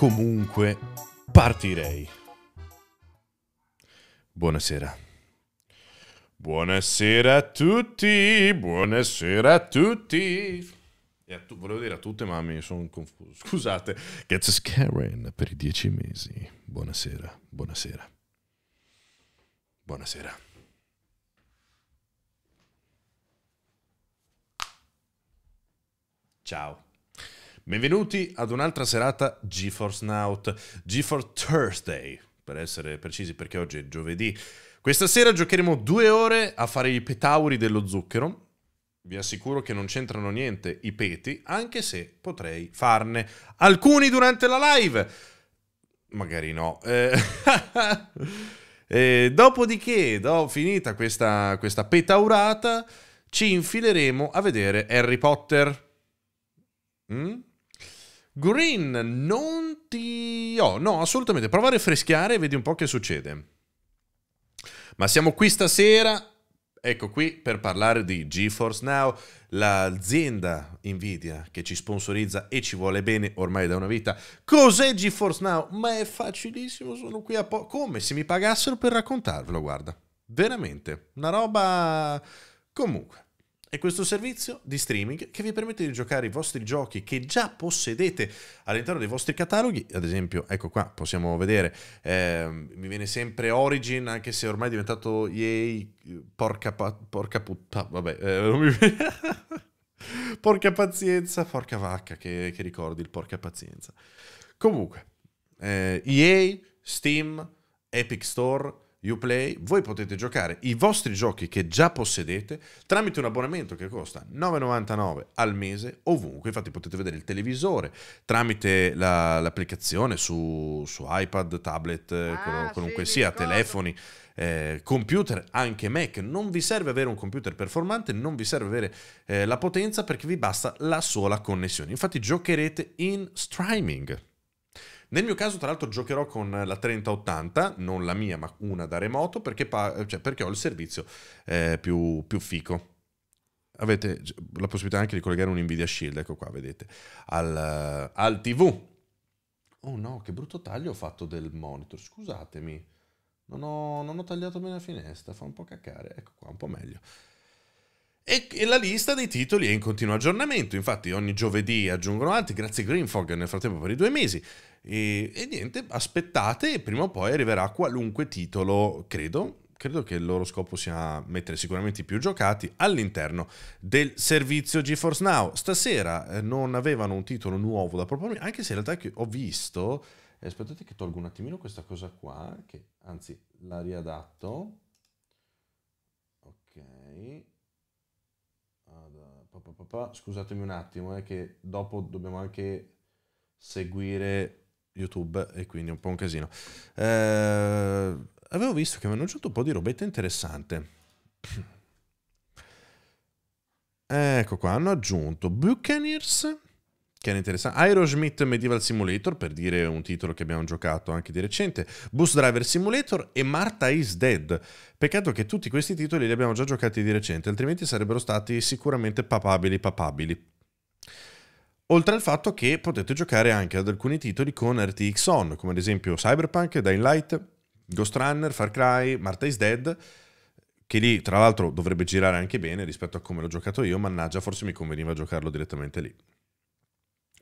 comunque partirei. Buonasera. Buonasera a tutti, buonasera a tutti. E a tu, volevo dire a tutte, ma mi sono confuso. Scusate. Gets Karen per i dieci mesi. Buonasera, buonasera. Buonasera. Ciao. Benvenuti ad un'altra serata GeForce Now, GeForce Thursday, per essere precisi, perché oggi è giovedì. Questa sera giocheremo due ore a fare i petauri dello zucchero. Vi assicuro che non c'entrano niente i peti, anche se potrei farne alcuni durante la live. Magari no. Eh... e dopodiché, do, finita questa, questa petaurata, ci infileremo a vedere Harry Potter. Mm? Green, non ti... Oh, no, assolutamente. Prova a rinfreschiare e vedi un po' che succede. Ma siamo qui stasera, ecco qui, per parlare di GeForce Now, l'azienda Nvidia che ci sponsorizza e ci vuole bene ormai da una vita. Cos'è GeForce Now? Ma è facilissimo, sono qui a po'... Come se mi pagassero per raccontarvelo, guarda. Veramente, una roba... Comunque, è questo servizio di streaming che vi permette di giocare i vostri giochi che già possedete all'interno dei vostri cataloghi. Ad esempio, ecco qua, possiamo vedere, eh, mi viene sempre Origin, anche se ormai è diventato EA, porca, porca puttana, vabbè, eh, non mi viene... porca pazienza, porca vacca, che, che, ricordi il porca pazienza. Comunque, eh, EA, Steam, Epic Store Uplay, voi potete giocare i vostri giochi che già possedete tramite un abbonamento che costa 9,99 al mese ovunque. Infatti potete vedere il televisore tramite la, l'applicazione su, su, iPad, tablet, ah, qualunque sì, sia, telefoni. Eh, computer, anche Mac, non vi serve avere un computer performante, non vi serve avere eh, la potenza perché vi basta la sola connessione. Infatti giocherete in streaming. Nel mio caso, tra l'altro, giocherò con la 3080, non la mia, ma una da remoto, perché, pa- cioè, perché ho il servizio eh, più, più fico avete la possibilità anche di collegare un Nvidia Shield, ecco qua, vedete, al, al, TV. Oh no, che brutto taglio ho fatto del monitor, scusatemi, non ho, non ho tagliato bene la finestra, fa un po' caccare, ecco qua, un po' meglio. E, e, la lista dei titoli è in continuo aggiornamento, infatti ogni giovedì aggiungono altri, grazie Greenfog nel frattempo per i due mesi. E, e niente, aspettate prima o poi arriverà qualunque titolo, credo, credo che il loro scopo sia mettere sicuramente i più giocati all'interno del servizio GeForce Now. Stasera eh, non avevano un titolo nuovo da propormi, anche se in realtà ho visto, eh, aspettate che tolgo un attimino questa cosa qua, che anzi la riadatto. Ok. Scusatemi un attimo, è che dopo dobbiamo anche seguire YouTube e quindi un po' un casino. Eh, avevo visto che mi hanno aggiunto un po' di robetta interessante. Ecco qua, hanno aggiunto Buccaneers, che è interessante, Aerosmith Medieval Simulator, per dire un titolo che abbiamo giocato anche di recente, Bus Driver Simulator e Martha is Dead. Peccato che tutti questi titoli li abbiamo già giocati di recente, altrimenti sarebbero stati sicuramente papabili papabili. Oltre al fatto che potete giocare anche ad alcuni titoli con RTX On, come ad esempio Cyberpunk, Dying Light, Ghost Runner, Far Cry, Martha is Dead, che lì tra l'altro dovrebbe girare anche bene rispetto a come l'ho giocato io, mannaggia, forse mi conveniva giocarlo direttamente lì.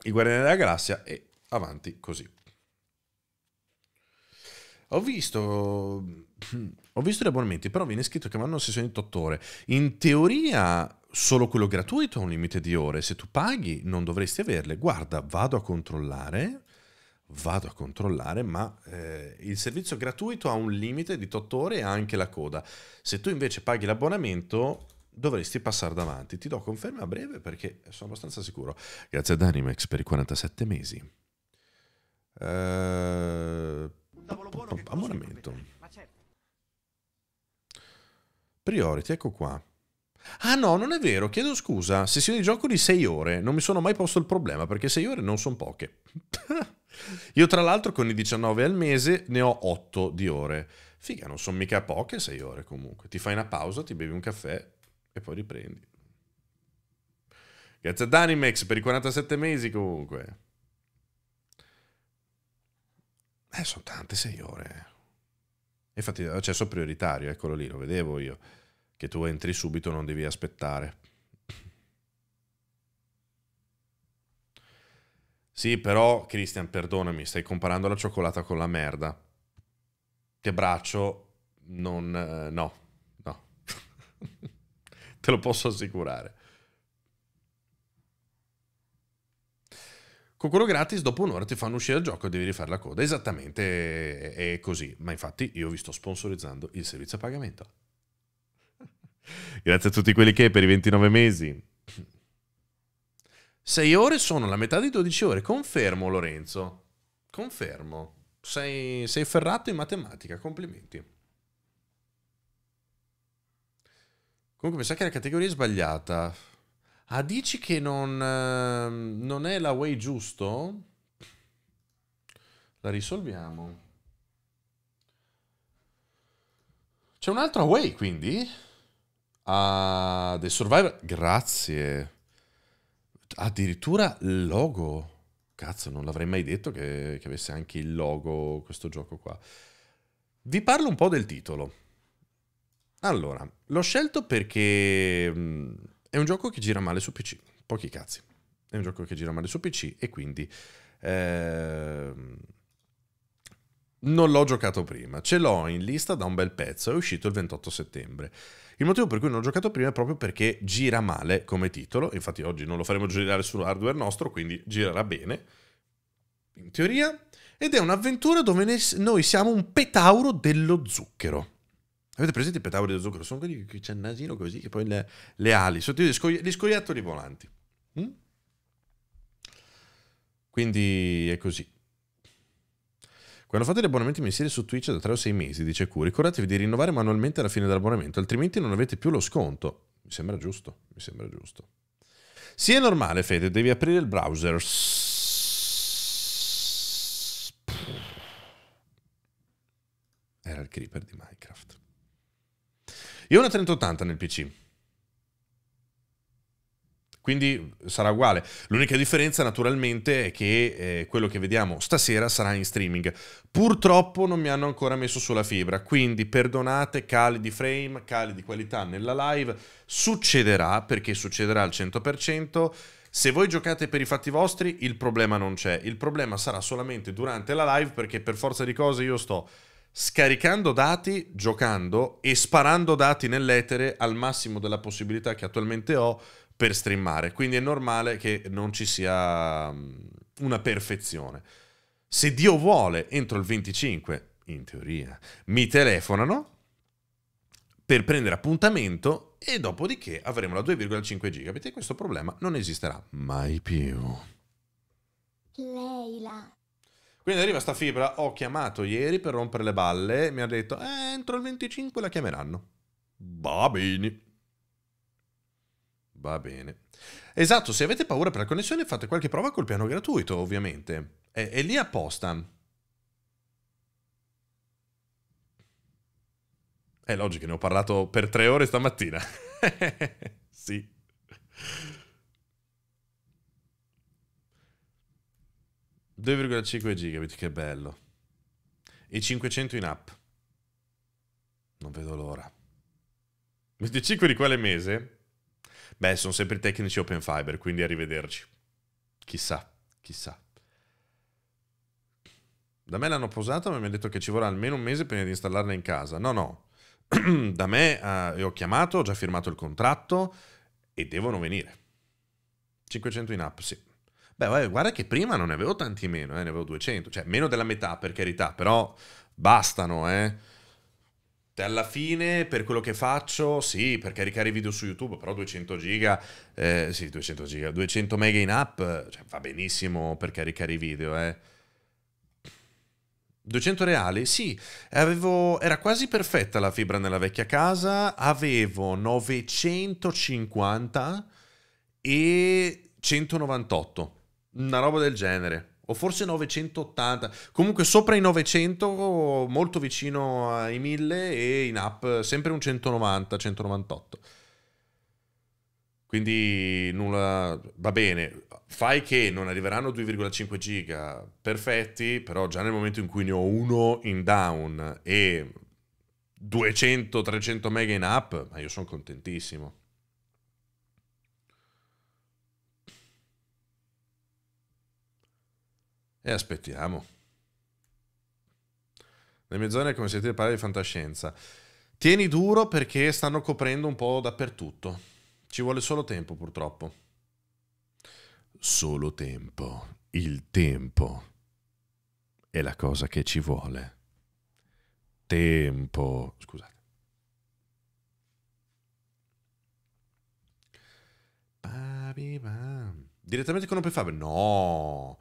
I Guardiani della Galassia e avanti così. Ho visto, ho visto gli abbonamenti, però viene scritto che vanno a sessioni di 8 ore. In teoria solo quello gratuito ha un limite di ore, se tu paghi non dovresti averle. Guarda, vado a controllare, vado a controllare, ma eh, il servizio gratuito ha un limite di 8 ore e ha anche la coda. Se tu invece paghi l'abbonamento dovresti passare davanti. Ti do conferma a breve perché sono abbastanza sicuro. Grazie ad Animex per i 47 mesi. Eh, abbonamento. Certo. Priority, ecco qua. Ah no, non è vero, chiedo scusa. Sessione di gioco di 6 ore. Non mi sono mai posto il problema perché 6 ore non sono poche. Io tra l'altro con i 19 al mese ne ho 8 di ore. Figa, non sono mica poche 6 ore comunque. Ti fai una pausa, ti bevi un caffè e poi riprendi. Grazie a Danimex per i 47 mesi comunque. Eh, sono tante sei ore. Infatti accesso prioritario, eccolo lì, lo vedevo io. Che tu entri subito, non devi aspettare. Sì, però, Christian, perdonami, stai comparando la cioccolata con la merda. Che braccio, non... Eh, no, no. Te lo posso assicurare. Con quello gratis, dopo un'ora ti fanno uscire il gioco e devi rifare la coda. Esattamente è così. Ma infatti io vi sto sponsorizzando il servizio a pagamento. Grazie a tutti quelli che per i 29 mesi. 6 ore sono la metà di 12 ore. Confermo, Lorenzo. Confermo. Sei, sei ferrato in matematica. Complimenti. Comunque mi sa che la categoria è sbagliata. Ah, dici che non, eh, non è la way giusto? La risolviamo. C'è un'altra way, quindi? Ah, The Survivor. Grazie. Addirittura il logo. Cazzo, non l'avrei mai detto che, che avesse anche il logo questo gioco qua. Vi parlo un po' del titolo. Allora, l'ho scelto perché mm, è un gioco che gira male su PC, pochi cazzi. È un gioco che gira male su PC e quindi eh, non l'ho giocato prima. Ce l'ho in lista da un bel pezzo, è uscito il 28 settembre. Il motivo per cui non l'ho giocato prima è proprio perché gira male come titolo. Infatti oggi non lo faremo girare su hardware nostro, quindi girerà bene. In teoria. Ed è un'avventura dove noi siamo un petauro dello zucchero. Avete presente i petauri dello zucchero? Sono quelli che c'è il nasino così, che poi le, le ali, sotto gli, scogli- gli scoiattoli volanti. Mm? Quindi è così. Quando fate gli abbonamenti mensili su Twitch da 3 o 6 mesi, dice Q, ricordatevi di rinnovare manualmente alla fine dell'abbonamento, altrimenti non avete più lo sconto. Mi sembra giusto, mi sembra giusto. Sì, è normale, Fede, devi aprire il browser. Era il creeper di Minecraft. Io ho una 3080 nel PC. Quindi sarà uguale. L'unica differenza naturalmente è che eh, quello che vediamo stasera sarà in streaming. Purtroppo non mi hanno ancora messo sulla fibra, quindi perdonate cali di frame, cali di qualità nella live. Succederà perché succederà al 100%. Se voi giocate per i fatti vostri, il problema non c'è. Il problema sarà solamente durante la live perché per forza di cose io sto scaricando dati, giocando e sparando dati nell'etere al massimo della possibilità che attualmente ho per streamare. Quindi è normale che non ci sia mm, una perfezione. Se Dio vuole, entro il 25, in teoria, mi telefonano per prendere appuntamento e dopodiché avremo la 2,5 gigabit e questo problema non esisterà mai più. Leila. Quindi arriva sta fibra, ho chiamato ieri per rompere le balle, mi ha detto, eh, entro il 25 la chiameranno. Va bene. Va bene. Esatto, se avete paura per la connessione fate qualche prova col piano gratuito, ovviamente. È, è lì apposta. È logico, ne ho parlato per tre ore stamattina. sì. 2,5 gigabit, che bello. E 500 in app. Non vedo l'ora. 25 di quale mese? Beh, sono sempre i tecnici open fiber, quindi arrivederci. Chissà, chissà. Da me l'hanno posata, ma mi hanno detto che ci vorrà almeno un mese prima di installarla in casa. No, no. da me eh, ho chiamato, ho già firmato il contratto e devono venire. 500 in app, sì. Beh, guarda che prima non ne avevo tanti meno, eh, ne avevo 200, cioè meno della metà per carità, però bastano, eh. Alla fine, per quello che faccio, sì, per caricare i video su YouTube, però 200 giga, eh, sì, 200 giga, 200 mega in app, cioè, va benissimo per caricare i video, eh. 200 reali? Sì, avevo, era quasi perfetta la fibra nella vecchia casa, avevo 950 e 198 una roba del genere. O forse 980. Comunque sopra i 900, molto vicino ai 1000 e in app sempre un 190, 198. Quindi nulla, va bene, fai che non arriveranno 2,5 giga perfetti, però già nel momento in cui ne ho uno in down e 200-300 mega in app, ma io sono contentissimo. E aspettiamo. Le mie zone come sentire parlare di fantascienza. Tieni duro perché stanno coprendo un po' dappertutto. Ci vuole solo tempo, purtroppo. Solo tempo. Il tempo è la cosa che ci vuole. Tempo. Scusate. Direttamente con OpenFiber? No.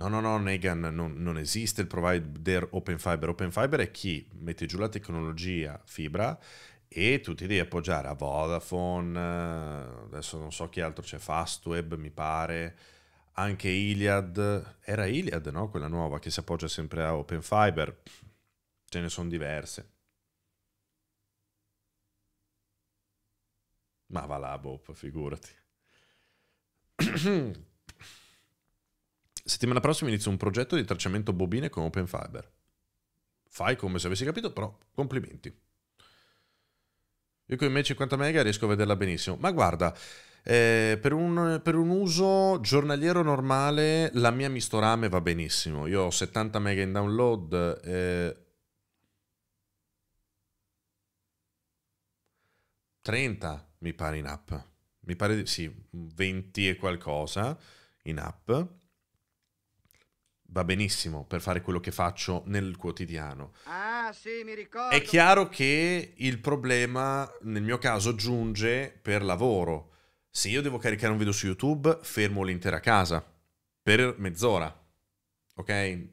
No, no, no, Negan, non, non, esiste il provider OpenFiber. OpenFiber è chi mette giù la tecnologia fibra e tu ti devi appoggiare a Vodafone, eh, adesso non so chi altro c'è, Fastweb mi pare, anche Iliad, era Iliad, no? Quella nuova che si appoggia sempre a OpenFiber, ce ne sono diverse. Ma va là, Bob, figurati. Settimana prossima inizio un progetto di tracciamento bobine con Open Fiber. Fai come se avessi capito, però complimenti. Io con i miei 50 mega riesco a vederla benissimo. Ma guarda, eh, per, un, per, un, uso giornaliero normale la mia mistorame va benissimo. Io ho 70 mega in download. Eh, 30 mi pare in app. Mi pare di sì, 20 e qualcosa in app va benissimo per fare quello che faccio nel quotidiano. Ah, sì, mi ricordo. È chiaro che il problema, nel mio caso, giunge per lavoro. Se io devo caricare un video su YouTube, fermo l'intera casa per mezz'ora. Ok?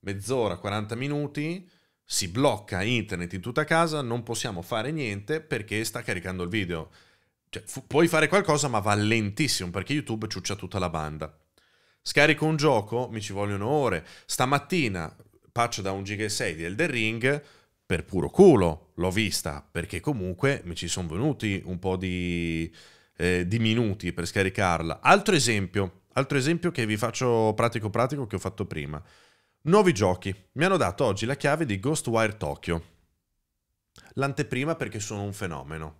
Mezz'ora, 40 minuti, si blocca internet in tutta casa, non possiamo fare niente perché sta caricando il video. Cioè, puoi fare qualcosa, ma va lentissimo perché YouTube ciuccia tutta la banda. Scarico un gioco, mi ci vogliono ore. Stamattina patch da 1 giga e 6 di Elder Ring per puro culo, l'ho vista, perché comunque mi ci sono venuti un po' di, eh, di minuti per scaricarla. Altro esempio, altro esempio che vi faccio pratico pratico che ho fatto prima. Nuovi giochi. Mi hanno dato oggi la chiave di Ghostwire Tokyo. L'anteprima perché sono un fenomeno.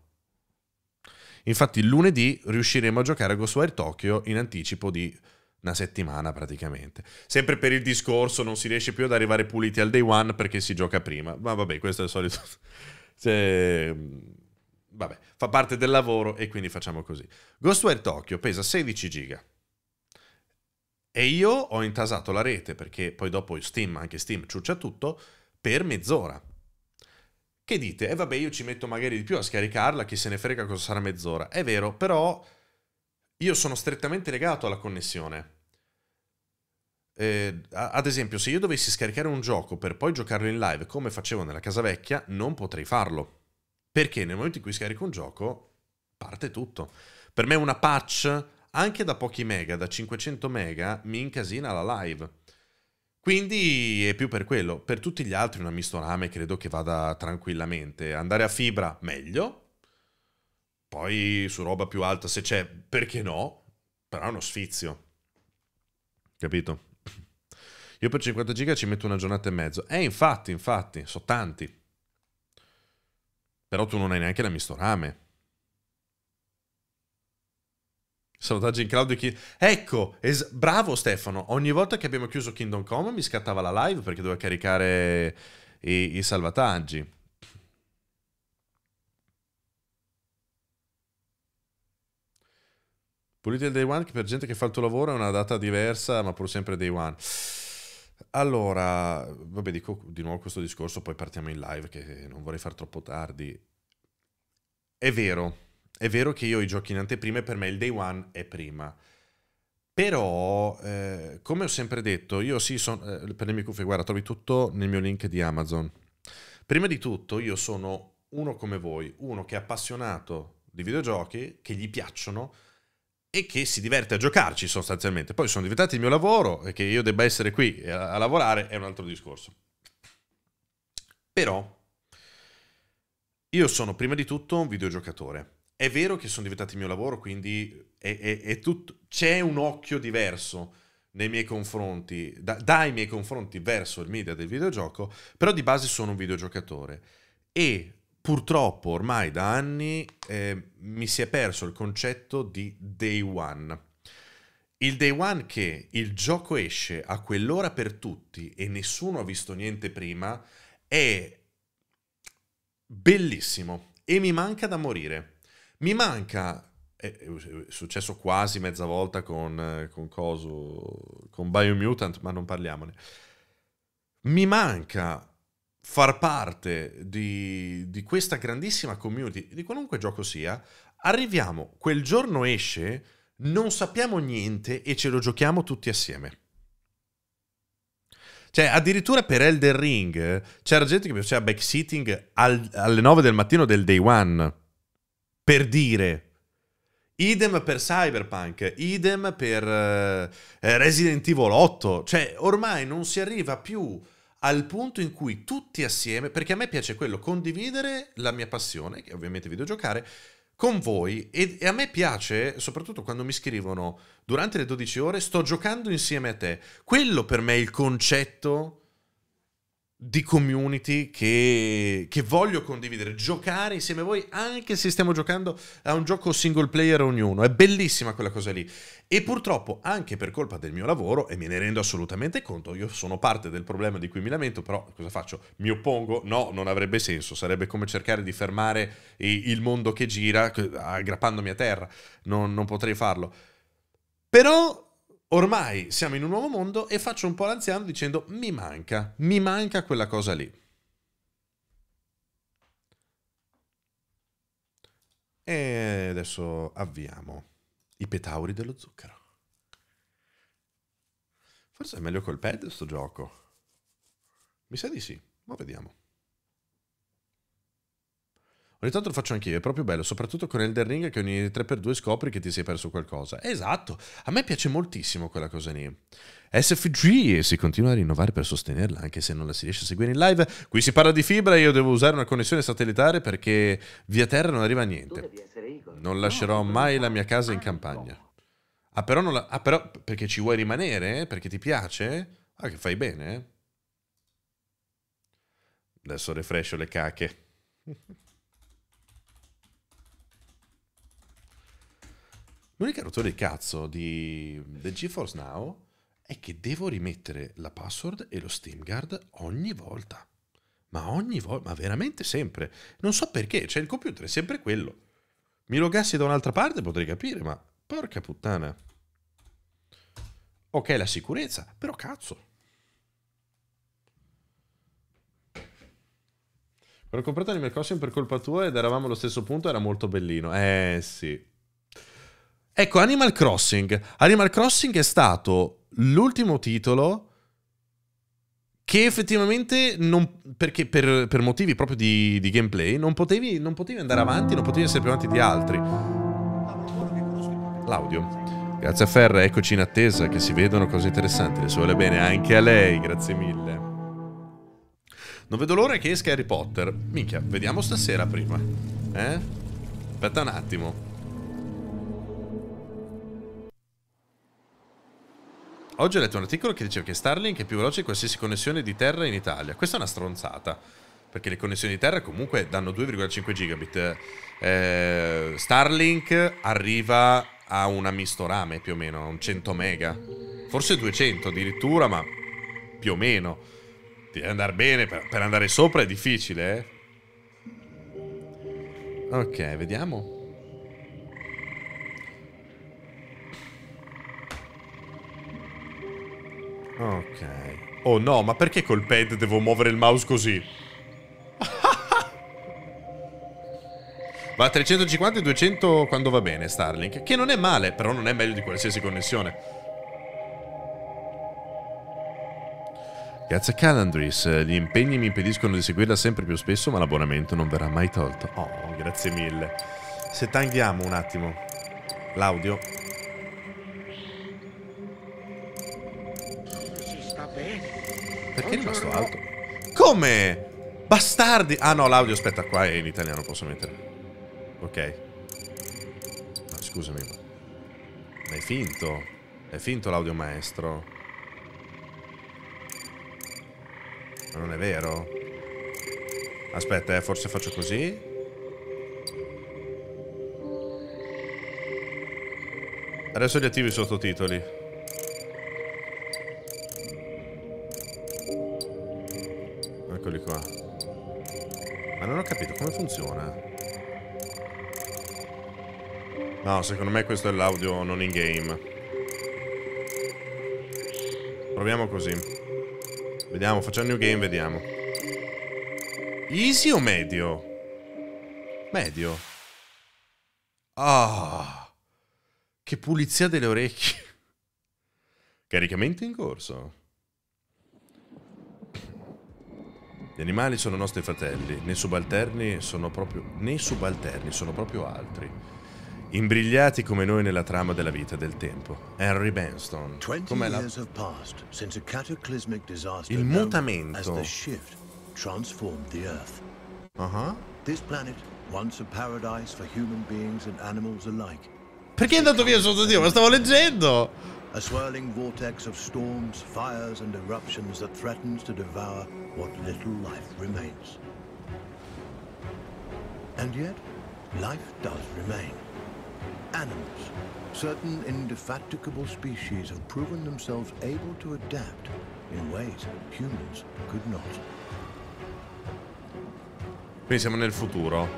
Infatti lunedì riusciremo a giocare a Ghostwire Tokyo in anticipo di una settimana praticamente. Sempre per il discorso non si riesce più ad arrivare puliti al day one perché si gioca prima. Ma vabbè, questo è il solito... cioè, vabbè, fa parte del lavoro e quindi facciamo così. Ghostware Tokyo pesa 16 giga. E io ho intasato la rete perché poi dopo Steam, anche Steam ciuccia tutto, per mezz'ora. Che dite? E eh vabbè, io ci metto magari di più a scaricarla, chi se ne frega cosa sarà mezz'ora. È vero, però io sono strettamente legato alla connessione. Eh, ad esempio, se io dovessi scaricare un gioco per poi giocarlo in live come facevo nella casa vecchia, non potrei farlo. Perché nel momento in cui scarico un gioco, parte tutto. Per me una patch, anche da pochi mega, da 500 mega, mi incasina la live. Quindi è più per quello. Per tutti gli altri una mistorame credo che vada tranquillamente. Andare a fibra, meglio. Poi su roba più alta se c'è, perché no? Però è uno sfizio. Capito? Io per 50 giga ci metto una giornata e mezzo. Eh, infatti, infatti, sono tanti. Però tu non hai neanche la mistorame. Salutaggi in cloud chi... Ecco, es... bravo Stefano. Ogni volta che abbiamo chiuso Kingdom Come mi scattava la live perché doveva caricare i, i salvataggi. Puliti il day one che per gente che fa il tuo lavoro è una data diversa, ma pur sempre day one. Allora, vabbè, dico di nuovo questo discorso, poi partiamo in live che non vorrei far troppo tardi. È vero, è vero che io i giochi in anteprima per me il day one è prima. Però, eh, come ho sempre detto, io sì, son, eh, per le mie cuffie, guarda, trovi tutto nel mio link di Amazon. Prima di tutto, io sono uno come voi, uno che è appassionato di videogiochi, che gli piacciono, e che si diverte a giocarci sostanzialmente. Poi sono diventati il mio lavoro e che io debba essere qui a, lavorare è un altro discorso. Però io sono prima di tutto un videogiocatore è vero che sono diventati il mio lavoro, quindi è, è, è tutto, c'è un occhio diverso nei miei confronti, da, dai miei confronti verso il media del videogioco, però di base sono un videogiocatore. E purtroppo ormai da anni eh, mi si è perso il concetto di day one. Il day one che il gioco esce a quell'ora per tutti e nessuno ha visto niente prima è bellissimo e mi manca da morire. Mi manca è, successo quasi mezza volta con, con Coso, con Biomutant, ma non parliamone. Mi manca far parte di, di questa grandissima community, di qualunque gioco sia. Arriviamo, quel giorno esce, non sappiamo niente e ce lo giochiamo tutti assieme. Cioè, addirittura per Elder Ring c'era gente che faceva backseating al, alle 9 del mattino del day one. Per dire. Idem per Cyberpunk, idem per uh, Resident Evil 8. Cioè, ormai non si arriva più al punto in cui tutti assieme, perché a me piace quello, condividere la mia passione, che è ovviamente videgiocare, con voi e, a me piace, soprattutto quando mi scrivono durante le 12 ore, sto giocando insieme a te. Quello per me è il concetto di community che, che, voglio condividere, giocare insieme a voi anche se stiamo giocando a un gioco single player ognuno, è bellissima quella cosa lì e purtroppo anche per colpa del mio lavoro e me ne rendo assolutamente conto, io sono parte del problema di cui mi lamento, però cosa faccio? Mi oppongo? No, non avrebbe senso, sarebbe come cercare di fermare il mondo che gira aggrappandomi a terra, non, non potrei farlo. Però ormai siamo in un nuovo mondo e faccio un po' l'anziano dicendo mi manca, mi manca quella cosa lì. E adesso avviamo i petauri dello zucchero. Forse è meglio col pad sto gioco. Mi sa di sì, ma vediamo. Ogni tanto lo faccio anch'io, è proprio bello, soprattutto con Elder Ring che ogni 3x2 scopri che ti sei perso qualcosa. Esatto, a me piace moltissimo quella cosa lì. SFG si continua a rinnovare per sostenerla anche se non la si riesce a seguire in live. Qui si parla di fibra io devo usare una connessione satellitare perché via terra non arriva niente. Non lascerò mai la mia casa in campagna. Ah però, la... ah, però perché ci vuoi rimanere? Perché ti piace? Ah, che fai bene? Eh? Adesso refrescio le cacche. L'unica rottura di cazzo di, del GeForce Now è che devo rimettere la password e lo SteamGuard ogni volta. Ma ogni volta, ma veramente sempre. Non so perché, cioè il computer è sempre quello. Mi logassi da un'altra parte potrei capire, ma porca puttana. Ok, la sicurezza, però cazzo. Quando ho comprato Animal Crossing per colpa tua ed eravamo allo stesso punto, era molto bellino. Eh sì. Ecco, Animal Crossing. Animal Crossing è stato l'ultimo titolo che effettivamente, non, perché per, per, motivi proprio di, di gameplay, non potevi, non potevi, andare avanti, non potevi essere più avanti di altri. L'audio. Grazie a Ferra, eccoci in attesa che si vedono cose interessanti. Le suole bene anche a lei, grazie mille. Non vedo l'ora che esca Harry Potter. Minchia, vediamo stasera prima. Eh? Aspetta un attimo. Oggi ho letto un articolo che diceva che Starlink è più veloce di qualsiasi connessione di terra in Italia. Questa è una stronzata, perché le connessioni di terra comunque danno 2,5 gigabit. Eh, Starlink arriva a una mistorame più o meno, un 100 mega. Forse 200 addirittura, ma più o meno. Deve andare bene, per, per andare sopra è difficile, eh. Ok, vediamo. Ok. Oh no, ma perché col pad devo muovere il mouse così? va a 350 e 200 quando va bene Starlink. Che non è male, però non è meglio di qualsiasi connessione. Grazie a Calandris, gli impegni mi impediscono di seguirla sempre più spesso, ma l'abbonamento non verrà mai tolto. Oh, grazie mille. Se tanghiamo un attimo l'audio, Perché è rimasto alto? Come? Bastardi! Ah no, l'audio aspetta qua è in italiano, posso mettere. Ok. scusami. Ma è finto. È finto l'audio maestro. Ma non è vero. Aspetta, eh, forse faccio così. Adesso gli attivi i sottotitoli. Secondo me questo è l'audio non in game. Proviamo così. Vediamo, facciamo new game, vediamo. Easy o medio? Medio. Ah. Che pulizia delle orecchie. Caricamento in corso. Gli animali sono nostri fratelli, né subalterni sono proprio, né subalterni sono proprio altri imbrigliati come noi nella trama della vita e del tempo. Henry Benston. Com'è la... Il mutamento. Uh -huh. Perché è andato via sotto Dio? Ma stavo leggendo! A swirling vortex of storms, fires and eruptions that threatens to devour what little life remains. And yet, life does remain. Animals. Certain indefatigable species have proven themselves able to adapt in ways humans could not. Quindi siamo nel futuro.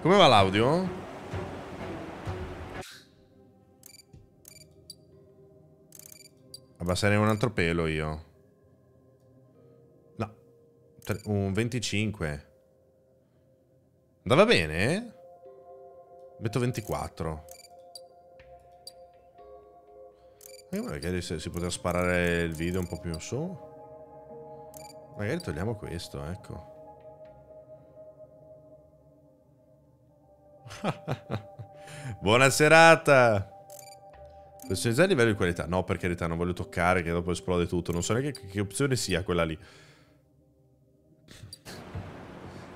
Come va l'audio? Abbassare un altro pelo io. No. Un 25. Andava bene? Metto 24. E magari se si poteva sparare il video un po' più su. Magari togliamo questo, ecco. Buona serata! Personalizzare il livello di qualità. No, per carità, non voglio toccare che dopo esplode tutto. Non so neanche che opzione sia quella lì.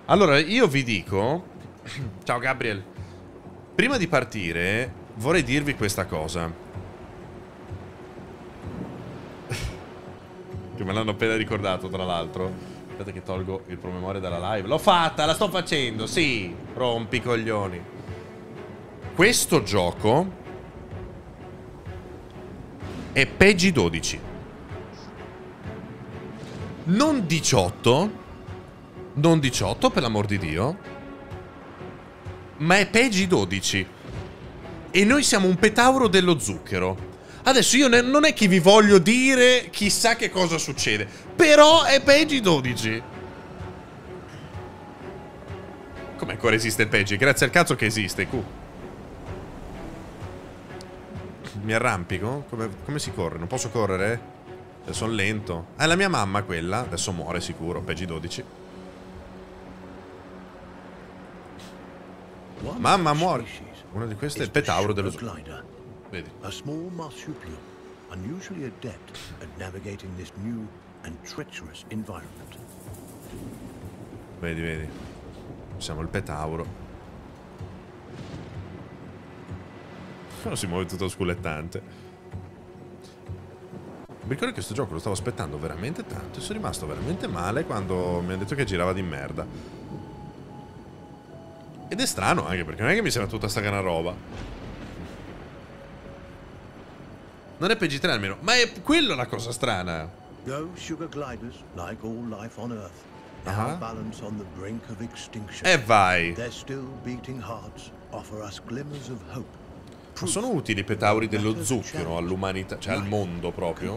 Allora, io vi dico... Ciao Gabriel. Prima di partire, vorrei dirvi questa cosa. che me l'hanno appena ricordato, tra l'altro. Aspetta che tolgo il promemoria dalla live. L'ho fatta, la sto facendo, sì. Rompi coglioni. Questo gioco è PEGI 12. Non 18. Non 18, per l'amor di Dio ma è Peggy 12. E noi siamo un petauro dello zucchero. Adesso io non è che vi voglio dire chissà che cosa succede, però è Peggy 12. Come ancora esiste Peggy? Grazie al cazzo che esiste, Q. Mi arrampico? Come, come si corre? Non posso correre? Sono lento. È la mia mamma quella. Adesso muore sicuro. Peggy 12. Mamma muore. Una di queste è il petauro dello zoo. Vedi. A small marsupial, unusually adept at navigating this new and treacherous environment. Vedi, vedi. Siamo il petauro. Non si muove tutto sculettante. Mi ricordo che questo gioco lo stavo aspettando veramente tanto e sono rimasto veramente male quando mi hanno detto che girava di merda. Ed è strano anche perché non è che mi sembra tutta sta gran roba. Non è PG3 almeno, ma è quello la cosa strana. Go sugar gliders, like all life on Earth. Now -huh. balance on the brink of extinction. E vai. Their still beating hearts offer us glimmers of hope. Ma sono utili i petauri dello zucchero all'umanità, cioè al mondo proprio?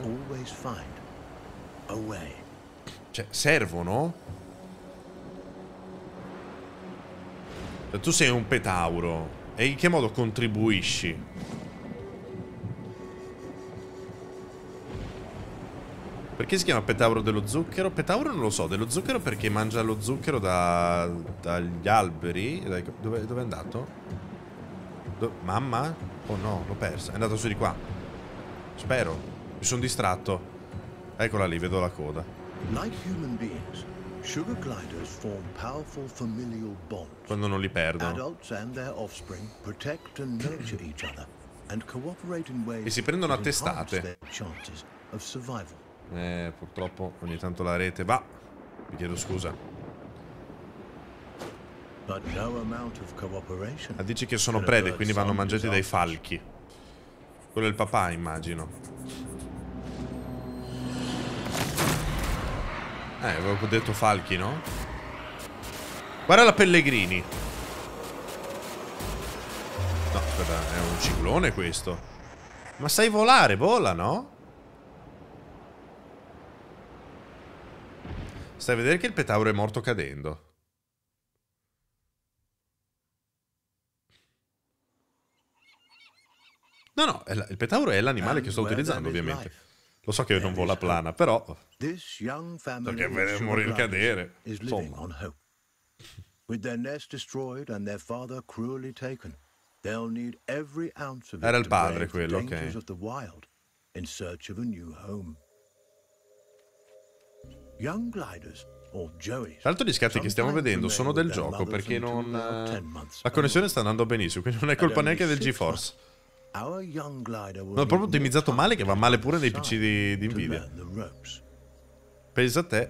Cioè, servono? Tu sei un petauro. E in che modo contribuisci? Perché si chiama petauro dello zucchero? Petauro non lo so, dello zucchero perché mangia lo zucchero da, dagli alberi. Dove, dove è andato? Do, mamma? Oh no, l'ho persa. È andato su di qua. Spero. Mi sono distratto. Eccola lì, vedo la coda. Like human beings, Sugar gliders form powerful familial bonds. Quando non li perdono. Adults and their offspring protect and nurture each other and cooperate in ways E si prendono a testate. Eh, purtroppo ogni tanto la rete va. Vi chiedo scusa. But no amount of cooperation. Ma dici che sono prede, quindi vanno mangiati dai falchi. Quello è il papà, immagino. Eh, avevo detto falchi, no? Guarda la Pellegrini. No, aspetta, è un ciclone questo. Ma sai volare, vola, no? Stai a vedere che il petauro è morto cadendo. No, no, il petauro è l'animale che sto utilizzando, ovviamente. Lo so che non vola plana, però... Perché vede morire cadere, insomma. Era il padre quello, ok. in search of a new home. Young gliders. Tra l'altro gli scatti che stiamo vedendo sono del gioco perché non... are eh, 10 months La connessione sta andando benissimo, quindi non è colpa neanche del GeForce. No, è proprio ottimizzato male che va male pure nei PC di, di Nvidia. Pensa a te.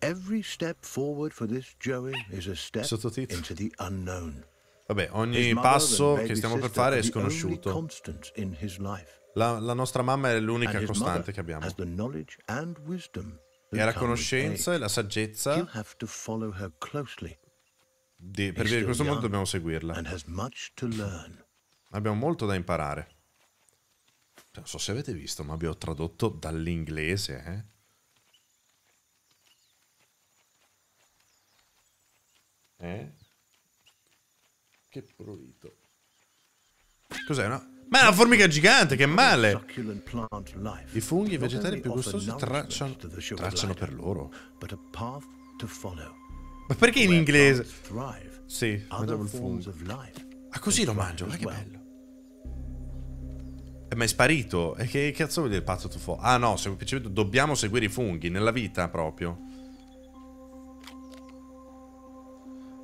Every step forward for this Joey is a step into the unknown. Vabbè, ogni passo che stiamo per fare è sconosciuto. La, la nostra mamma è l'unica costante che abbiamo. E ha la conoscenza e la saggezza. Di, per vivere in questo mondo dobbiamo seguirla. Abbiamo molto da imparare. Non so se avete visto, ma abbiamo tradotto dall'inglese, eh. Eh? Che prurito. Cos'è, no? Ma è una formica gigante, che male! I funghi e vegetali più gustosi nourishment tracciano, to the sugar tracciano glider, per loro. Ma perché in inglese? Sì, mangiavo il fungo. Ah, così lo mangio, as guarda che bello. Eh, ma è sparito. E che cazzo vuol dire il pazzo tuffo? Ah no, semplicemente dobbiamo seguire i funghi nella vita proprio.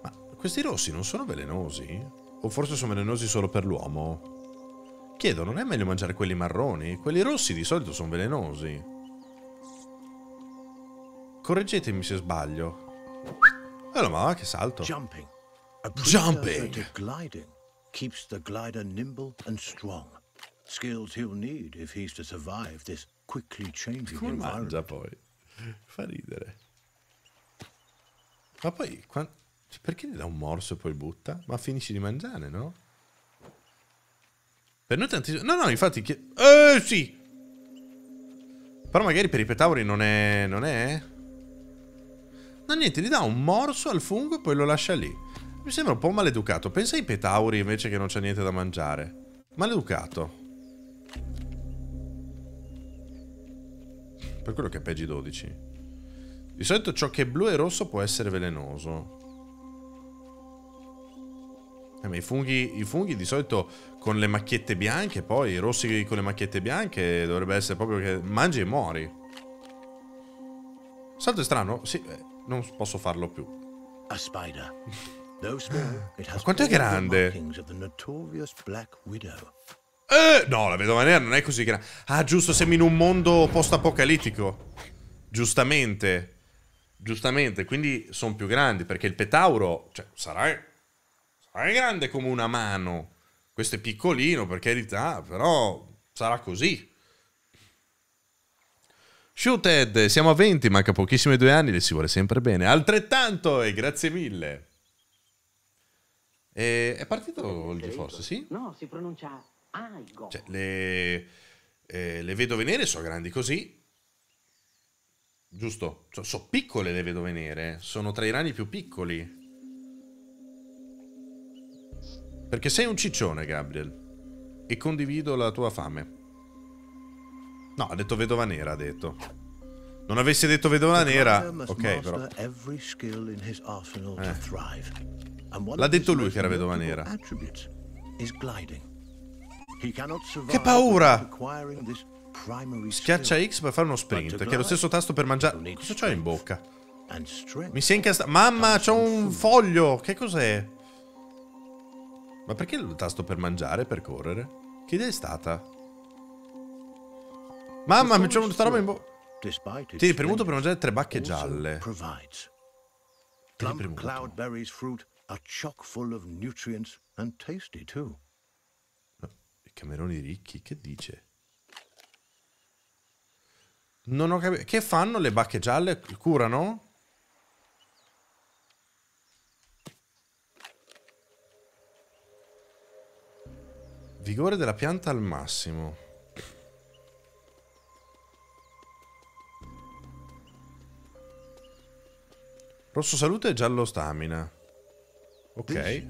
Ma questi rossi non sono velenosi? O forse sono velenosi solo per l'uomo? Chiedo, non è meglio mangiare quelli marroni? Quelli rossi di solito sono velenosi. Correggetemi se sbaglio. Allora, ma che salto. Jumping. Jumping. gliding keeps the glider nimble and strong. Skills he'll need if he's to survive this quickly changing Come environment. mangia poi? Fa ridere. Ma poi, quan- cioè, perché gli dà un morso e poi butta? Ma finisci di mangiare, no? Per noi tantissimo... No, no, infatti... Che... Eh, sì! Però magari per i petauri non è... Non è... No, niente, gli dà un morso al fungo e poi lo lascia lì. Mi sembra un po' maleducato. Pensa ai petauri invece che non c'è niente da mangiare. Maleducato. Per quello che è PG 12. Di solito ciò che è blu e rosso può essere velenoso. Eh, ma i funghi, i funghi di solito con le macchiette bianche, poi i rossi con le macchiette bianche dovrebbe essere proprio che mangi e muori. Salto è strano? Sì, eh, non posso farlo più. A spider. Has quanto è grande? Eh, no, la vedova nera non è così grande. Ah, giusto, siamo in un mondo post-apocalittico. Giustamente. Giustamente, quindi sono più grandi, perché il petauro, cioè, sarà, sarà grande come una mano. Questo è piccolino, per carità, però sarà così. Shooted, siamo a 20, manca pochissimi due anni, le si vuole sempre bene. Altrettanto, e grazie mille. E è partito il GeForce, sì? No, si pronuncia Aigo. Cioè, le, eh, le vedove nere sono grandi così. Giusto? Sono so piccole le vedove nere. Sono tra i rani più piccoli. Perché sei un ciccione, Gabriel. E condivido la tua fame. No, ha detto vedova nera, ha detto. Non avessi detto vedova nera, ok, però. Eh. L'ha detto lui che era vedova nera. Che paura! Schiaccia X per fare uno sprint, che è lo stesso tasto per mangiare. Cosa c'ho in bocca? Mi si è incastrato. Mamma, c'ho un foglio. Che cos'è? Ma perché il tasto per mangiare, per correre? Che idea è stata? Mamma, mi c'è sta roba in bocca. Tieni premuto per mangiare tre bacche gialle. Premuto. cloudberries fruit are chock full of nutrients and tasty too. I cameroni ricchi, che dice? Non ho capito. Che fanno le bacche gialle? Curano? Vigore della pianta al massimo. Rosso salute e giallo stamina. Ok.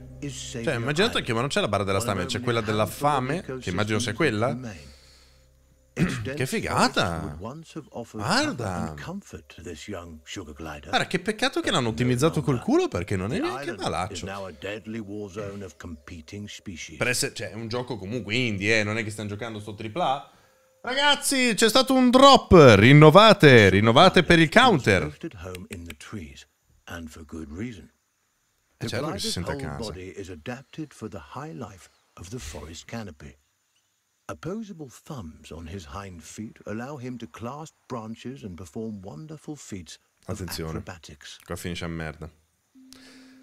Cioè, immaginate che ma non c'è la barra della stamina, c'è quella della fame, che immagino sia quella. dense figata! Guarda! Guarda, che peccato che l'hanno ottimizzato col culo perché non è neanche malaccio. Per essere, cioè, è un gioco comunque indie, eh, non è che stiamo giocando sto AAA. Ragazzi, c'è stato un drop. Rinnovate, rinnovate per il counter. And for good reason. Eh, The certo che si glider's whole casa. body is adapted for the high life of the forest canopy. Opposable thumbs on his hind feet allow him to clasp branches and perform wonderful feats of Attenzione. acrobatics. Qua finisce a merda.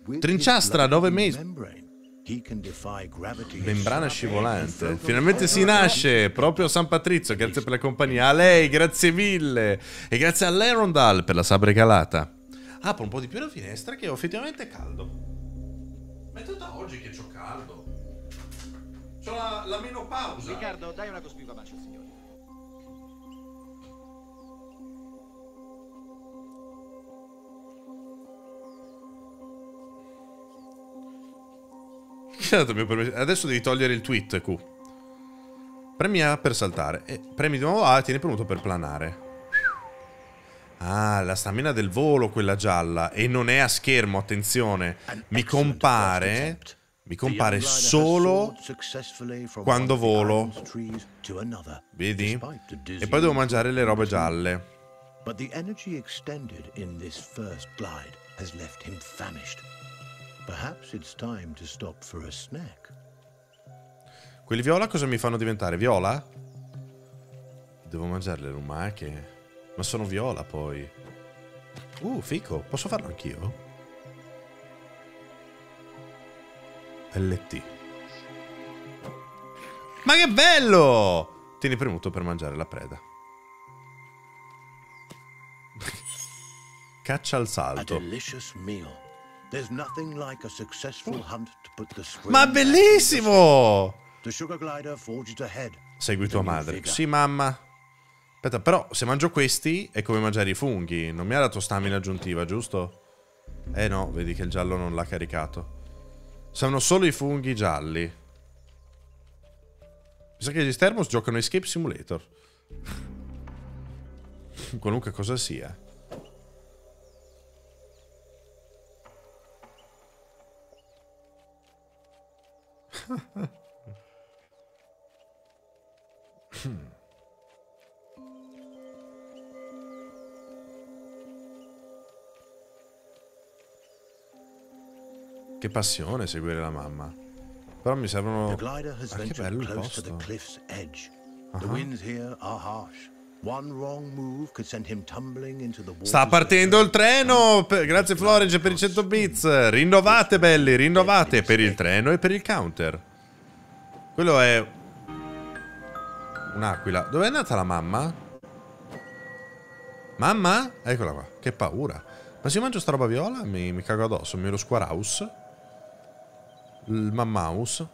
With Trinciastra, his nove lovely mesi. membrane, he can defy gravity Membrana scivolante. Finalmente si nasce, proprio San Patrizio. Grazie per la compagnia. A lei, grazie mille. E grazie all'Erondal per la sabbia regalata. Apro un po' di più la finestra che ho effettivamente caldo. Ma è tutta oggi che ho caldo. C'ho la, la menopausa. Riccardo, dai una cospicua mancia al signore. Adesso devi togliere il tweet, Q. Premi A per saltare. E premi di nuovo A e tieni premuto per planare. Ah, la stamina del volo, quella gialla. E non è a schermo, attenzione. Mi compare. Mi compare solo quando volo. Vedi? E poi devo mangiare le robe gialle. But the energy extended in this first glide has left him famished. Perhaps it's time to stop for a snack. Quelli viola cosa mi fanno diventare? Viola? Devo mangiare le lumache. Ma sono viola poi. Uh, fico. Posso farlo anch'io? LT. Ma che bello! Tieni premuto per mangiare la preda. Caccia al salto. spring Ma bellissimo! Segui tua madre. Sì, mamma. Aspetta, però se mangio questi è come mangiare i funghi. Non mi ha dato stamina aggiuntiva, giusto? Eh no, vedi che il giallo non l'ha caricato. Sono solo i funghi gialli. Mi sa che gli Stermos giocano Escape Simulator. Qualunque cosa sia. Che passione seguire la mamma. Però mi servono... Ah, che bello il posto. Sta partendo il treno! Grazie Florence per i 100 bits. Rinnovate belli, rinnovate per il treno e per il counter. Quello è... Un'aquila. Dove è andata la mamma? Mamma? Eccola qua. Che paura. Ma se io mangio sta roba viola mi, mi cago addosso. Mi lo squaraus. Il mammaus.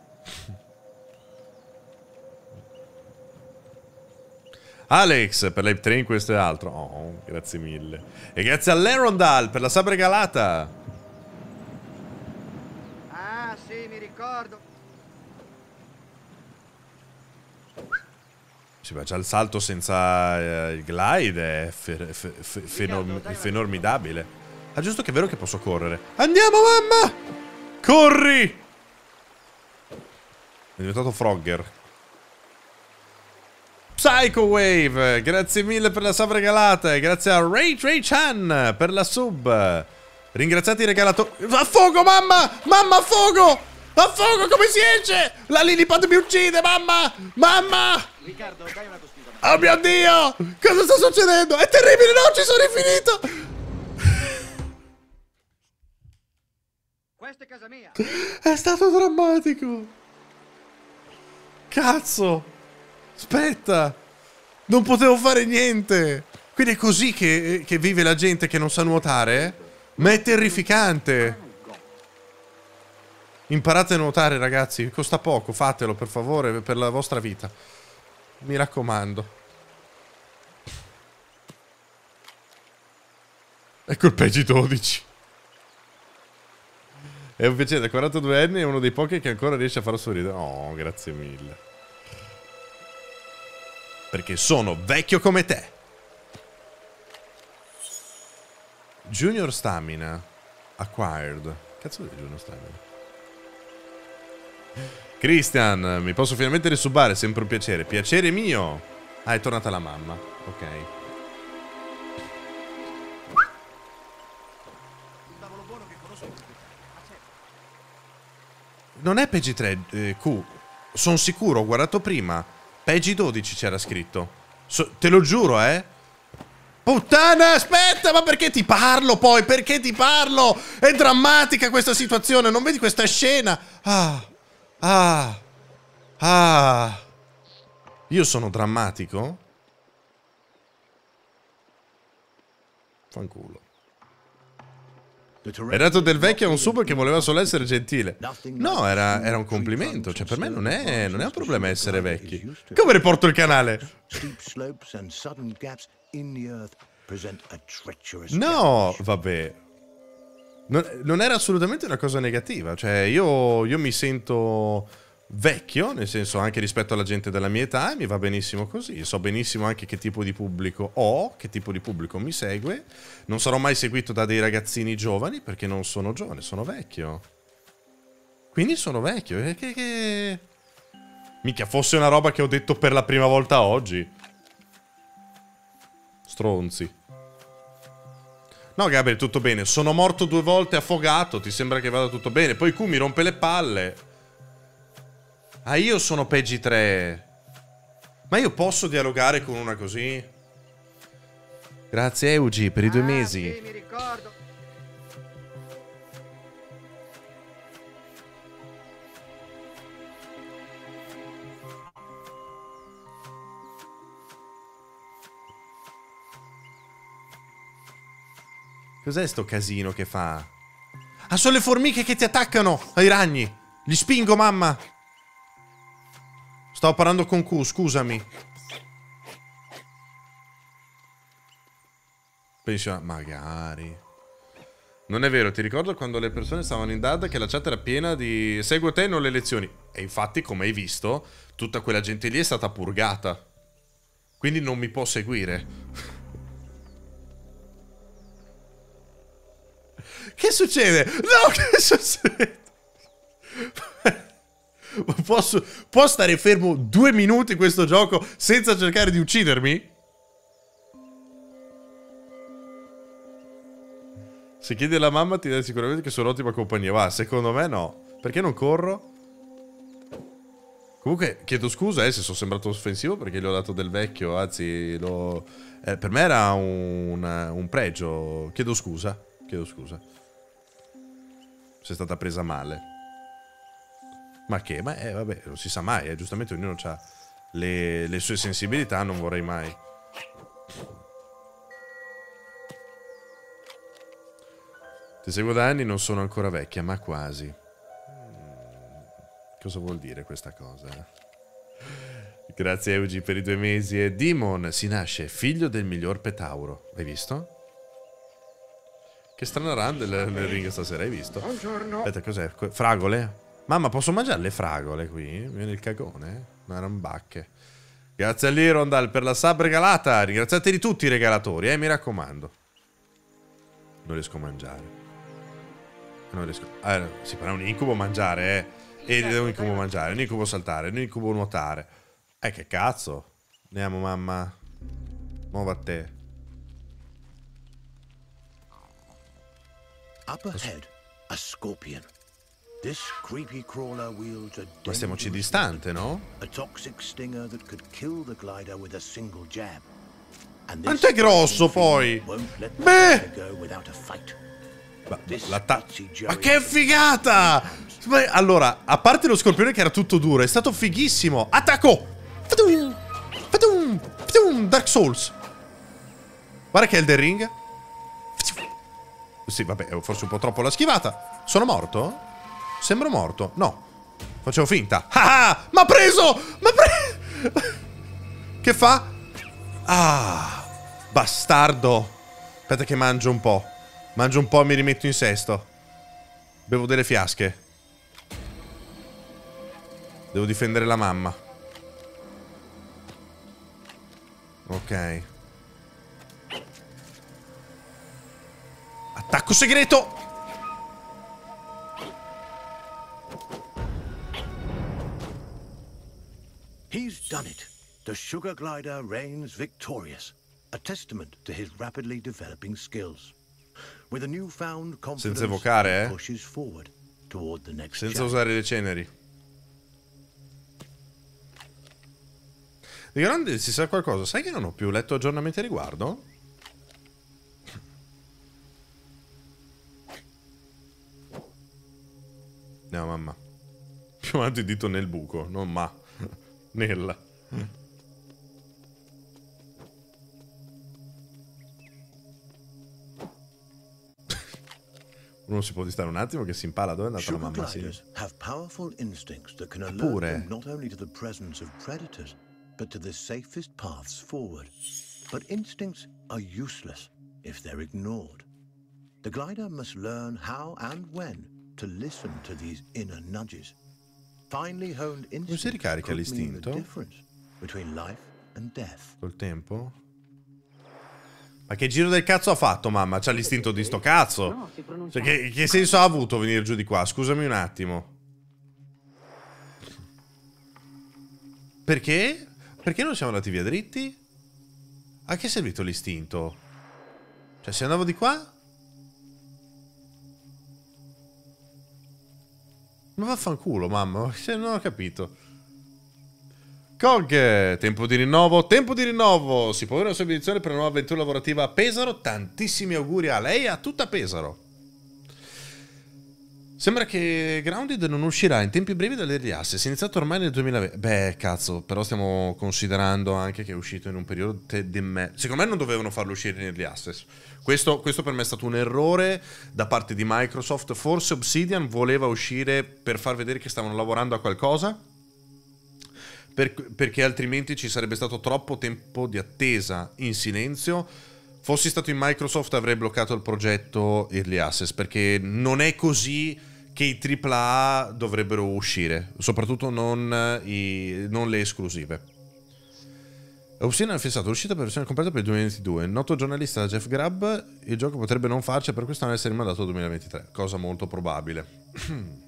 Alex per l'Hype Train questo e altro. Oh, grazie mille. E grazie all'Erondal per la sabbia regalata. Ah, sì, mi ricordo. Sì, ma già il salto senza eh, il glide è fe- fe- fe- fenom- fenormidabile. Ah, giusto che è vero che posso correre. Andiamo, mamma! Corri! Diventato Frogger. Psycho Wave, grazie mille per la sub regalata. E grazie a Ray Ray Chan per la sub. Ringraziati i regalatori. A fuoco, mamma! Mamma, a fuoco! A fuoco, come si esce? La Lillipad mi uccide, mamma! Mamma! Riccardo, dai una cospiva. Oh mio Dio! Cosa sta succedendo? È terribile, no, ci sono infinito! Questa è casa mia. È stato drammatico. Cazzo. Aspetta. Non potevo fare niente. Quindi è così che, che vive la gente che non sa nuotare? Ma è terrificante. Imparate a nuotare, ragazzi. Costa poco. Fatelo, per favore, per la vostra vita. Mi raccomando. Ecco il Peggy 12. È un piacere, 42 anni è uno dei pochi che ancora riesce a farlo sorridere. Oh, grazie mille. Perché sono vecchio come te. Junior Stamina Acquired. Cazzo di Junior Stamina? Christian, mi posso finalmente risubare, sempre un piacere. Piacere mio. Ah, è tornata la mamma. Ok. Non è Peggy 3 eh. Sono sicuro, ho guardato prima. Peggy 12 c'era scritto. So- te lo giuro, eh. Puttana, aspetta, ma perché ti parlo poi? Perché ti parlo? È drammatica questa situazione, non vedi questa scena? Ah, ah, ah. Io sono drammatico? Fanculo. È dato del vecchio a un sub che voleva solo essere gentile. No, era, era un complimento. Cioè, per me non è, non è un problema essere vecchi. Come riporto il canale? No, vabbè. Non, non era assolutamente una cosa negativa. Cioè, io, io mi sento vecchio, nel senso anche rispetto alla gente della mia età, e mi va benissimo così. So benissimo anche che tipo di pubblico ho, che tipo di pubblico mi segue. Non sarò mai seguito da dei ragazzini giovani perché non sono giovane, sono vecchio. Quindi sono vecchio. E che, che... Mica fosse una roba che ho detto per la prima volta oggi. Stronzi. No, Gabriel, tutto bene. Sono morto due volte affogato. Ti sembra che vada tutto bene. Poi Q mi rompe le palle. Ah, io sono Peggy 3. Ma io posso dialogare con una così? Grazie, Eugi, per i due Ah, mesi. Sì, mi ricordo. Cos'è sto casino che fa? Ah, sono le formiche che ti attaccano ai ragni. Li spingo, mamma. Stavo parlando con Q, scusami. Pensi, ah, magari. Non è vero, ti ricordo quando le persone stavano in DAD che la chat era piena di seguo te non le lezioni. E infatti, come hai visto, tutta quella gente lì è stata purgata. Quindi non mi può seguire. Che succede? No, che succede? Posso, può stare fermo due minuti questo gioco senza cercare di uccidermi? Se chiedi alla mamma ti dà sicuramente che sono ottima compagnia. Va, secondo me no. Perché non corro? Comunque chiedo scusa eh, se sono sembrato offensivo perché gli ho dato del vecchio. Anzi, lo- eh, per me era un, un pregio. Chiedo scusa. Chiedo scusa. Se è stata presa male. Ma che? Ma eh, vabbè, non si sa mai. eh, Giustamente ognuno ha le, le sue sensibilità. Non vorrei mai. Ti seguo da anni, non sono ancora vecchia, ma quasi. Mm, Cosa vuol dire questa cosa? Grazie Eugi per i due mesi. E Demon si nasce figlio del miglior petauro. Hai visto? Che strana run del, del ring stasera, hai visto? Buongiorno. Aspetta, cos'è? Fragole? Mamma, posso mangiare le fragole qui? Viene il cagone? Non erano bacche. Grazie all'Irondal per la sub regalata. Ringraziatevi tutti i regalatori, eh, mi raccomando. Non riesco a mangiare. Non riesco. Ah, sì, però è un incubo mangiare, eh. Ed è un incubo mangiare, un incubo saltare, un incubo nuotare. Eh, che cazzo? Andiamo, mamma. Muova a te. Up ahead, a scorpion. Ma stiamoci distante, no? Quanto è grosso, poi? Beh! Ma, Ma Joey che figata! Ma- Allora, a parte lo scorpione che era tutto duro, è stato fighissimo. Attacco! Dark Souls. Guarda che è Elden Ring. Sì, vabbè, forse un po' troppo la schivata. Sono morto? Sembro morto. No. Facevo finta. Ah! ah! M'ha preso! M'ha preso! che fa? Ah! Bastardo. Aspetta che mangio un po'. Mangio un po' e mi rimetto in sesto. Bevo delle fiasche. Devo difendere la mamma. Ok. Attacco segreto! He's done it. The sugar glider reigns victorious, a testament to his rapidly developing skills. With a newfound confidence, evocare, he eh? pushes forward toward the next Senza challenge. usare le ceneri. Di grande si sa qualcosa. Sai che non ho più letto aggiornamenti a riguardo? No, mamma. Più avanti il dito nel buco, non ma. Nella. Uno si può distare un attimo che si impala dove è andata la mamma. Sì. have powerful instincts that can alert pure. them not only to the presence of predators, but to the safest paths forward. But instincts are useless if they're ignored. The glider must learn how and when to listen to these inner nudges. Honed si ricarica l'istinto? difference between life and death. Col tempo? Ma che giro del cazzo ha fatto, mamma? C'ha l'istinto di sto cazzo? Cioè, che, che senso ha avuto venire giù di qua? Scusami un attimo. Perché? Perché non siamo andati via dritti? A che è servito l'istinto? Cioè, se andavo di qua? Ma vaffanculo, mamma. Cioè, non ho capito. Cog, tempo di rinnovo, tempo di rinnovo. Si può avere una sua per una nuova avventura lavorativa a Pesaro. Tantissimi auguri a lei e a tutta Pesaro. Sembra che Grounded non uscirà in tempi brevi dall'Early Access. Iniziato ormai nel 2020. Beh, cazzo, però stiamo considerando anche che è uscito in un periodo di me. Secondo me non dovevano farlo uscire in Early Access. Questo, questo per me è stato un errore da parte di Microsoft. Forse Obsidian voleva uscire per far vedere che stavano lavorando a qualcosa. per- perché altrimenti ci sarebbe stato troppo tempo di attesa in silenzio. Fossi stato in Microsoft avrei bloccato il progetto Early Access perché non è così che i AAA dovrebbero uscire, soprattutto non, i- non le esclusive. Obsidian ha fissato l'uscita per versione completa per il 2022. Il noto giornalista Jeff Grubb, il gioco potrebbe non farci per questo non essere rimandato al 2023, cosa molto probabile.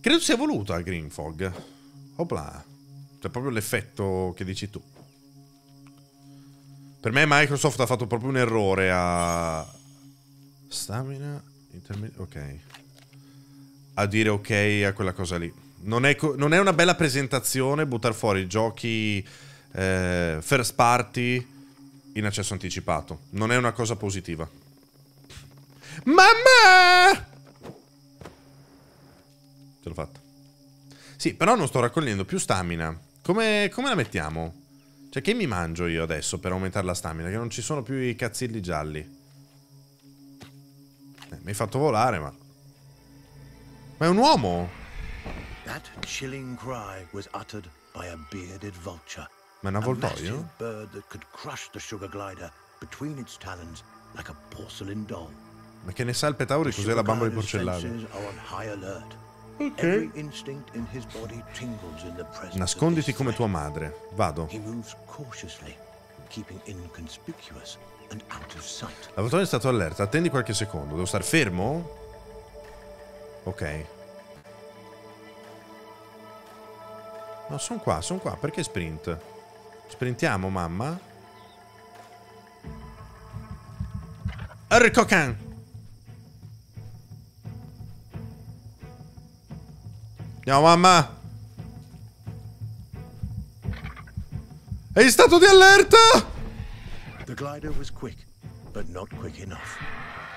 Credo sia voluto a Green Fog. Opla. Cioè proprio l'effetto che dici tu. Per me Microsoft ha fatto proprio un errore a... Stamina... interme- Ok. A dire ok a quella cosa lì. Non è, non è una bella presentazione buttare fuori giochi eh, first party in accesso anticipato. Non è una cosa positiva. Mamma! Ce l'ho fatta. Sì, però non sto raccogliendo più stamina. Come, come la mettiamo? Cioè, che mi mangio io adesso per aumentare la stamina? Che non ci sono più i cazzilli gialli. Eh, mi hai fatto volare, ma... Ma è un uomo? That chilling cry was uttered by a bearded vulture. Ma è un A avvoltoio? massive bird that could crush the sugar glider between its talons like a porcelain doll. Ma che ne sa il Petauri cos'è la bambola di porcellana? of Nasconditi come tua madre. Vado. He moves cautiously, keeping inconspicuous L'avvoltoio è stato allerta. Attendi qualche secondo. Devo stare fermo? Ok. No, sono qua, sono qua. Perché sprint? Sprintiamo, mamma? Harry Cocan! Andiamo, mamma! È stato di allerta! The glider was quick, but not quick enough.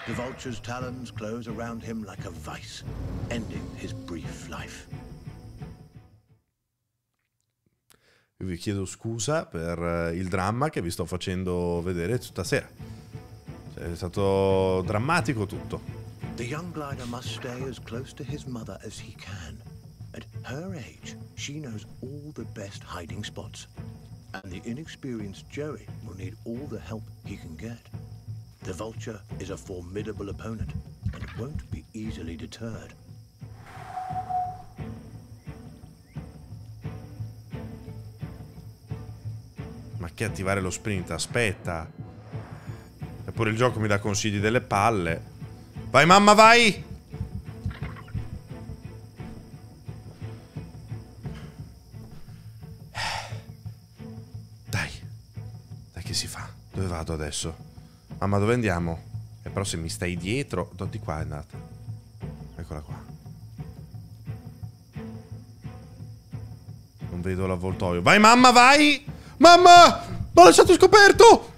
The vulture's talons close around him like a vice, ending his brief life. Io vi chiedo scusa per eh, il dramma che vi sto facendo vedere tutta sera. È stato drammatico tutto. The young glider must stay as close to his mother as he can. At her age, she knows all the best hiding spots. And the inexperienced Joey will need all the help he can get. The vulture is a formidable opponent and won't be easily deterred. Ma che attivare lo sprint? Aspetta. Eppure il gioco mi dà consigli delle palle. Vai mamma, vai! Vado adesso? Mamma, dove andiamo? E però se mi stai dietro... Di qua è andata. Eccola qua. Non vedo l'avvoltoio. Vai mamma, vai! Mamma! L'ho lasciato scoperto!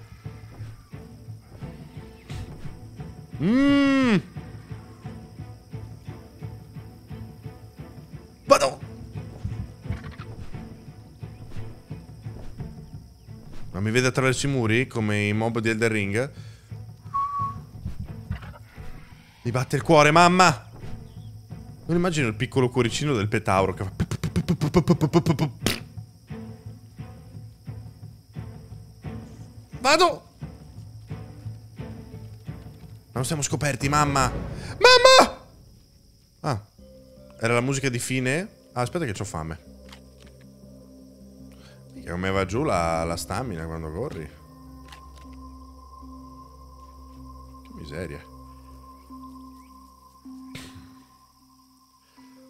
Mmm! Vado! Ma mi vede attraverso i muri come i mob di Elden Ring? Mi batte il cuore, mamma! Non immagino il piccolo cuoricino del petauro che fa... Vado! Ma non siamo scoperti, mamma! Mamma! Ah, era la musica di fine? Ah, aspetta che ho fame. Mica come va giù la, la stamina quando corri. Che miseria.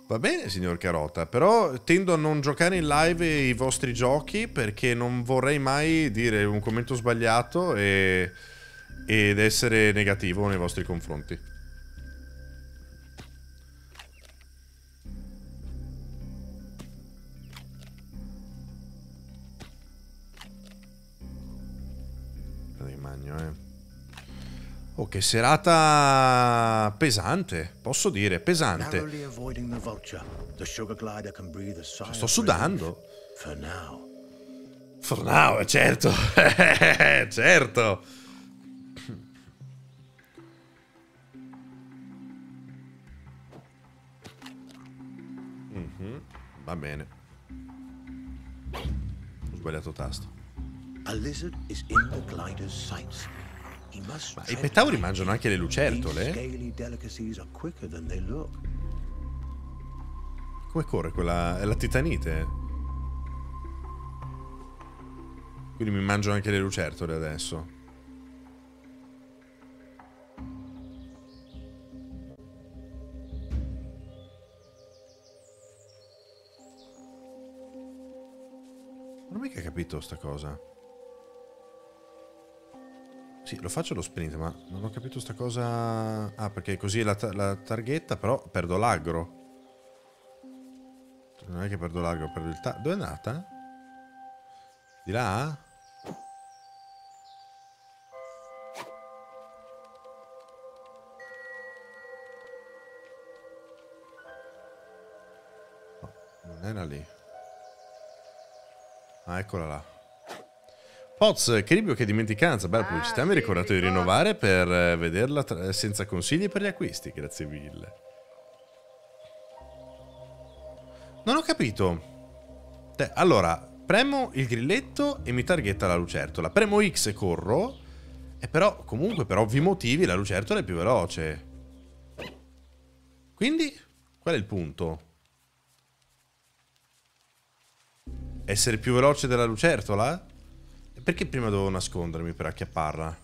Va bene, signor Carota, però tendo a non giocare in live i vostri giochi perché non vorrei mai dire un commento sbagliato e, ed essere negativo nei vostri confronti. Oh, che serata pesante, posso dire, pesante. Sto sudando. For now. For now, certo. certo. Mhm, Va bene. Ho sbagliato tasto. A lizard is in the glider's sights. Ma i petauri mangiano anche le lucertole? Come corre quella? È la titanite. Quindi mi mangio anche le lucertole adesso. Non ho mica capito sta cosa. Sì, lo faccio lo sprint, ma non ho capito sta cosa... Ah, perché così la, la targhetta, però perdo l'aggro. Non è che perdo l'aggro, perdo il ta... Dove è andata? Di là? No, non era lì. Ah, eccola là. Poz, che che dimenticanza, bella pubblicità, mi hai ricordato di rinnovare per eh, vederla tra- senza consigli per gli acquisti, grazie mille. Non ho capito. Allora, premo il grilletto e mi targhetta la lucertola. Premo X e corro. E però, comunque, per ovvi motivi, la lucertola è più veloce. Quindi, qual è il punto? Essere più veloce della lucertola? Perché prima devo nascondermi per acchiapparla?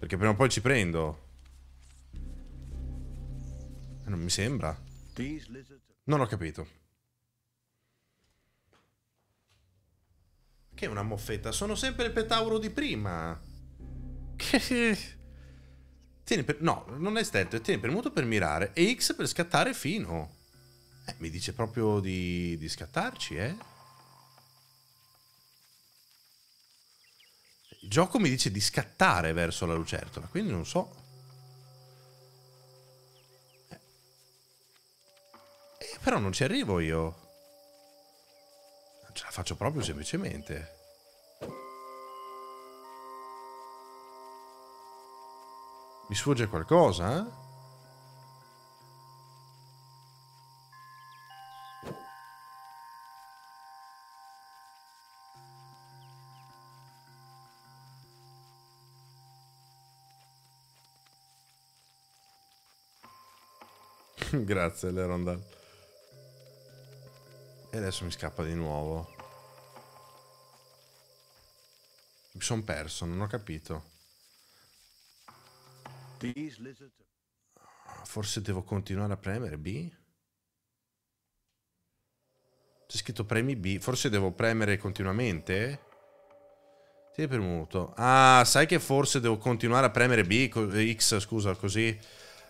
Perché prima o poi ci prendo. Non mi sembra. Non ho capito. Che è una moffetta? Sono sempre il petauro di prima. Che... Tieni per... No, non è stealth. Tieni premuto per mirare e X per scattare fino. Eh, mi dice proprio di, di scattarci, eh? Il gioco mi dice di scattare verso la lucertola, quindi non so. Eh, Eh, però non ci arrivo io. Non ce la faccio proprio semplicemente. Mi sfugge qualcosa, eh? Grazie, Lerondal. E adesso mi scappa di nuovo. Mi sono perso, non ho capito. Forse devo continuare a premere B? C'è scritto premi B. Forse devo premere continuamente? Tieni premuto. Ah, sai che forse devo continuare a premere B? X, scusa, così.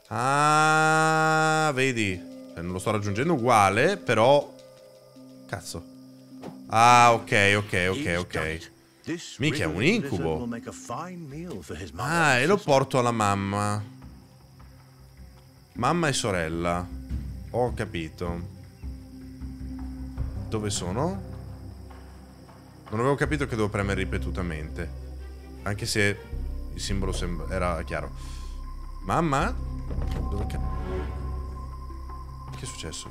Ah, vedi. Cioè, non lo sto raggiungendo uguale, però... Cazzo. Ah, ok, ok, ok, ok. Mica è un incubo. Ah, e lo porto alla mamma. Mamma e sorella. Ho capito. Dove sono? Non avevo capito che devo premere ripetutamente. Anche se il simbolo era chiaro. Mamma? Dove ca- Che è successo?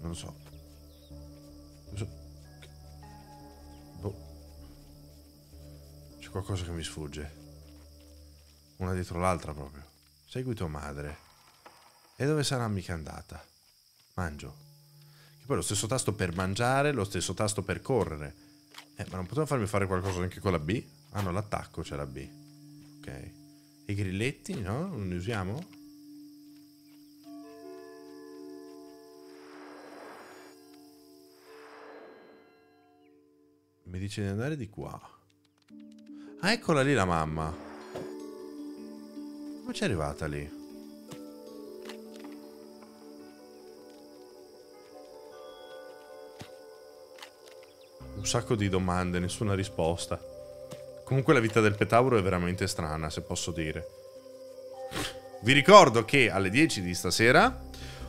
Non lo so. Non so. Boh. C'è qualcosa che mi sfugge. Una dietro l'altra proprio. Segui tua madre. E dove sarà mica andata? Mangio. Che poi lo stesso tasto per mangiare, lo stesso tasto per correre. Eh, ma non poteva farmi fare qualcosa anche con la B? Ah no, l'attacco c'è la B. Ok. I grilletti, no? Non li usiamo? Mi dice di andare di qua. Ah, eccola lì la mamma. Come c'è arrivata lì? Un sacco di domande, nessuna risposta. Comunque la vita del petauro è veramente strana, se posso dire. Vi ricordo che alle 10 di stasera,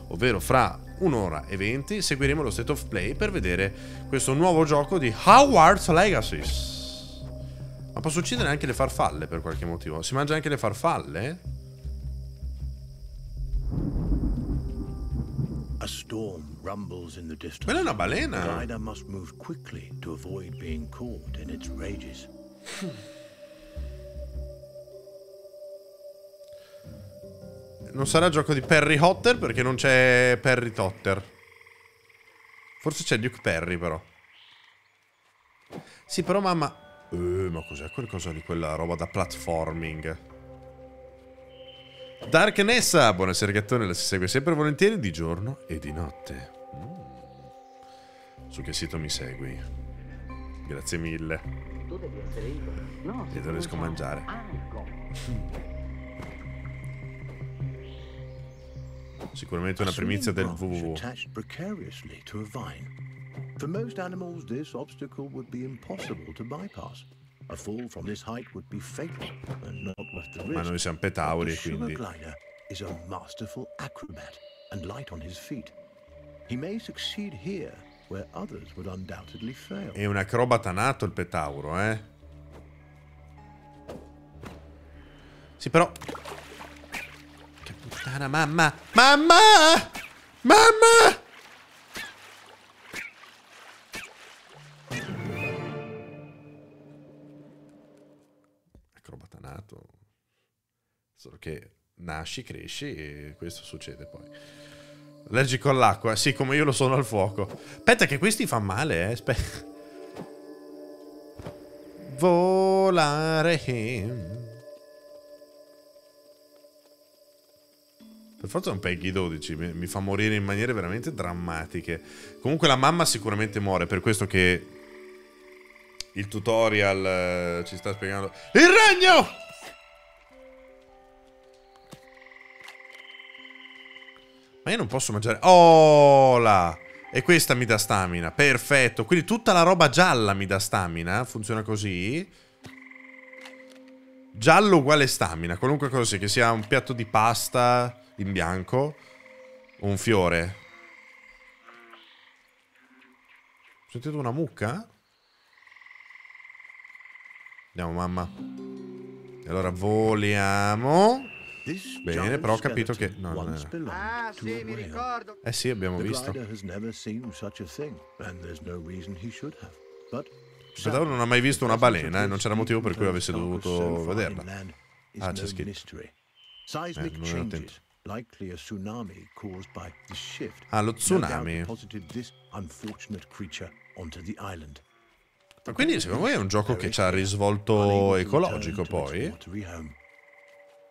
ovvero fra un'ora e 20, seguiremo lo State of Play per vedere questo nuovo gioco di Howard's Legacy. Ma posso uccidere anche le farfalle per qualche motivo? Si mangia anche le farfalle? A storm rumbles in the distance. Quella è una balena. glider must move quickly to avoid being caught in its rages. Non sarà gioco di Perry Hotter perché non c'è Perry Totter. Forse c'è Duke Perry però. Sì, però mamma... Eh, ma cos'è qualcosa di quella roba da platforming? Dark Nessa, buonasera gattone, la si segue sempre volentieri di giorno e di notte. Mm. Su che sito mi segui? Grazie mille. Tu devi essere Igor. No, E non riesco a mangiare. Igor. Sicuramente una primizia del www. attached precariously to a vine. For most animals, this obstacle would be impossible to bypass. A fall from this height would be fatal and not worth the risk. Ma noi siamo But petauri, quindi... glider is a masterful acrobat and light on his feet. He may succeed here È un acrobata nato il petauro, eh. Sì, però... Che puttana, mamma! Mamma! Mamma! Acrobata nato. Solo che nasci, cresci e questo succede poi. Allergico all'acqua? Sì, come io lo sono al fuoco. Aspetta che questi fanno male, eh. Aspetta. Volare. Per forza è un Peggy 12, mi, mi fa morire in maniere veramente drammatiche. Comunque la mamma sicuramente muore, per questo che il tutorial eh, ci sta spiegando... Il ragno! Ma io non posso mangiare... Oh là! E questa mi dà stamina. Perfetto. Quindi tutta la roba gialla mi dà stamina. Funziona così. Giallo uguale stamina. Qualunque cosa sia. Che sia un piatto di pasta in bianco. O un fiore. Sentite una mucca? Andiamo, mamma. E allora voliamo. This Bene, però ho capito che- no, non era. belonged Ah, sì, mi whale. ricordo. Eh sì, abbiamo The visto. Aspettavo, non ha mai visto una balena e non c'era motivo per cui avesse dovuto vederla. Ah, c'è scritto. Eh, non ero attento. Ah, lo tsunami. Ma quindi secondo voi è un gioco che ha risvolto ecologico poi?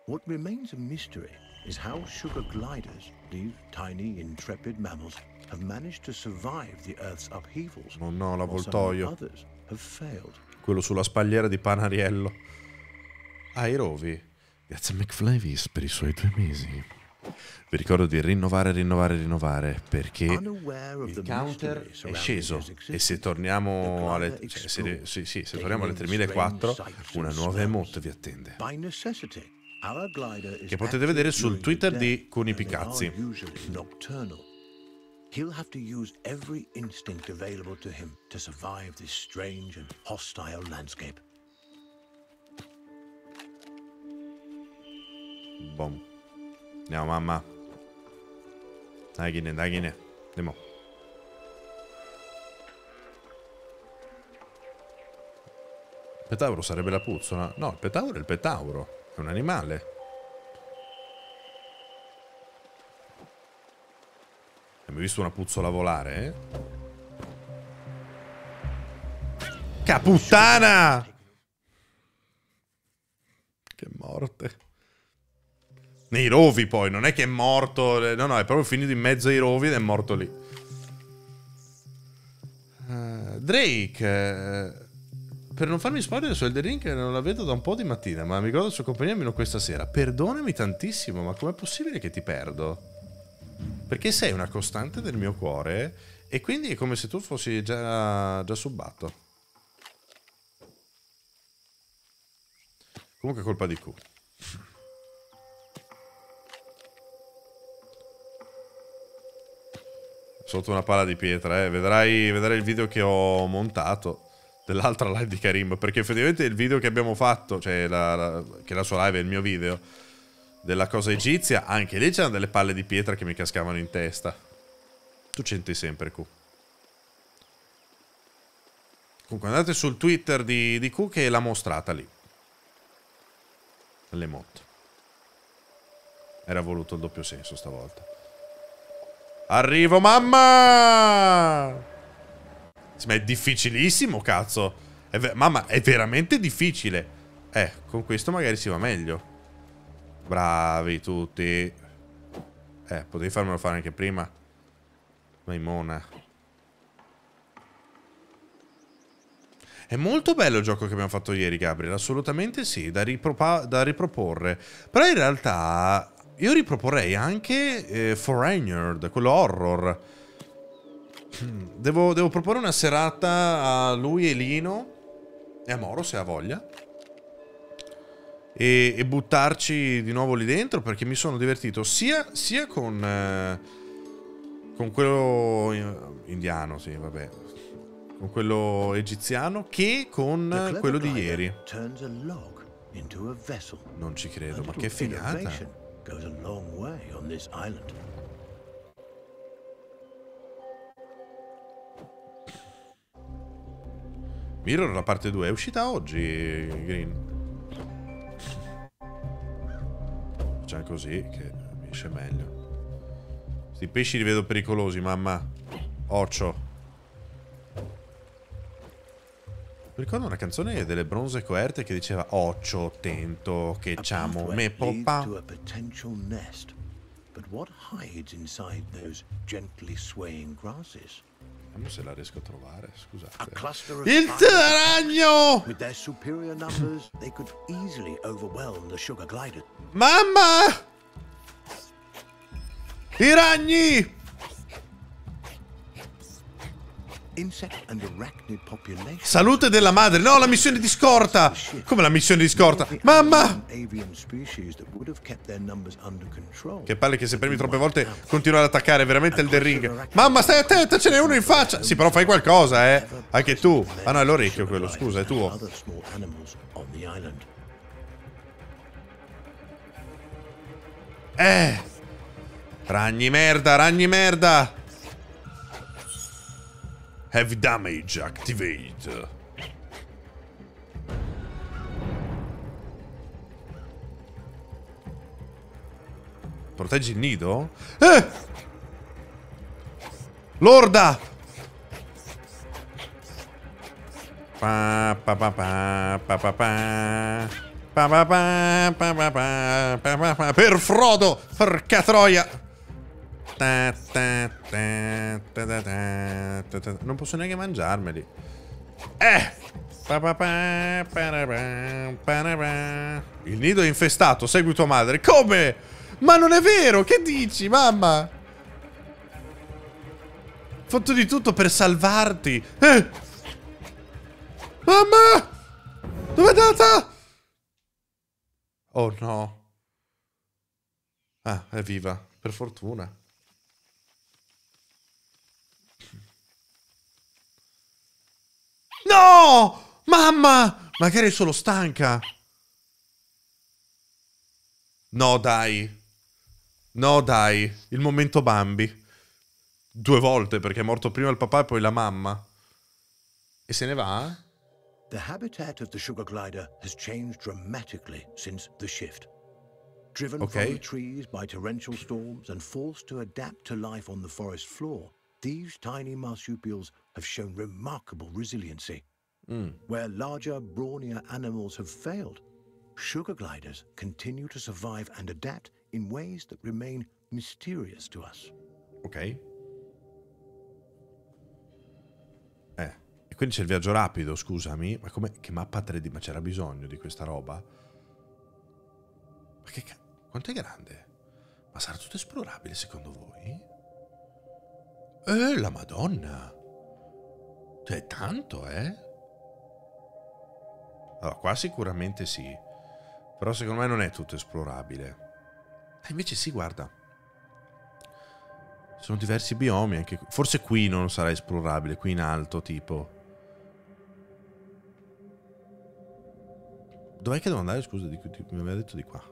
What remains a mystery is how sugar gliders, these tiny, intrepid mammals, have managed to survive the Earth's upheavals. Oh no, l'avvoltoio. others have failed. Quello sulla spalliera di Panariello. Ah, i rovi. Grazie a McFlavis per i suoi due mesi. Vi ricordo di rinnovare, rinnovare, rinnovare perché il counter è sceso e se torniamo alle, cioè, se, sì, sì, se torniamo alle gaining 3004 strange sights una nuova emote vi attende. By necessity, Che potete vedere sul Twitter di Cuni Picazzi. He'll have to use every instinct available to him to survive this strange and hostile landscape. Bom. Andiamo mamma. Dai Ghine, dai Ghine. Andiamo. Petauro sarebbe la puzzola? No, il petauro è il petauro. È un animale. Mai visto una puzzola volare, eh? Caputtana! Che morte. Nei rovi poi, non è che è morto. No, no, è proprio finito in mezzo ai rovi ed è morto lì. Eh, Drake, eh, per non farmi spoiler su Elden Ring, non la vedo da un po' di mattina, ma mi ricordo la sua compagnia almeno questa sera. Perdonami tantissimo, ma com'è possibile che ti perdo? Perché sei una costante del mio cuore e quindi è come se tu fossi già, già subbato. Comunque colpa di Q. Sotto una pala di pietra, eh. Vedrai, vedrai il video che ho montato dell'altra live di Karim. Perché effettivamente il video che abbiamo fatto, cioè la, la- che la sua live è il mio video, della cosa egizia, anche lì c'erano delle palle di pietra che mi cascavano in testa. Tu c'entri sempre, Q. Comunque andate sul Twitter di, di Q che l'ha mostrata lì. L'emote. Era voluto il doppio senso stavolta. Arrivo, mamma! Ma è difficilissimo, cazzo. È mamma, è veramente difficile. Eh, con questo magari si va meglio. Bravi tutti. Eh, potevi farmelo fare anche prima. Maimona. È molto bello il gioco che abbiamo fatto ieri, Gabriel. Assolutamente sì, da, da riproporre. Però in realtà io riproporrei anche eh, Foreigner, quello horror. Devo, devo proporre una serata a lui e Lino e a Moro se ha voglia. E, e buttarci di nuovo lì dentro perché mi sono divertito sia, sia con, eh, con quello in- indiano, sì, vabbè, con quello egiziano che con quello di ieri. Non ci credo, ma che figata. goes a long way on this island. Mirror la parte 2 è uscita oggi, Green. Facciamo così che mi esce meglio. Sti pesci li vedo pericolosi, mamma. Occio. Mi ricordo una canzone delle bronze coerte che diceva Occio, attento, che ciamo me poppa. But what hides inside those gently swaying grasses? Io se la riesco a trovare, scusate. Il ragno! Numbers, they could easily overwhelm the sugar glider. Mamma! I ragni! Salute della madre. No, la missione di scorta. Come la missione di scorta? Mamma! Che palle che se premi troppe volte continua ad attaccare veramente il del ring. Mamma, stai attenta, ce n'è uno in faccia. Sì, però fai qualcosa, eh. Anche tu. Ah no, è l'orecchio quello, scusa, è tuo. The. Eh. Ragni merda, ragni merda. Heavy damage activate. Proteggi il nido? Eh! Lorda! Pa pa pa pa pa pa pa. Pa pa pa pa pa pa pa. Per Frodo! Porca troia! Non posso neanche mangiarmeli. Eh! Il nido è infestato, segui tua madre. Come? Ma non è vero! Che dici, mamma? Fatto di tutto per salvarti. Eh! Mamma! Dove è andata? Oh no. Ah, è viva. Per fortuna. No! Mamma! Magari è solo stanca. No, dai. No, dai. Il momento Bambi. Due volte perché è morto prima il papà e poi la mamma. E se ne va? The habitat of the sugar glider has changed dramatically since the shift. Driven Okay. from the trees by torrential storms and forced to adapt to life on the forest floor, these tiny marsupials have shown remarkable resiliency. Where larger, brawnier animals have failed, sugar gliders continue to survive and adapt in ways that remain mysterious to us. Ok. Eh, e quindi c'è il viaggio rapido, scusami. Ma come che mappa 3D? Ma c'era bisogno di questa roba? Ma che ca- Quanto è grande? Ma sarà tutto esplorabile secondo voi? Eh, la madonna! Cioè, tanto, eh? Allora, qua sicuramente sì. Però secondo me non è tutto esplorabile. Ah, invece sì, guarda. Sono diversi biomi anche qui. Forse qui non sarà esplorabile, qui in alto tipo. Dov'è che devo andare? Scusa, di, di- mi aveva detto di qua.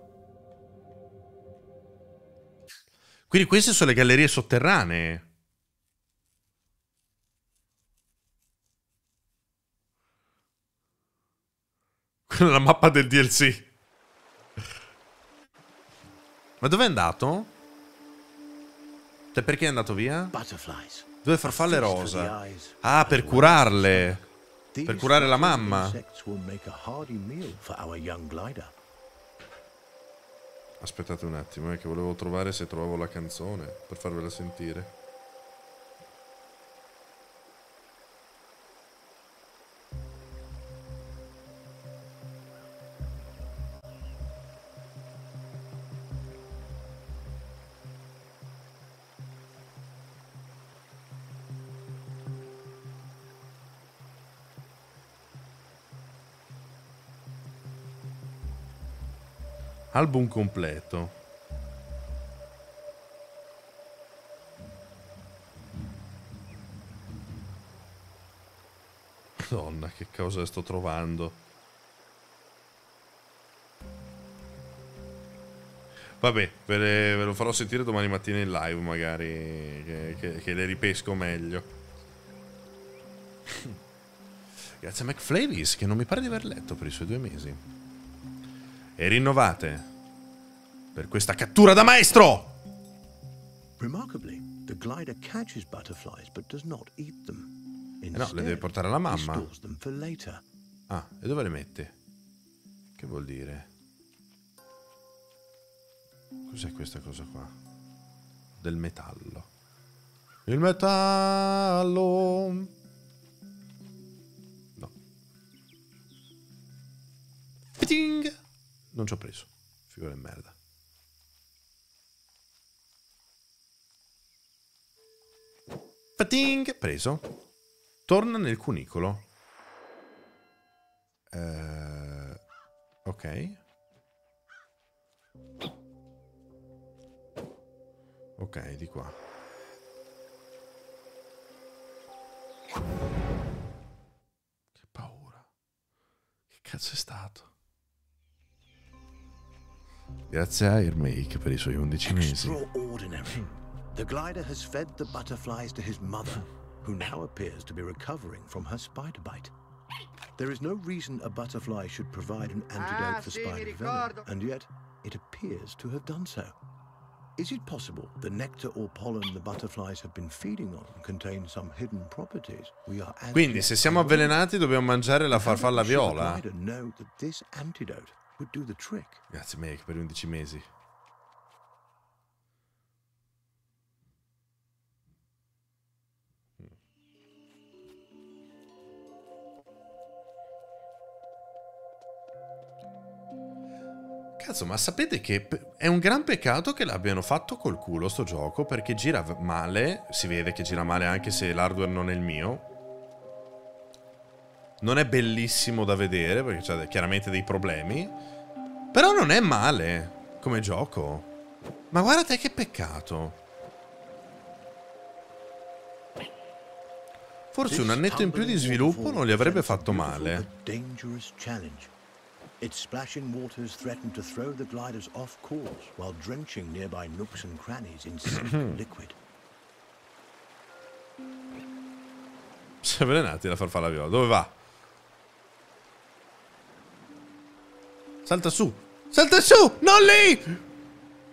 Quindi queste sono le gallerie sotterranee. la mappa del DLC. Ma dov'è andato? Cioè, perché è andato via? Due farfalle rosa. Ah, per curarle. Per curare la mamma. Aspettate un attimo, è che volevo trovare se trovavo la canzone per farvela sentire. Album completo. Madonna, che cosa sto trovando? Vabbè, ve, le- ve lo farò sentire domani mattina in live, magari, che, che- che le ripesco meglio. Grazie a McFlavis, che non mi pare di aver letto per i suoi due mesi. E rinnovate per questa cattura da maestro! Remarkably, the glider catches butterflies but does not eat them. Eh no, le deve portare alla mamma. Ah, e dove le mette? Che vuol dire? Cos'è questa cosa qua? del metallo. Il metallo. Non ci ho preso. Figura di merda. Fating! Preso. Torna nel cunicolo. Eh, ok. Ok, di qua. Che paura. Che cazzo è stato? Grazie a Airmake per i suoi 11 mesi. The glider has fed the butterflies to his mother, who now appears to be recovering from her spider bite. There is no reason a butterfly should provide an antidote Ah, for spider venom, and yet it appears to have done so. Is it possible the nectar or pollen the butterflies have been feeding on contains some hidden properties we are Quindi, se siamo avvelenati, dobbiamo mangiare la farfalla viola. this antidote would do the trick? Grazie, Make, per 11 mesi. Cazzo, ma sapete che è un gran peccato che l'abbiano fatto col culo sto gioco perché gira male, si vede che gira male anche se l'hardware non è il mio. Non è bellissimo da vedere perché c'ha chiaramente dei problemi, però non è male come gioco. Ma guarda te che peccato. Forse un annetto in più di sviluppo non gli avrebbe fatto male. Its splashing waters threaten to throw the gliders off course while drenching nearby nooks and crannies in sick liquid. Si è avvelenati la farfalla viola. Dove va? Salta su! Salta su! Non lì!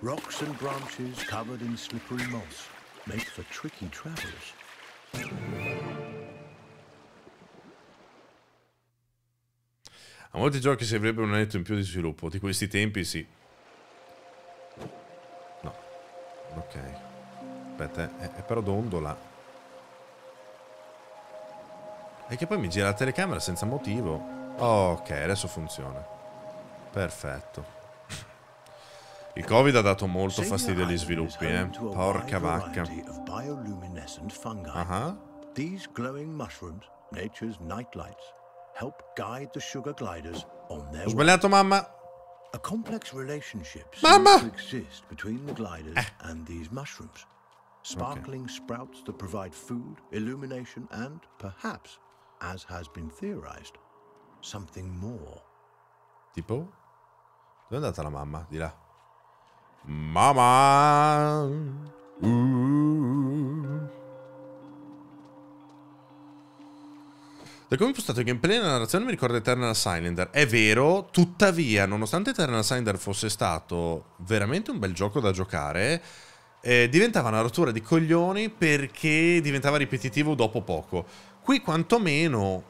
Rocks and branches covered in slippery moss make for tricky travelers. A molti giochi servirebbe un annetto in più di sviluppo. Di questi tempi sì. No. Ok. Aspetta, eh, è, è però dondola. E che poi mi gira la telecamera senza motivo. Ok, adesso funziona. Perfetto. Il Covid ha dato molto fastidio agli sviluppi, eh. Porca vacca. Ah. These glowing mushrooms, nature's nightlights, help guide the sugar gliders on their Ho way. sbagliato, mamma. A complex relationship Mama! seems to exist between the gliders and these mushrooms. Sparkling sprouts that provide food, illumination, and perhaps, as has been theorized, something more. Tipo? Dove è andata la mamma? Di là. Mamma! Uh. Da come impostato il gameplay la narrazione mi ricorda Eternal Cylinder. È vero, tuttavia, nonostante Eternal Cylinder fosse stato veramente un bel gioco da giocare, eh, diventava una rottura di coglioni perché diventava ripetitivo dopo poco. Qui quantomeno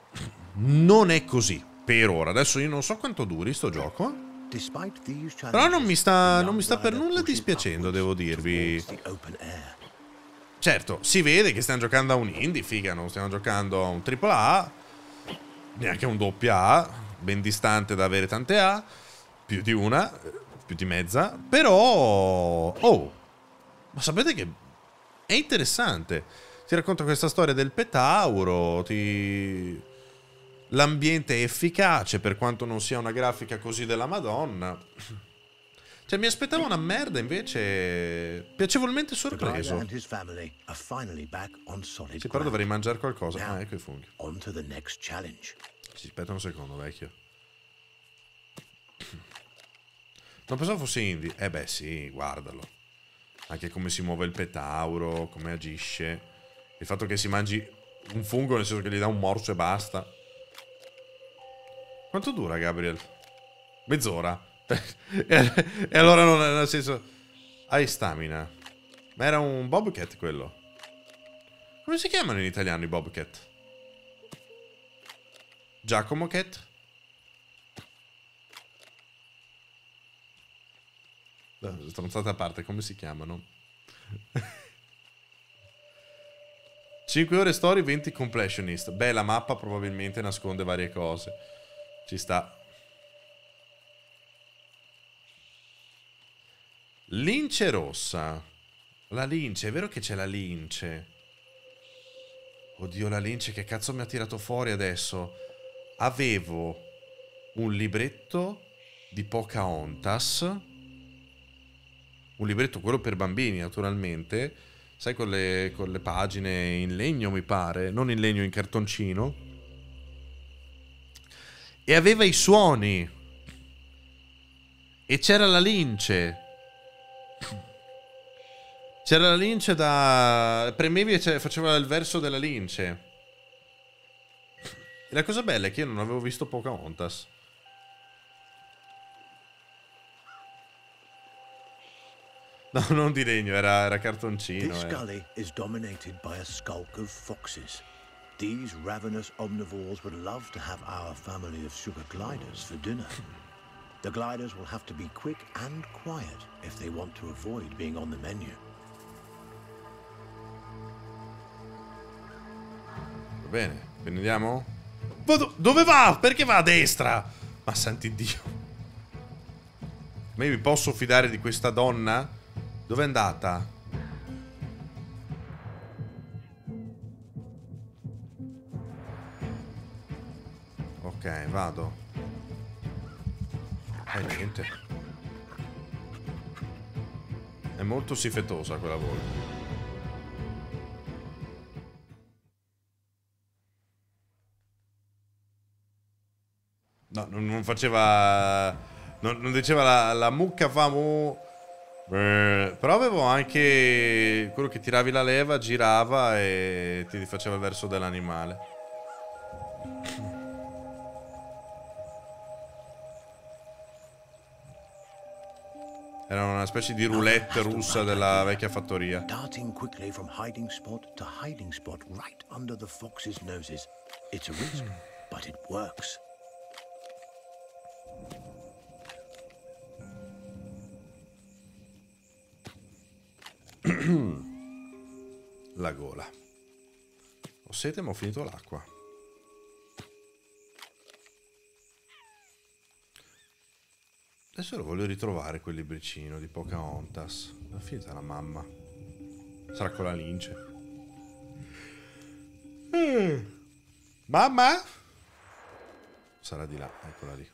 non è così, per ora. Adesso io non so quanto duri sto gioco. Però non mi sta- non mi sta per nulla dispiacendo, devo dirvi. Certo, si vede che stiamo giocando a un indie, figa, non stiamo giocando a un AAA, neanche a un doppia A, ben distante da avere tante A, più di una, più di mezza, però... Oh, ma sapete che è interessante. Ti racconto questa storia del petauro, ti... L'ambiente è efficace per quanto non sia una grafica così della Madonna. Cioè, mi aspettavo una merda, invece piacevolmente sorpreso. Sì, però dovrei mangiare qualcosa. Ah, ecco i funghi. Ci aspetta un secondo, vecchio. Non pensavo fosse indie. Eh beh, sì, guardalo. Anche come si muove il petauro, come agisce. Il fatto che si mangi un fungo, nel senso che gli dà un morso e basta. Quanto dura, Gabriel? Mezz'ora. e allora non nel senso... Hai stamina. Ma era un bobcat quello. Come si chiamano in italiano i bobcat? Giacomo Cat? Stronzata a parte, come si chiamano? 5 ore story, 20 completionist. Beh, la mappa probabilmente nasconde varie cose. Ci sta. Lince rossa. La lince, è vero che c'è la lince. Oddio, la lince, che cazzo mi ha tirato fuori adesso? Avevo un libretto di Pocahontas. Un libretto, quello per bambini, naturalmente. Sai, con le, con le pagine in legno, mi pare. Non in legno, in cartoncino. E aveva i suoni. E c'era la lince. C'era la lince da... Premevi e faceva il verso della lince. E la cosa bella è che io non avevo visto Pocahontas. No, non di legno, era, era cartoncino. This eh. gully is dominated by a skulk of foxes. These ravenous omnivores would love to have our family of sugar gliders for dinner. The gliders will have to be quick and quiet if they want to avoid being on the menu. Va bene, andiamo? Vado- dove va? Perché va a destra? Ma santi Dio. Ma io mi posso fidare di questa donna? Dove è andata? Ok, vado. Eh, niente. È molto sifetosa quella volpe. No, non, faceva. Non, non diceva la, la mucca fa mu. Eh, Però avevo anche quello che tiravi la leva, girava e ti faceva il verso dell'animale. Era una specie di roulette russa della vecchia fattoria. Darting quickly from hiding spot to hiding spot right under the foxes' noses. It's a risk, but it works. La gola. Ho sete ma ho finito l'acqua. Adesso lo voglio ritrovare quel libricino di Pocahontas. È finita la mamma. Sarà con la lince. Eh. Mamma? Sarà di là, eccola lì.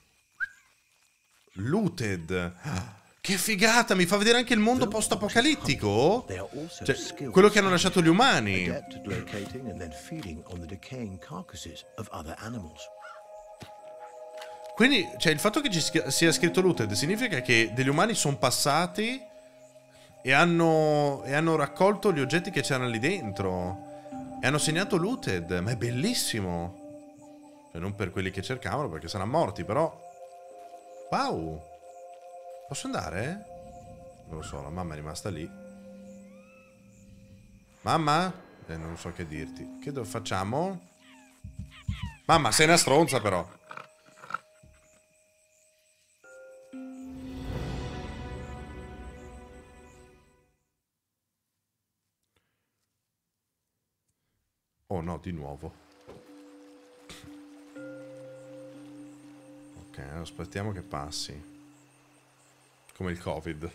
Looted. Che figata, mi fa vedere anche il mondo post-apocalittico? Cioè, quello che hanno lasciato gli umani. Quindi, cioè, il fatto che ci sia- scritto looted significa che degli umani sono passati e hanno, e hanno raccolto gli oggetti che c'erano lì dentro. E hanno segnato looted. Ma è bellissimo. Cioè, non per quelli che cercavano, perché saranno morti, però... Wow. Posso andare? Non lo so, la mamma è rimasta lì. Mamma? Eh, non so che dirti. Che facciamo? Mamma, sei una stronza però. Oh no, di nuovo. Ok, aspettiamo che passi. Come il Covid.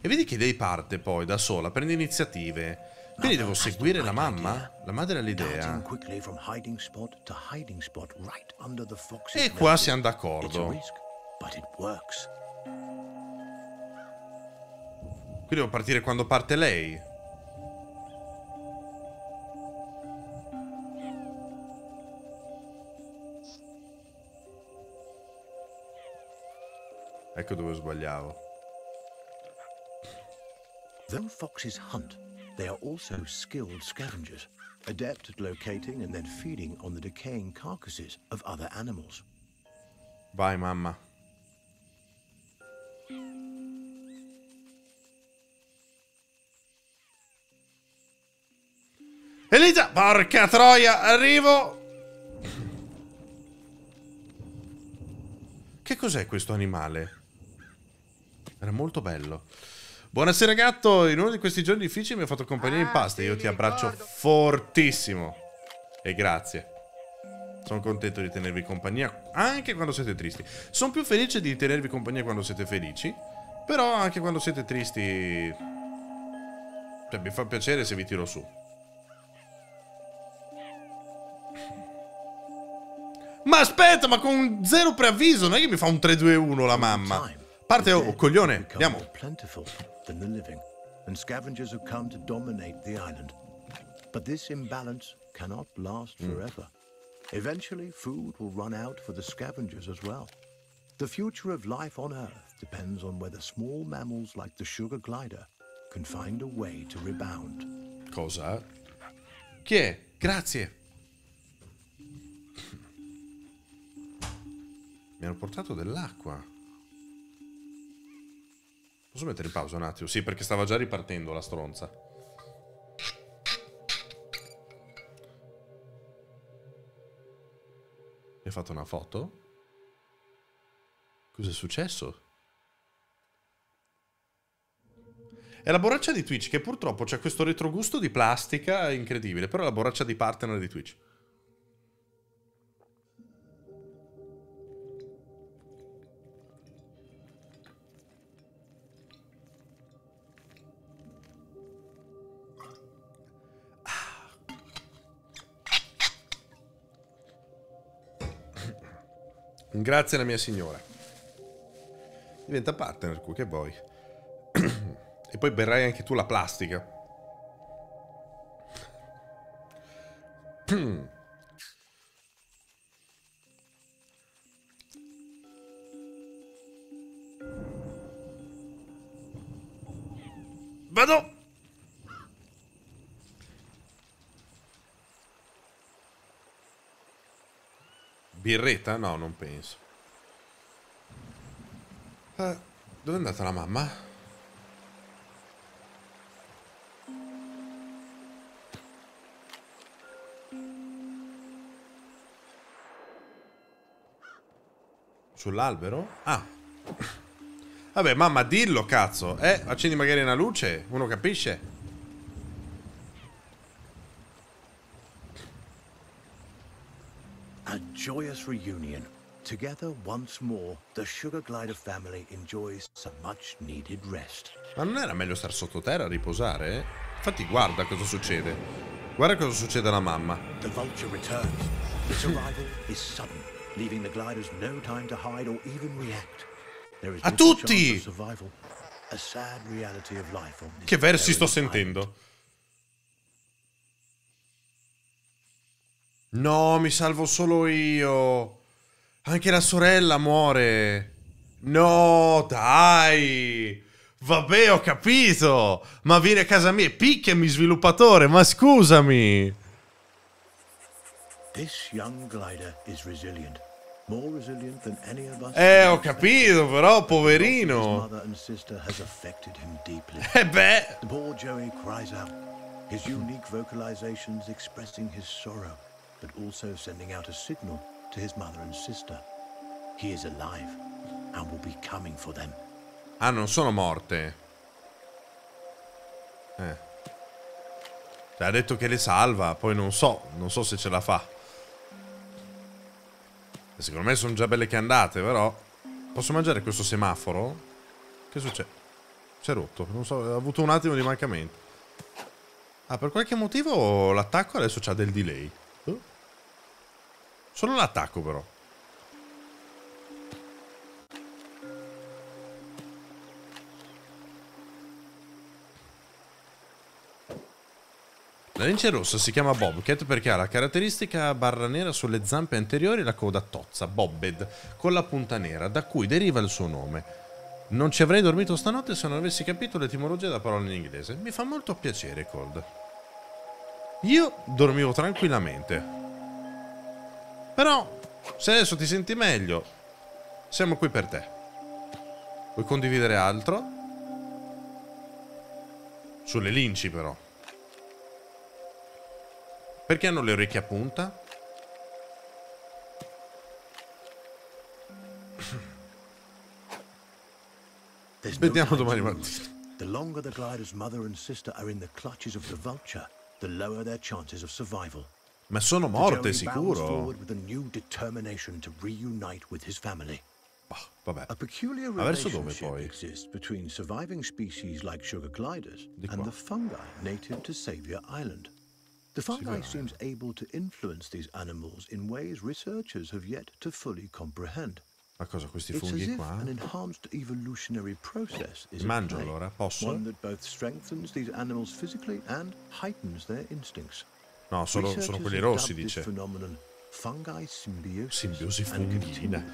E vedi che lei parte poi da sola, prende iniziative. Quindi devo seguire la mamma? La madre ha l'idea. E qua siamo d'accordo. Quindi devo partire quando parte lei. Ecco dove sbagliavo. Though foxes hunt, they are also skilled scavengers, adept at locating and then feeding on the decaying carcasses of other animals. Vai mamma. Elisa, porca troia, arrivo. Che cos'è questo animale? Era molto bello. Buonasera gatto, in uno di questi giorni difficili mi ha fatto compagnia in Ah, pasta. sì, Io ti abbraccio ricordo. fortissimo. E grazie. Sono contento di tenervi compagnia anche quando siete tristi. Sono più felice di tenervi compagnia quando siete felici. Però anche quando siete tristi. Cioè, mi fa piacere se vi tiro su. Ma aspetta, ma con zero preavviso, non è che mi fa un 3-2-1 la mamma. Parte, oh, coglione, andiamo. and scavengers have come to dominate the island. But this imbalance cannot last Hmm. forever. Eventually, food will run out for the scavengers as well. The future of life on Earth depends on whether small mammals like the sugar glider can find a way to rebound. Cosa? Chi è? Grazie. Mi hanno portato dell'acqua. Posso mettere in pausa un attimo? Sì, perché stava già ripartendo la stronza. Mi ha fatto una foto? Cos'è successo? È la borraccia di Twitch che purtroppo c'ha questo retrogusto di plastica incredibile, però è la borraccia di partner di Twitch. Grazie alla mia signora. Diventa partner qui, che vuoi? e poi berrai anche tu la plastica. Vado! Birretta? No, non penso. Eh, dove è andata la mamma? Sull'albero? Ah. Vabbè, mamma, dillo, cazzo. Eh, accendi magari una luce, uno capisce. A joyous reunion. Together once more, the Sugar Glider family enjoys some much needed rest. Ma non era meglio star sottoterra a riposare? Infatti guarda cosa succede. Guarda cosa succede alla mamma. The vulture returns. Its arrival is sudden, leaving the gliders no time to hide or even react. There is A tutti! Che versi sto sentendo? No, mi salvo solo io. Anche la sorella muore. No, dai. Vabbè, ho capito. Ma vieni a casa mia e picchiami, sviluppatore. Ma scusami. Eh, ho capito, però, poverino. Eh beh. The poor Joey cries out, his unique vocalizations expressing his sorrow, but also sending out a signal to his mother and sister. He is alive and will be coming for them. Ah, non sono morte. Eh. Cioè, ha detto che le salva, poi non so, non so se ce la fa. Secondo me sono già belle che andate, però. Posso mangiare questo semaforo? Che succede? Si è rotto, non so, ha avuto un attimo di mancamento. Ah, per qualche motivo l'attacco adesso c'ha del delay. Solo l'attacco, però. La lince rossa si chiama Bobcat perché ha la caratteristica barra nera sulle zampe anteriori e la coda tozza, bobbed, con la punta nera, da cui deriva il suo nome. Non ci avrei dormito stanotte se non avessi capito l'etimologia della parola in inglese. Mi fa molto piacere, Cold. Io dormivo tranquillamente. Però, se adesso ti senti meglio, siamo qui per te. Vuoi condividere altro? Sulle linci, però. Perché hanno le orecchie a punta? Vediamo domani mattina. The longer the glider's mother and sister are in the clutches of the vulture, the lower their chances of survival. Ma sono morte, sicuro. forward with a new determination to reunite with his family. Bah, vabbè. A peculiar Ma verso dove relationship poi? exists between surviving species like sugar gliders and the fungi native to Savior Island. The fungi seems able to influence these animals in ways researchers have yet to fully comprehend. Ma cosa, questi It's as funghi if qua? an enhanced evolutionary process is at Mangio play, allora, posso? one that both strengthens these animals physically and heightens their instincts. No, sono Researchers quelli rossi, dice. Simbiosi fungina.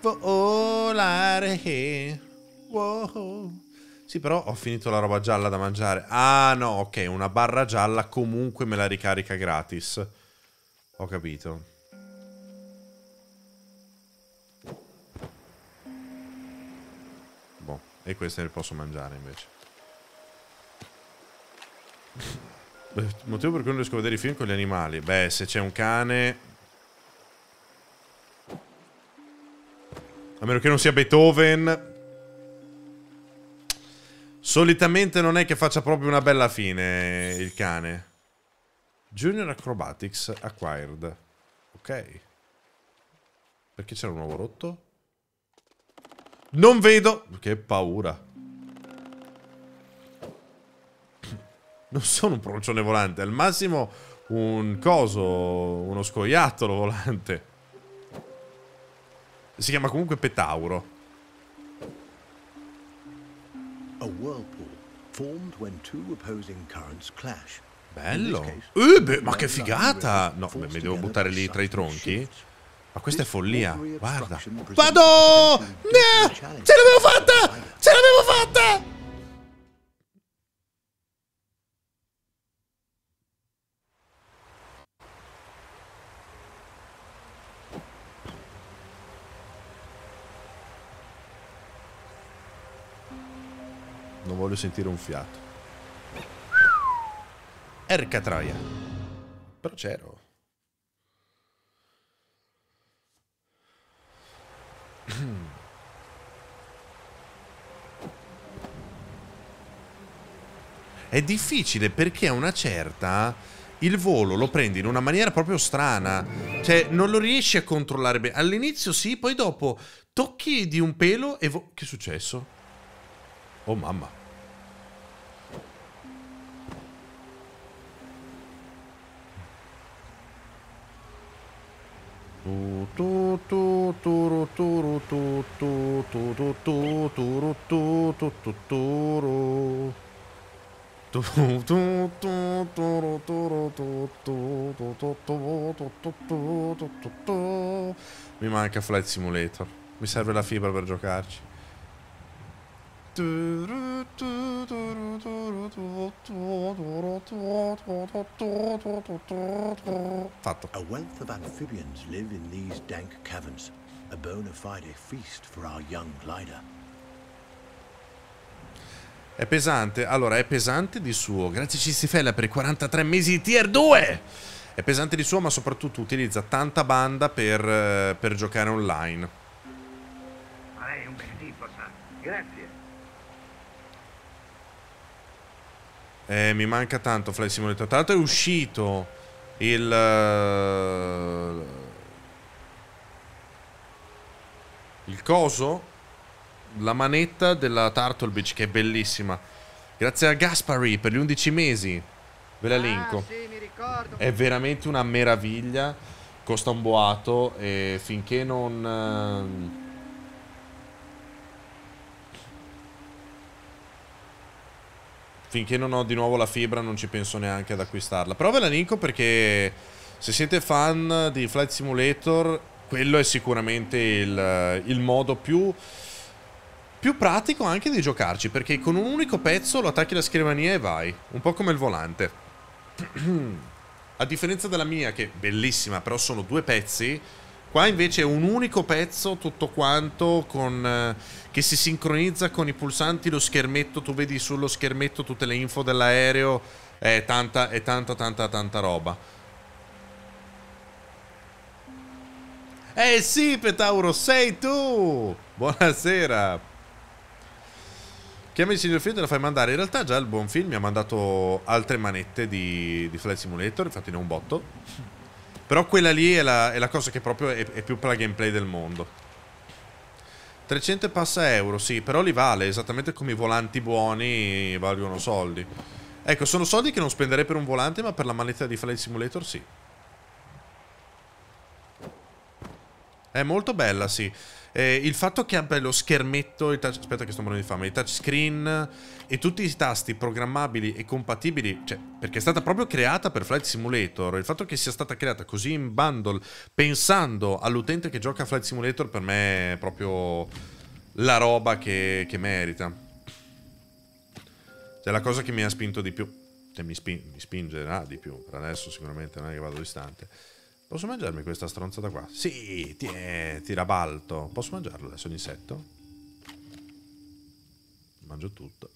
Volare. Wow. Sì, però ho finito la roba gialla da mangiare. Ah, no, ok, una barra gialla comunque me la ricarica gratis. Ho capito. E queste le posso mangiare invece. Motivo per cui non riesco a vedere i film con gli animali. Beh, se c'è un cane. A meno che non sia Beethoven. Solitamente non è che faccia proprio una bella fine il cane. Junior Acrobatics Acquired. Ok. Perché c'era un nuovo rotto? Non vedo. Che paura. Non sono un procione volante, al massimo un coso, uno scoiattolo volante. Si chiama comunque Petauro. Bello. Eh, beh, ma che figata! No, forced mi devo buttare lì tra i tronchi? Ma questa è follia. Guarda. Vado! No! Ce l'avevo fatta! Ce l'avevo fatta! Non voglio sentire un fiato. Erca troia. Però c'ero. È difficile perché a una certa il volo lo prendi in una maniera proprio strana. Cioè, non lo riesci a controllare bene. All'inizio sì, poi dopo tocchi di un pelo e... vo- che è successo? Oh mamma. Mi manca Flight Simulator. Mi serve la fibra per giocarci. Fatto. A wealth of amphibians live in these dank caverns, a bona fide feast for our young glider. È pesante. Allora, è pesante di suo. Grazie Cistifella per i 43 mesi di tier 2. È pesante di suo, ma soprattutto utilizza tanta banda per, eh, per giocare online. Ma lei è un bel tipo, sa. Grazie. Eh, mi manca tanto Flight Simulator. Tra l'altro è uscito il... eh, Il coso? La manetta della Turtle Beach che è bellissima. Grazie a Gaspari per gli 11 mesi. Ve la linko. Ah, sì. È veramente una meraviglia. Costa un boato e finché non... Finché non ho di nuovo la fibra non ci penso neanche ad acquistarla. Però ve la linko perché se siete fan di Flight Simulator, quello è sicuramente il, il modo più, più pratico anche di giocarci. Perché con un unico pezzo lo attacchi alla scrivania e vai. Un po' come il volante. A differenza della mia, che è bellissima, però sono due pezzi. Qua invece è un unico pezzo, tutto quanto, con, eh, che si sincronizza con i pulsanti, lo schermetto, tu vedi sullo schermetto tutte le info dell'aereo, è tanta, è tanta, tanta, tanta roba. Eh sì, Petauro, sei tu! Buonasera. Chiami il signor film te la fai mandare. In realtà già il buon film mi ha mandato altre manette di, di Flight Simulator, infatti ne ho un botto. Però quella lì è la, è la cosa che proprio è, è più plug and play del mondo. 300 e passa euro, sì, però li vale, esattamente come i volanti buoni valgono soldi. Ecco, sono soldi che non spenderei per un volante, ma per la manetta di Flight Simulator sì. È molto bella, sì. Eh, il fatto che abbia lo schermetto, il touch, aspetta che sto morendo di fame, il touchscreen e tutti i tasti programmabili e compatibili, cioè, perché è stata proprio creata per Flight Simulator, il fatto che sia stata creata così in bundle, pensando all'utente che gioca a Flight Simulator, per me è proprio la roba che, che merita. Cioè, la cosa che mi ha spinto di più, cioè mi, spin mi spingerà di più, per adesso sicuramente non è che vado distante. Posso mangiarmi questa stronzata qua? Sì, tie, tirabalto. Posso mangiarlo adesso l'insetto? Mangio tutto.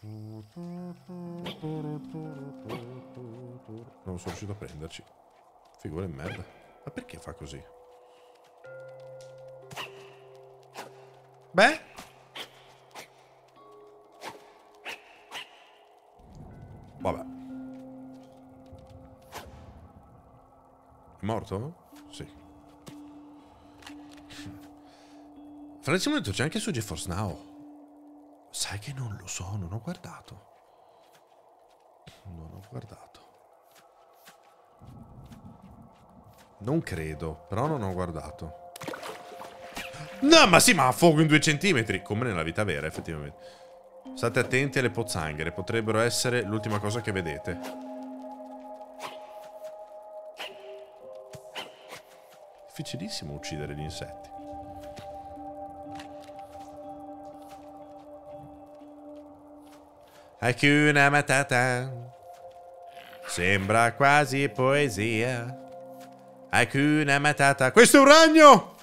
Non sono riuscito a prenderci. Figura di merda. Ma perché fa così? Beh. Vabbè. Morto? Sì. Fra il c'è anche su GeForce Now. Sai che non lo so, non ho guardato. Non ho guardato. Non credo, però non ho guardato. No, ma sì, ma a fuoco in due centimetri, come nella vita vera, effettivamente. State attenti alle pozzanghere, potrebbero essere l'ultima cosa che vedete. Difficilissimo uccidere gli insetti. Hakuna Matata Sembra quasi poesia Hakuna Matata Questo è un ragno!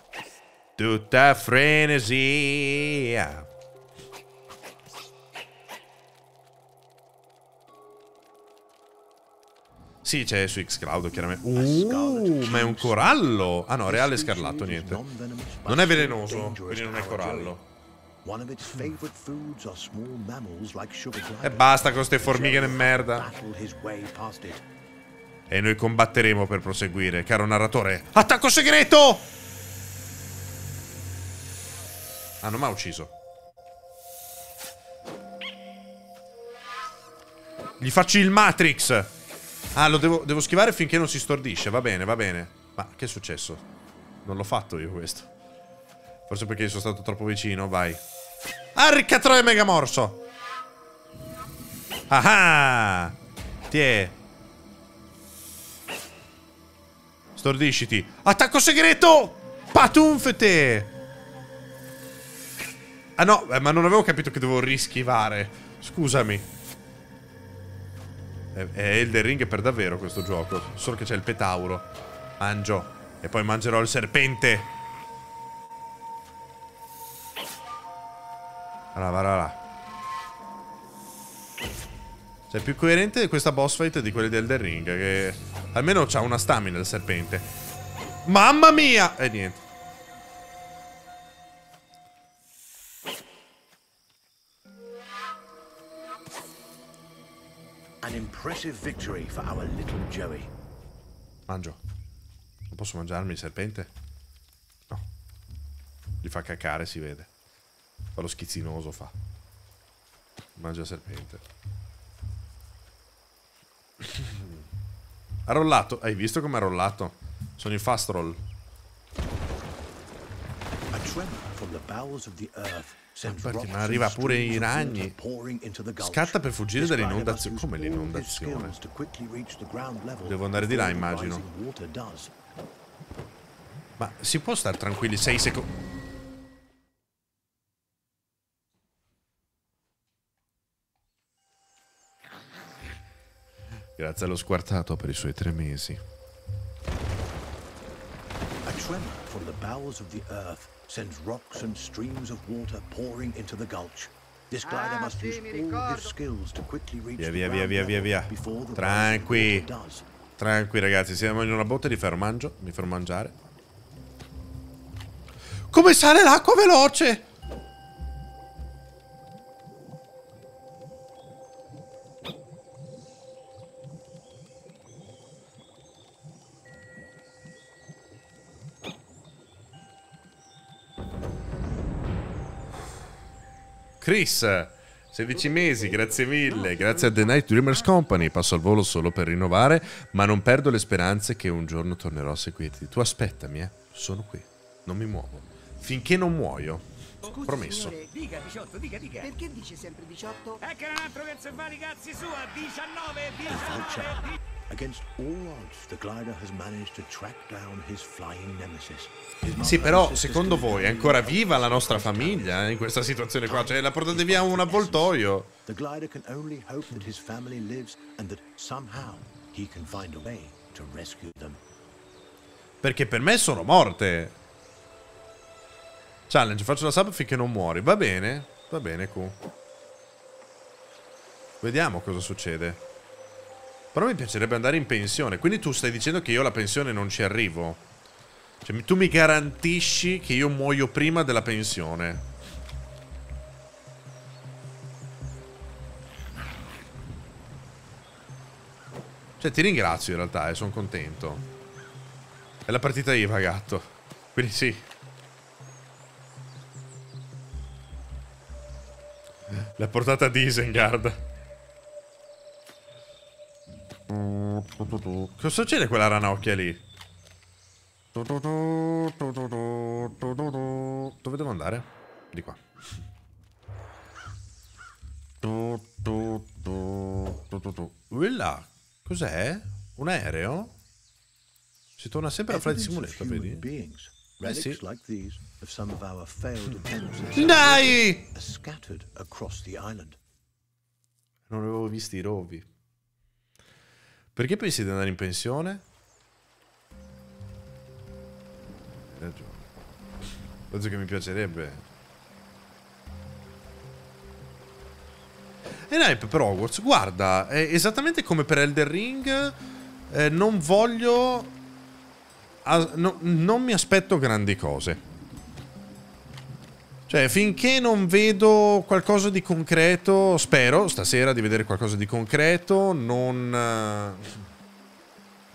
Tutta frenesia Sì, c'è su Xcloud chiaramente. Uh, ma è un corallo! Ah no, reale scarlatto, niente. Non è velenoso, quindi non è corallo. E basta con queste formiche di merda. E noi combatteremo per proseguire, caro narratore. Attacco segreto! Ah, non mi ha ucciso. Gli faccio il Matrix. Ah, lo devo, devo schivare finché non si stordisce. Va bene, va bene. Ma che è successo? Non l'ho fatto io questo. Forse perché sono stato troppo vicino, vai. Arca troia mega morso. Ah Tiè. Stordisciti. Attacco segreto! Patunfete! Ah no, eh, ma non avevo capito che dovevo rischivare. Scusami. È, è Elden Ring per davvero questo gioco. Solo che c'è il petauro. Mangio. E poi mangerò il serpente. Allora, va là. Cioè, è più coerente questa boss fight di quelle del Elden Ring. Che almeno c'ha una stamina il serpente. Mamma mia! E niente. An impressive victory for our little Joey. Mangio. Non posso mangiarmi il serpente? No. Gli fa cacare, si vede. Fa lo schizzinoso, fa. Mangia serpente. ha rollato. Hai visto come ha rollato? Sono in fast roll. Infatti, ma arriva pure i ragni. Scatta per fuggire dall'inondazione. Come l'inondazione? Devo andare di là, immagino. Ma si può stare tranquilli 6 secondi? Grazie allo squartato per i suoi tre mesi. A tremor from the bowels of the earth sends rocks and streams of water pouring into the gulch. This glider Ah, must sì, use all his skills to quickly reach Via, the via, via, via, via, via. before the Tranqui. Tranquilli ragazzi, siamo in una botte di fermangio. Mi farò mangiare. Come sale l'acqua veloce? Chris, 16 mesi, grazie mille, grazie a The Night Dreamers Company, passo al volo solo per rinnovare, ma non perdo le speranze che un giorno tornerò a seguirti. Tu aspettami, eh, sono qui, non mi muovo, finché non muoio, Scusi, promesso. signore, Dica 18, dica, dica. perché dice sempre 18? È che non altro che se fa i cazzi sua, 19, The 19. Vulture. Against all odds, the glider has managed to track down his flying nemesis. His Sì, però secondo voi è ancora viva la nostra famiglia eh, in questa situazione qua? Cioè, la portate via un avvoltoio. The glider can only hope that his family lives and that somehow he can find a way to rescue them. Perché per me sono morte. Challenge, faccio la sub finché non muori. Va bene, va bene, Q. Vediamo cosa succede. Però mi piacerebbe andare in pensione. Quindi tu stai dicendo che io alla pensione non ci arrivo. Cioè, tu mi garantisci che io muoio prima della pensione. Cioè, ti ringrazio in realtà, e sono contento. È la partita IVA, gatto. Quindi sì. L'ha portata a Isengard. Cosa succede quella ranocchia lì? Dove devo andare? Di qua. Uilla, cos'è? Un aereo? Si torna sempre a Flight Simulator, vedi? Eh, sì. Dai! Non avevo visti i rovi. Perché pensi di andare in pensione? Hai ragione. Penso che mi piacerebbe. E Nipe per Hogwarts, guarda, è esattamente come per Elder Ring. eh, non voglio. no- non mi aspetto grandi cose. Cioè, finché non vedo qualcosa di concreto, spero stasera di vedere qualcosa di concreto, non, eh,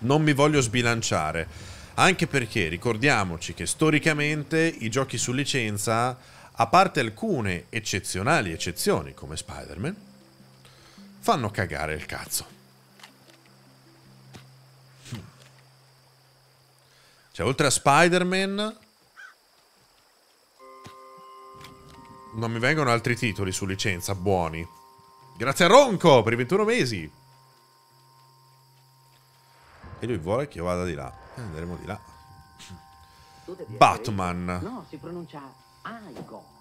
non mi voglio sbilanciare. Anche perché ricordiamoci che storicamente i giochi su licenza, a parte alcune eccezionali eccezioni come Spider-Man, fanno cagare il cazzo. Cioè, oltre a Spider-Man, Non mi vengono altri titoli su licenza buoni. Grazie a Ronco per i 21 mesi. E lui vuole che io vada di là. E andremo di là. Batman. No, si pronuncia Aigo.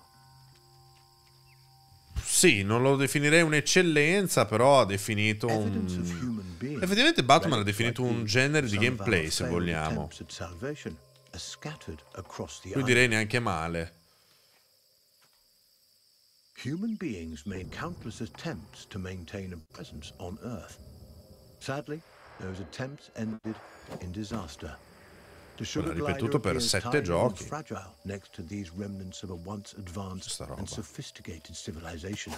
Sì, non lo definirei un'eccellenza, però ha definito un... Effettivamente Batman ha definito un genere di gameplay, se vogliamo. Lui direi neanche male. Human beings made countless attempts to maintain a presence on Earth. Sadly, those attempts ended in disaster. The sugar ripetuto glider per appears sette giochi. fragile next to these remnants of a once advanced and sophisticated civilization.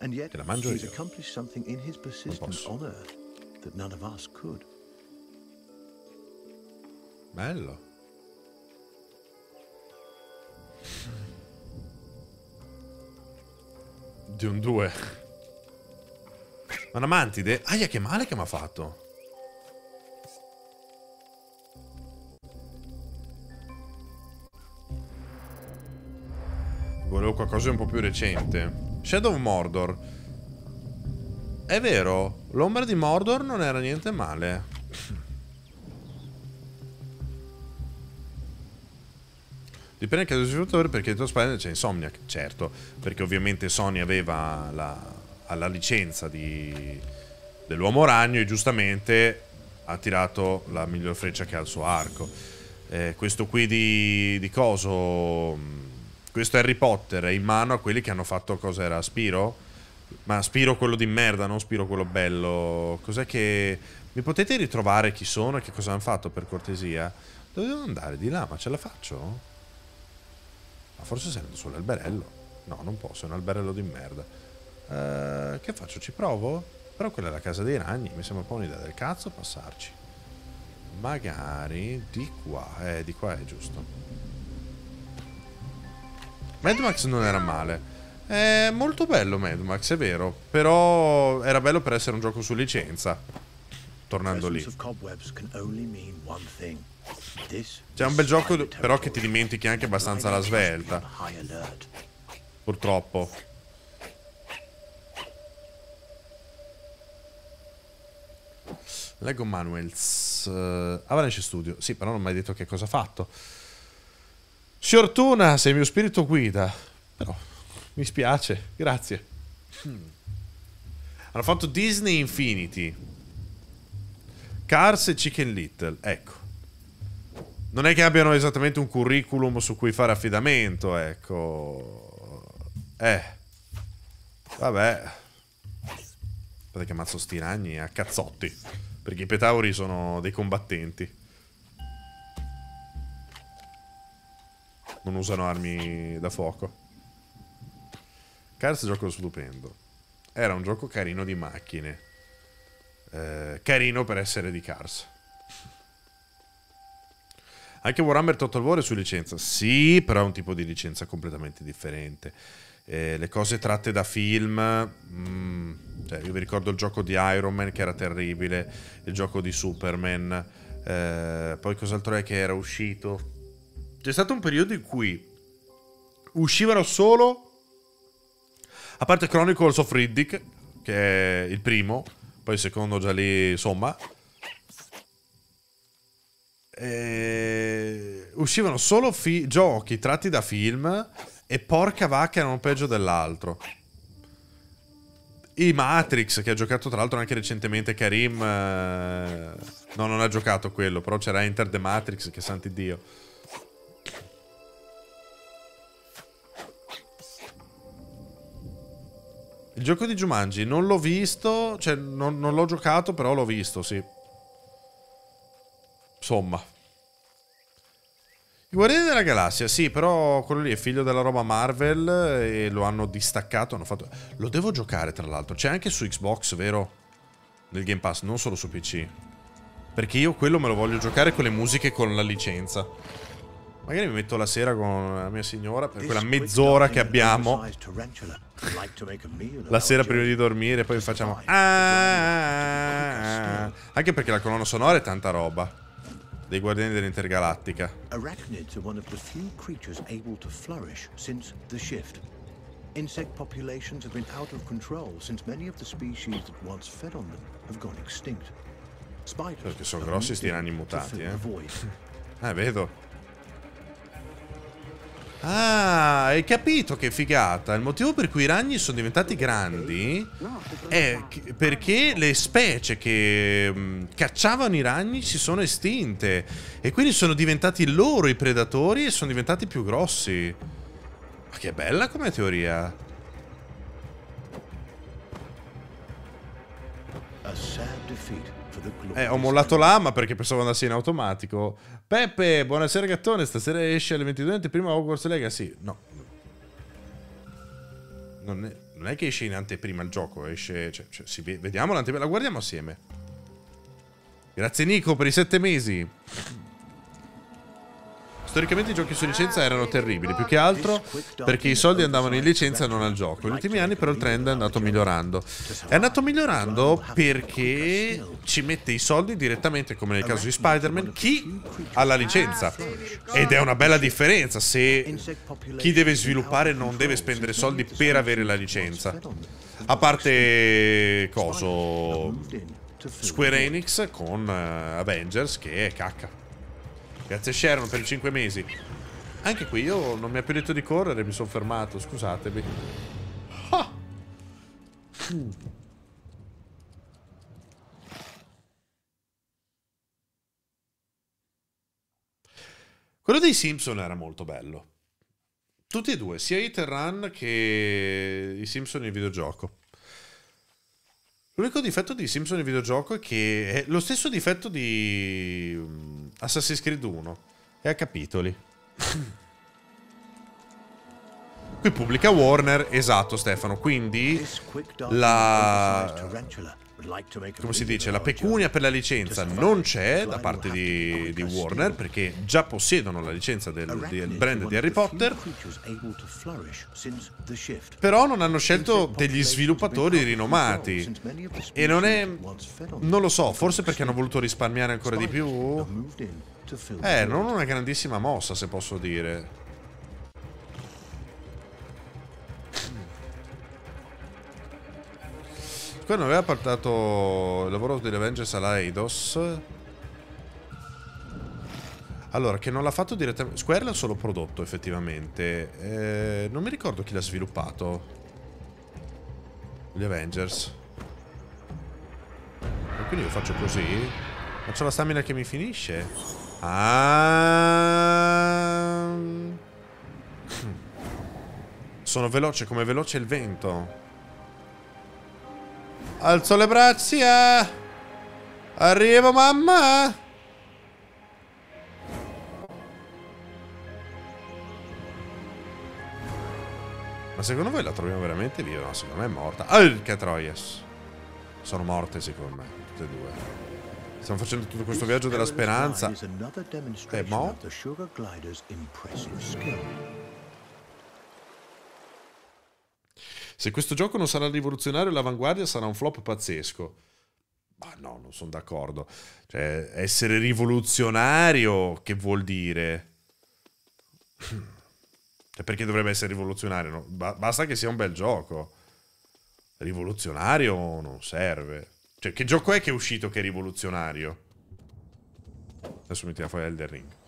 And yet, he's io. accomplished something in his persistence on Earth that none of us could. Bello. Di un 2. Ma una mantide? Aia, che male che mi ha fatto. Volevo qualcosa di un po' più recente. Shadow of Mordor. È vero, l'ombra di Mordor non era niente male. Dipende dal sviluppatore perché dentro Spider-Man c'è Insomniac, certo, perché ovviamente Sony aveva la, ha la licenza di, dell'uomo ragno e giustamente ha tirato la miglior freccia che ha al suo arco. Eh, questo qui di, di coso, questo Harry Potter è in mano a quelli che hanno fatto cosa era Spiro? Ma Spiro quello di merda, non Spiro quello bello. Cos'è che Mi potete ritrovare chi sono e che cosa hanno fatto per cortesia? Dove devo andare? Di là, ma ce la faccio? Ma forse sei sull'alberello. No, non posso, è un alberello di merda. Eh, che faccio? Ci provo? Però quella è la casa dei ragni, mi sembra un po' un'idea del cazzo passarci. Magari di qua, eh, di qua è giusto. Mad Max non era male. È molto bello Mad Max, è vero. Però era bello per essere un gioco su licenza. Tornando lì. C'è un bel gioco però che ti dimentichi anche abbastanza be svelta. Purtroppo. Lego Manuels. Uh, Avalanche Studio. Sì, però non mi hai detto che cosa ha fatto. Sciortuna, sei mio spirito guida. Però, mi spiace. Grazie. Hmm. Hanno fatto Disney Infinity. Cars e Chicken Little. Ecco. Non è che abbiano esattamente un curriculum su cui fare affidamento, ecco. Eh. Vabbè. Aspetta che ammazzo sti ragni a cazzotti. Perché i petauri sono dei combattenti. Non usano armi da fuoco. Cars gioco stupendo. Era un gioco carino di macchine. Eh, carino per essere di Cars. Anche Warhammer Total War è su licenza. Sì, però è un tipo di licenza completamente differente. Eh, le cose tratte da film. mm, cioè, io vi ricordo il gioco di Iron Man che era terribile. Il gioco di Superman. eh, poi cos'altro è che era uscito? C'è stato un periodo in cui uscivano solo. A parte Chronicles of Riddick, che è il primo. Poi il secondo già lì, insomma. Eh, uscivano solo fi- giochi tratti da film e porca vacca erano peggio dell'altro. I Matrix, che ha giocato tra l'altro anche recentemente Karim. eh, no, non ha giocato quello, però c'era Enter the Matrix, che santi Dio. Il gioco di Jumanji non l'ho visto, cioè non, non l'ho giocato, però l'ho visto, sì. Insomma. I Guardiani della Galassia, sì, però quello lì è figlio della roba Marvel e lo hanno distaccato, hanno fatto... Lo devo giocare, tra l'altro. C'è anche su Xbox, vero? Nel Game Pass, non solo su PC. Perché io quello me lo voglio giocare con le musiche con la licenza. Magari mi metto la sera con la mia signora per quella mezz'ora che abbiamo. La sera prima di dormire, poi facciamo. Ah, anche perché la colonna sonora è tanta roba. Dei Guardiani dell'Intergalattica. Arachnids are one of the few creatures able to flourish since the shift. Insect populations have been out of control since many of the species that once fed on them have gone extinct. Spiders Perché sono have grossi sti ragni mutati, eh. Eh, vedo. Ah, hai capito che figata. Il motivo per cui i ragni sono diventati grandi è perché le specie che mh, cacciavano i ragni si sono estinte. E quindi sono diventati loro i predatori e sono diventati più grossi. Ma che bella come teoria. Eh, ho mollato l'ama perché pensavo andassi in automatico. Peppe, buonasera gattone, stasera esce alle 22 prima Hogwarts Legacy. No. Non è, non è che esce in anteprima il gioco, esce... Cioè, cioè, si ve- vediamo l'anteprima, la guardiamo assieme. Grazie Nico per i sette mesi. Storicamente i giochi su licenza erano terribili, più che altro perché i soldi andavano in licenza e non al gioco. Negli ultimi anni però il trend è andato migliorando. È andato migliorando perché ci mette i soldi direttamente, come nel caso di Spider-Man, chi ha la licenza. Ed è una bella differenza se chi deve sviluppare non deve spendere soldi per avere la licenza. A parte coso Square Enix con eh, Avengers che è cacca. Grazie Sharon per i 5 mesi. Anche qui io non mi ha più detto di correre, mi sono fermato, scusatemi. Ah! Quello dei Simpson era molto bello. Tutti e due, sia Hit Run che i Simpson in videogioco. L'unico difetto di Simpson nel videogioco è che è lo stesso difetto di mm, Assassin's Creed 1. È a capitoli. Qui pubblica Warner, esatto Stefano, quindi la... come si dice, la pecunia per la licenza non c'è da parte di, di Warner perché già possiedono la licenza del, del brand di Harry Potter, però non hanno scelto degli sviluppatori rinomati. E non è... non lo so, forse perché hanno voluto risparmiare ancora di più? Eh, non una grandissima mossa, se posso dire. Quello aveva portato il lavoro degli Avengers alla Eidos. Allora, che non l'ha fatto direttamente... Square l'ha solo prodotto, effettivamente. Eh, non mi ricordo chi l'ha sviluppato. Gli Avengers. E quindi io faccio così? Ma c'ho la stamina che mi finisce? Ah... Sono veloce come veloce il vento. Alzo le braccia. Arrivo, mamma. Ma secondo voi la troviamo veramente viva? No, secondo me è morta. Porca troias. Sono morte secondo me, tutte e due. Stiamo facendo tutto questo viaggio della speranza. Eh, mo? The Sugar Glider's impressive skill. Se questo gioco non sarà rivoluzionario all'avanguardia sarà un flop pazzesco. Ma no, non sono d'accordo. Cioè, essere rivoluzionario, che vuol dire? Cioè, perché dovrebbe essere rivoluzionario? No, ba- basta che sia un bel gioco. Rivoluzionario non serve. Cioè, che gioco è che è uscito che è rivoluzionario? Adesso mi tira fuori Elder Ring.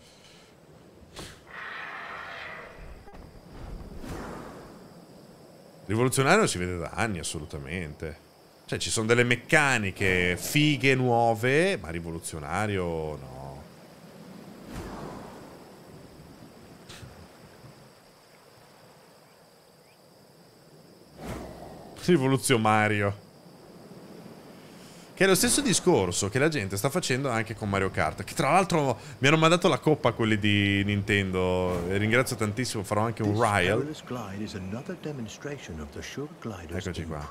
Rivoluzionario si vede da anni, assolutamente. Cioè, ci sono delle meccaniche fighe nuove, ma rivoluzionario no. Rivoluzionario. Che è lo stesso discorso che la gente sta facendo anche con Mario Kart. Che tra l'altro mi hanno mandato la coppa quelli di Nintendo. E ringrazio tantissimo, farò anche un Glider's Eccoci qua.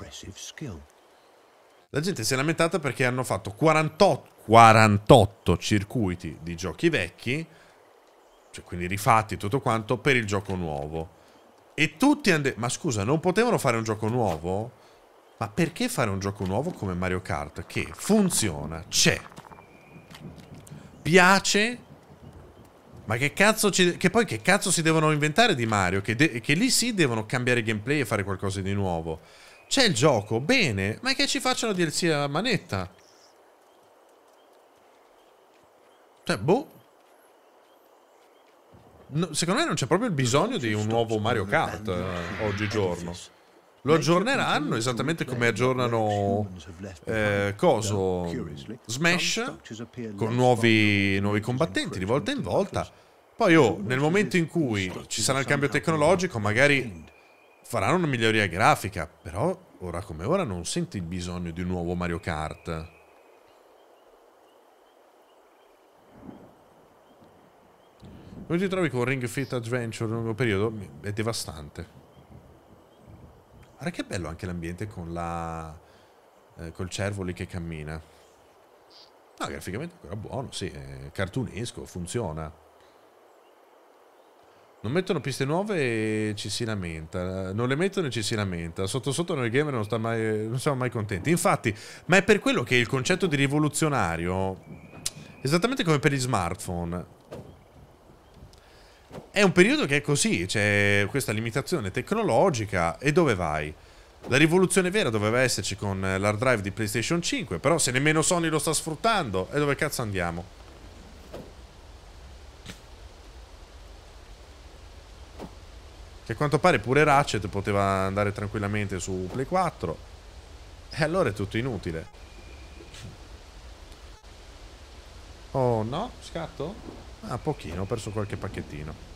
La gente si è lamentata perché hanno fatto 48, 48 circuiti di giochi vecchi, cioè quindi rifatti tutto quanto, per il gioco nuovo. E tutti hanno detto, ma scusa, non potevano fare un gioco nuovo? Ma perché fare un gioco nuovo come Mario Kart? Che funziona, c'è, piace, ma che cazzo ci... Che poi che cazzo si devono inventare di Mario? Che, che lì sì devono cambiare gameplay e fare qualcosa di nuovo. C'è il gioco, bene, ma che ci facciano DLC a manetta? Cioè, boh. No, secondo me non c'è proprio il bisogno di un nuovo Mario Kart eh, oggigiorno. Lo aggiorneranno esattamente come aggiornano eh, coso Smash con nuovi, nuovi combattenti di volta in volta. Poi oh, nel momento in cui ci sarà il cambio tecnologico, magari faranno una miglioria grafica, però ora come ora non senti il bisogno di un nuovo Mario Kart. Come ti trovi con Ring Fit Adventure lungo periodo? È devastante. Guarda che bello anche l'ambiente con la... Eh, col cervo lì che cammina. No, graficamente ancora buono, sì, è cartunesco, funziona. Non mettono piste nuove e ci si lamenta. Non le mettono e ci si lamenta. Sotto sotto noi gamer non, mai, non siamo mai contenti. Infatti, ma è per quello che il concetto di rivoluzionario, esattamente come per gli smartphone, è un periodo che è così. C'è questa limitazione tecnologica. E dove vai? La rivoluzione vera doveva esserci con l'hard drive di PlayStation 5. Però se nemmeno Sony lo sta sfruttando, e dove cazzo andiamo? Che a quanto pare pure Ratchet poteva andare tranquillamente su Play 4. E allora è tutto inutile. Oh no, scatto? Ah, pochino, ho perso qualche pacchettino.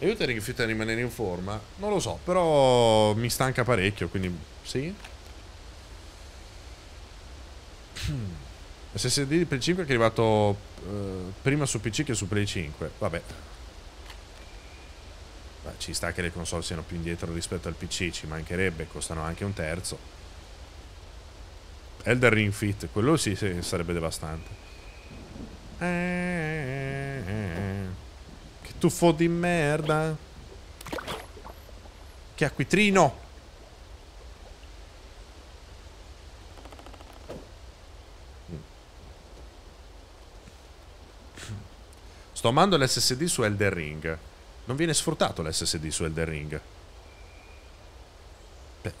Aiuta Ring Fit a rimanere in forma? Non lo so, però mi stanca parecchio, quindi sì. SSD di Play 5 che è arrivato eh, prima su PC che su Play 5. Vabbè. Beh, ci sta che le console siano più indietro rispetto al PC, ci mancherebbe, costano anche un terzo. Elder Ring Fit, quello sì, sì sarebbe devastante. Eh, che tuffo di merda. Che acquitrino. Sto amando l'SSD su Elder Ring. Non viene sfruttato l'SSD su Elder Ring.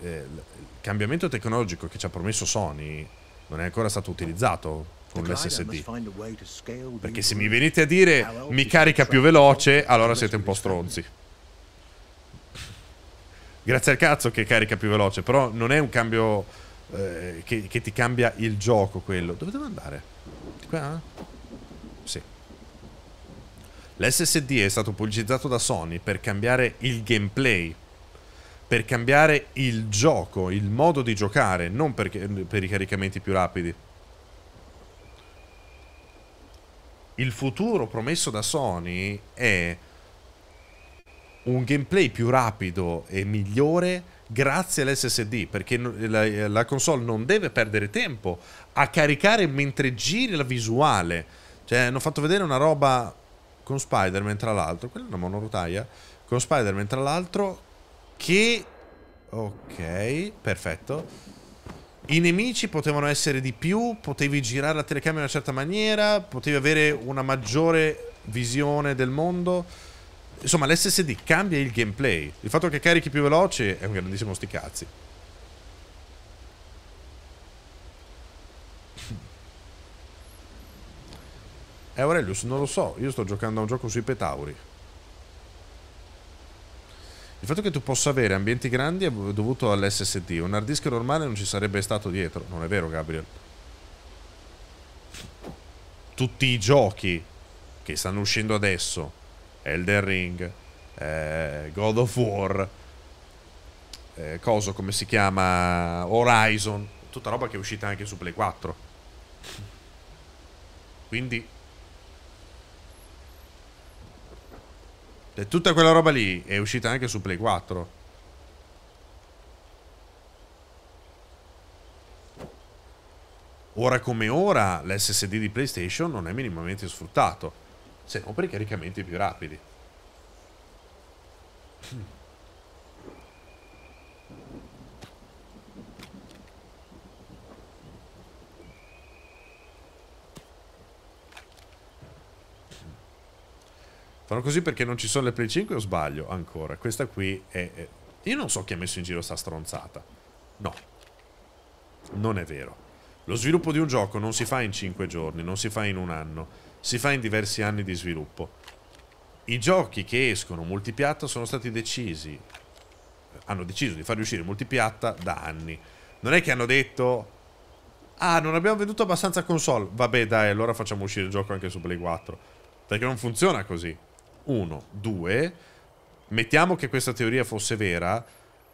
Eh, il cambiamento tecnologico che ci ha promesso Sony non è ancora stato utilizzato con l'SSD. Perché se mi venite a dire mi carica più veloce, allora siete un po' stronzi. Grazie al cazzo che carica più veloce, però non è un cambio eh, che, che ti cambia il gioco quello. Dove devo andare? Di qua? Sì. L'SSD è stato pubblicizzato da Sony per cambiare il gameplay, per cambiare il gioco, il modo di giocare, non perché- per i caricamenti più rapidi. il futuro promesso da Sony è un gameplay più rapido e migliore grazie all'SSD perché la, la console non deve perdere tempo a caricare mentre giri la visuale cioè hanno fatto vedere una roba con Spider-Man tra l'altro quella è una monorotaia con Spider-Man tra l'altro che ok perfetto i nemici potevano essere di più, potevi girare la telecamera in una certa maniera, potevi avere una maggiore visione del mondo. Insomma, l'SSD cambia il gameplay. Il fatto che carichi più veloce è un grandissimo sti cazzi. Eh Aurelius, non lo so, io sto giocando a un gioco sui petauri. Il fatto che tu possa avere ambienti grandi è dovuto all'SSD. Un hard disk normale non ci sarebbe stato dietro. Non è vero, Gabriel? Tutti i giochi che stanno uscendo adesso, Elden Ring, eh, God of War, eh, coso come si chiama, Horizon, tutta roba che è uscita anche su Play 4. Quindi E tutta quella roba lì è uscita anche su Play 4. Ora come ora l'SSD di PlayStation non è minimamente sfruttato, se non per i caricamenti più rapidi. Fanno così perché non ci sono le Play 5 o sbaglio ancora? Questa qui è... Io non so chi ha messo in giro sta stronzata. No. Non è vero. Lo sviluppo di un gioco non si fa in 5 giorni, non si fa in un anno, si fa in diversi anni di sviluppo. I giochi che escono multipiatta sono stati decisi, hanno deciso di farli uscire multipiatta da anni. Non è che hanno detto, ah non abbiamo venduto abbastanza console, vabbè dai allora facciamo uscire il gioco anche su Play 4. Perché non funziona così. Uno, due, mettiamo che questa teoria fosse vera,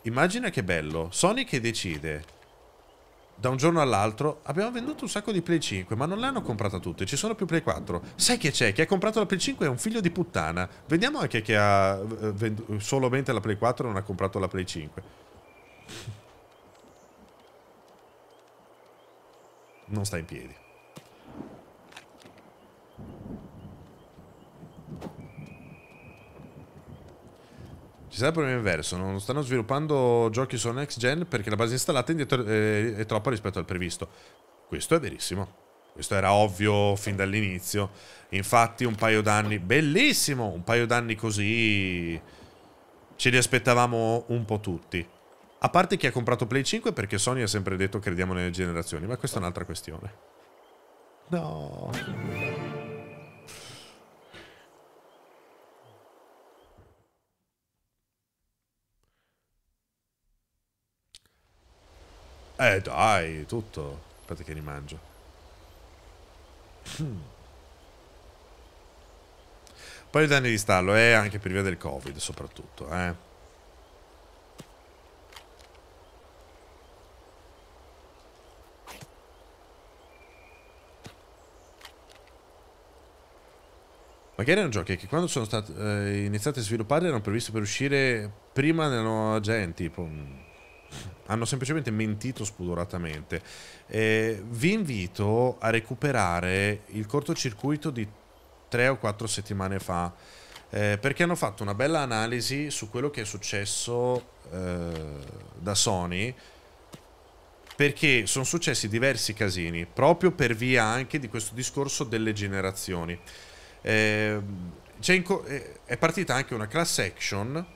immagina che bello, Sony che decide da un giorno all'altro abbiamo venduto un sacco di Play 5, ma non le hanno comprata tutte, ci sono più Play 4. Sai che c'è? Chi ha comprato la Play 5 è un figlio di puttana. Vediamo anche chi ha eh, vendu- solamente la Play 4 e non ha comprato la Play 5. Non sta in piedi. Ci sarà il problema inverso, non stanno sviluppando giochi su next gen perché la base installata è, è- è troppa rispetto al previsto. Questo è verissimo. Questo era ovvio fin dall'inizio. Infatti un paio d'anni, bellissimo, un paio d'anni così ce li aspettavamo un po' tutti. A parte chi ha comprato Play 5 perché Sony ha sempre detto crediamo nelle generazioni, ma questa è un'altra questione. No. Eh dai, tutto. Aspetta che rimangio. Hmm. Poi i danni di stallo, eh, anche per via del Covid soprattutto, eh. Magari erano giochi che quando sono stati eh, iniziati a sviluppare erano previsti per uscire prima della nuova gen, tipo mm, hanno semplicemente mentito spudoratamente. Eh, vi invito a recuperare il cortocircuito di tre o quattro settimane fa, eh, perché hanno fatto una bella analisi su quello che è successo eh, da Sony, perché sono successi diversi casini, proprio per via anche di questo discorso delle generazioni. Eh, è partita anche una class action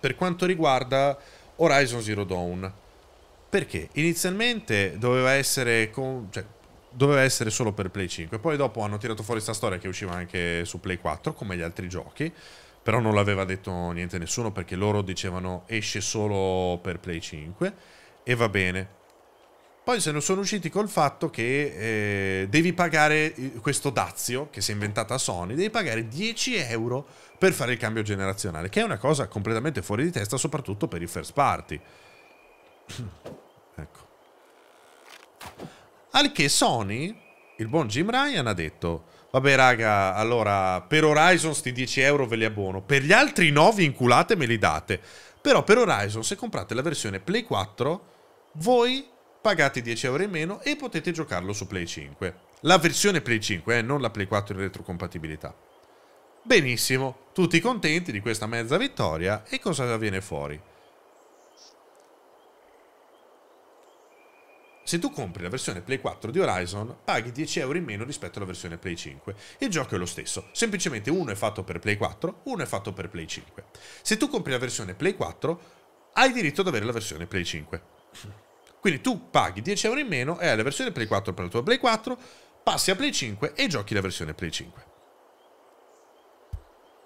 per quanto riguarda Horizon Zero Dawn. Perché inizialmente doveva essere, con, cioè, doveva essere solo per Play 5, poi dopo hanno tirato fuori questa storia che usciva anche su Play 4, come gli altri giochi, però non l'aveva detto niente nessuno perché loro dicevano esce solo per Play 5 e va bene. Poi se ne sono usciti col fatto che eh, devi pagare questo dazio che si è inventata Sony, devi pagare 10 euro per fare il cambio generazionale, che è una cosa completamente fuori di testa, soprattutto per i first party. ecco. Al che Sony, il buon Jim Ryan, ha detto: Vabbè, raga, allora per Horizon sti 10 euro ve li abbono, per gli altri 9 inculate me li date. Però per Horizon, se comprate la versione Play 4, voi pagate 10 euro in meno e potete giocarlo su Play 5. La versione Play 5, eh, non la Play 4 in retrocompatibilità. Benissimo, tutti contenti di questa mezza vittoria e cosa viene fuori? Se tu compri la versione Play 4 di Horizon, paghi 10 euro in meno rispetto alla versione Play 5. Il gioco è lo stesso, semplicemente uno è fatto per Play 4, uno è fatto per Play 5. Se tu compri la versione Play 4, hai diritto ad avere la versione Play 5. Quindi tu paghi 10 euro in meno e hai la versione Play 4 per la tua Play 4, passi a Play 5 e giochi la versione Play 5.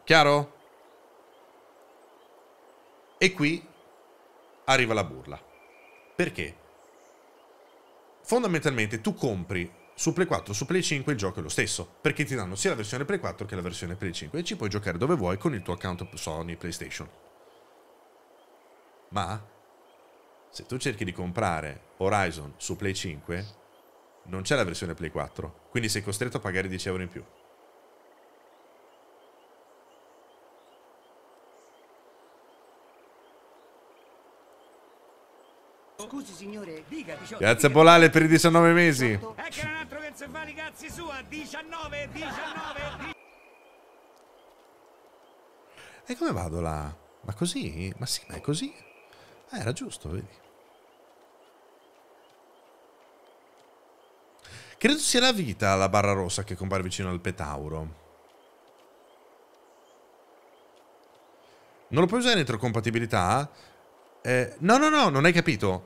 Chiaro? E qui arriva la burla. Perché? Fondamentalmente tu compri su Play 4 su Play 5 il gioco è lo stesso, perché ti danno sia la versione Play 4 che la versione Play 5 e ci puoi giocare dove vuoi con il tuo account Sony PlayStation. Ma se tu cerchi di comprare Horizon su Play 5, non c'è la versione Play 4, quindi sei costretto a pagare 10 euro in più. Scusi signore, dica 18. Grazie a Bolale per i 19 mesi. E che non altro che se fa i cazzi sua, 19, 19, E come vado là? Ma così? Ma sì, ma è così. Ah, era giusto, vedi. Credo sia la vita la barra rossa che compare vicino al petauro. Non lo puoi usare in retrocompatibilità? Eh, no, no, no, non hai capito.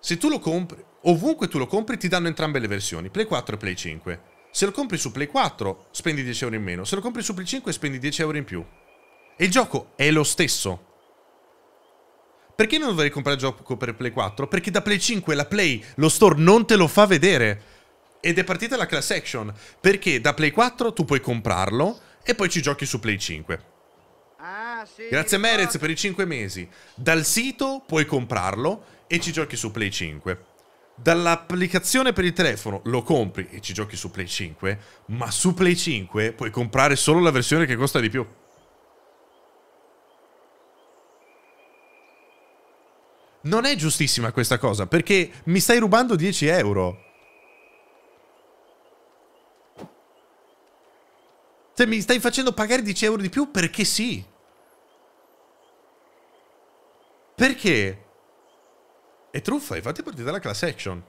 Se tu lo compri, ovunque tu lo compri, ti danno entrambe le versioni, Play 4 e Play 5. Se lo compri su Play 4, spendi 10 euro in meno. Se lo compri su Play 5, spendi 10 euro in più. E il gioco è lo stesso. Perché non dovrei comprare il gioco per Play 4? Perché da Play 5 la Play, lo store non te lo fa vedere. Ed è partita la class action. Perché da Play 4 tu puoi comprarlo e poi ci giochi su Play 5. Ah, sì. Grazie. Merez per i 5 mesi. Dal sito puoi comprarlo e ci giochi su Play 5. Dall'applicazione per il telefono lo compri e ci giochi su Play 5, ma su Play 5 puoi comprare solo la versione che costa di più. Non è giustissima questa cosa, perché mi stai rubando 10 euro. Cioè, mi stai facendo pagare 10 euro di più perché sì. Perché? È truffa, infatti è partita la class action.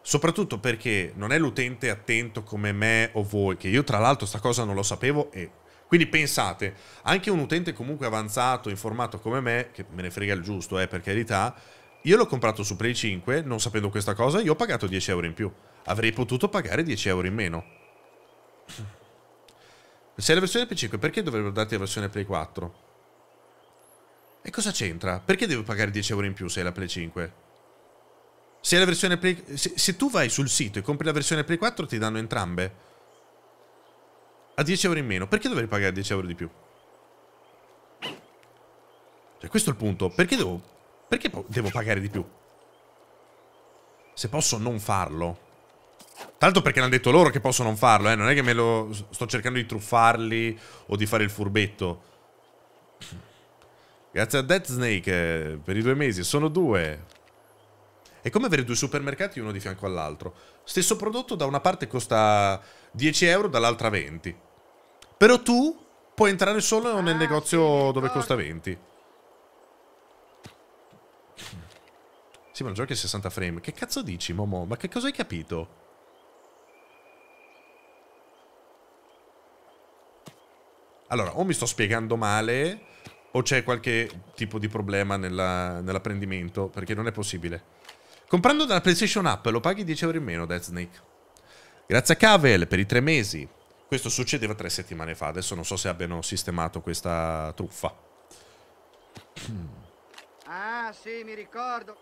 Soprattutto perché non è l'utente attento come me o voi, che io tra l'altro sta cosa non lo sapevo e... Quindi pensate, anche un utente comunque avanzato, informato come me, che me ne frega il giusto, eh, per carità, io l'ho comprato su Play 5, non sapendo questa cosa, io ho pagato 10 euro in più. Avrei potuto pagare 10 euro in meno. Se è la versione Play 5, perché dovrebbero darti la versione Play 4? E cosa c'entra? Perché devo pagare 10 euro in più se è la Play 5? Se, la Play... se, se tu vai sul sito e compri la versione Play 4 ti danno entrambe. a 10 euro in meno. Perché dovrei pagare 10 euro di più? Cioè, questo è il punto. Perché devo, perché devo pagare di più? Se posso non farlo. Tanto perché hanno detto loro che posso non farlo, eh. Non è che me lo... Sto cercando di truffarli o di fare il furbetto. Grazie a Death Snake eh, per i due mesi. Sono due. È come avere due supermercati uno di fianco all'altro. Stesso prodotto da una parte costa 10 euro, dall'altra 20. Però tu puoi entrare solo nel Ah, negozio dove costa 20. Sì, ma il gioco è 60 frame. Che cazzo dici, Momo? Ma che cosa hai capito? Allora, o mi sto spiegando male, o c'è qualche tipo di problema nella- nell'apprendimento, perché non è possibile. Comprando dalla PlayStation App lo paghi 10 euro in meno, Death Snake. Grazie a Cavel per i tre mesi. Questo succedeva tre settimane fa, adesso non so se abbiano sistemato questa truffa. Ah, sì, mi ricordo.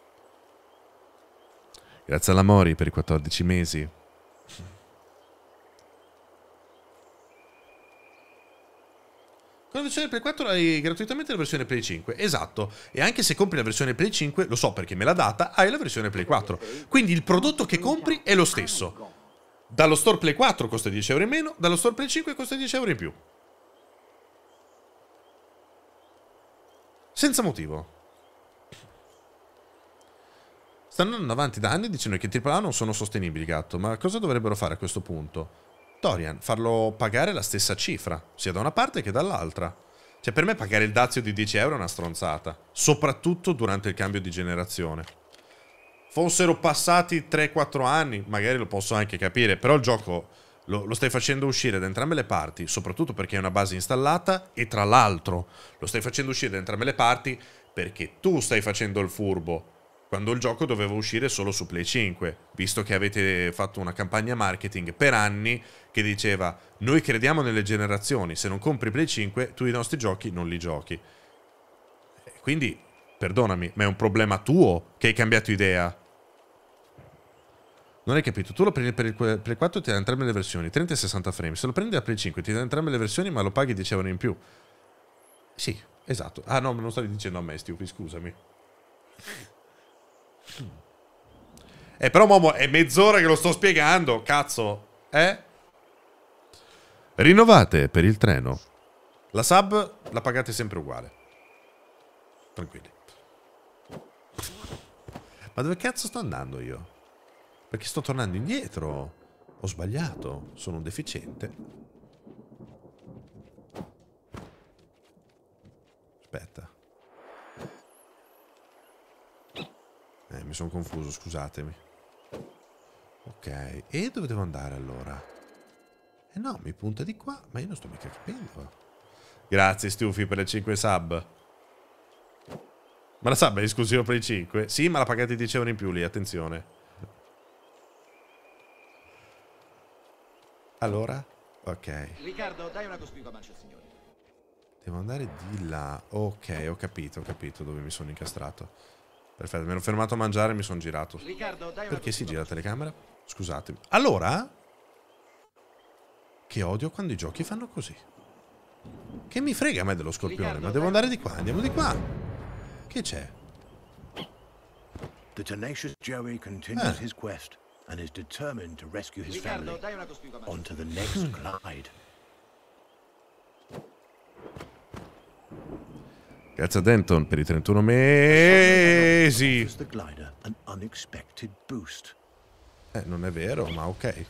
Grazie alla Mori per i 14 mesi. Con la versione Play 4 hai gratuitamente la versione Play 5. Esatto. E anche se compri la versione Play 5, lo so perché me l'ha data, hai la versione Play 4. Quindi il prodotto che compri è lo stesso. Dallo store Play 4 costa 10 euro in meno, dallo store Play 5 costa 10 euro in più. Senza motivo. Stanno andando avanti da anni dicendo che i AAA non sono sostenibili, gatto. Ma cosa dovrebbero fare a questo punto? Dorian, farlo pagare la stessa cifra, sia da una parte che dall'altra. Cioè, per me pagare il dazio di 10 euro è una stronzata. Soprattutto durante il cambio di generazione. Fossero passati 3-4 anni, magari lo posso anche capire, però il gioco lo, lo stai facendo uscire da entrambe le parti, soprattutto perché è una base installata e tra l'altro lo stai facendo uscire da entrambe le parti perché tu stai facendo il furbo, quando il gioco doveva uscire solo su Play 5, visto che avete fatto una campagna marketing per anni che diceva noi crediamo nelle generazioni, se non compri Play 5 tu i nostri giochi non li giochi. Quindi, perdonami, ma è un problema tuo che hai cambiato idea. Non hai capito, tu lo prendi per il Play 4 ti dà entrambe le versioni, 30 e 60 frame. Se lo prendi da Play 5 ti dà entrambe le versioni ma lo paghi 10 euro in più. Sì, esatto. Ah no, lo stavi dicendo a me, Stupi, scusami. Eh, però, Momo, è mezz'ora che lo sto spiegando, cazzo. Eh? Rinnovate per il treno. La sub la pagate sempre uguale. Tranquilli. Ma dove cazzo sto andando io? Perché sto tornando indietro. Ho sbagliato. Sono un deficiente. Aspetta. Eh, mi sono confuso, scusatemi. Ok, e dove devo andare allora? Eh no, mi punta di qua, ma io non sto mica capendo. Grazie Stufi per le 5 sub. Ma la sub è esclusiva per i 5? Sì, ma la pagate 10 euro in più lì, attenzione. Allora? Ok. Riccardo, dai una cospicuo a Manchester, signore. Devo andare di là. Ok, ho capito, ho capito dove mi sono incastrato. Perfetto, mi ero fermato a mangiare e mi sono girato. Riccardo, dai Perché si gira la telecamera? Scusatemi. Allora? Che odio quando i giochi fanno così. Che mi frega a me dello scorpione, ma devo andare di qua, andiamo di qua. Che c'è? The tenacious Joey continues Ah. his quest and is determined to rescue his Riccardo, family. On to the next glide. Grazie a Denton per i 31 mesi. Eh, non è vero, ma ok.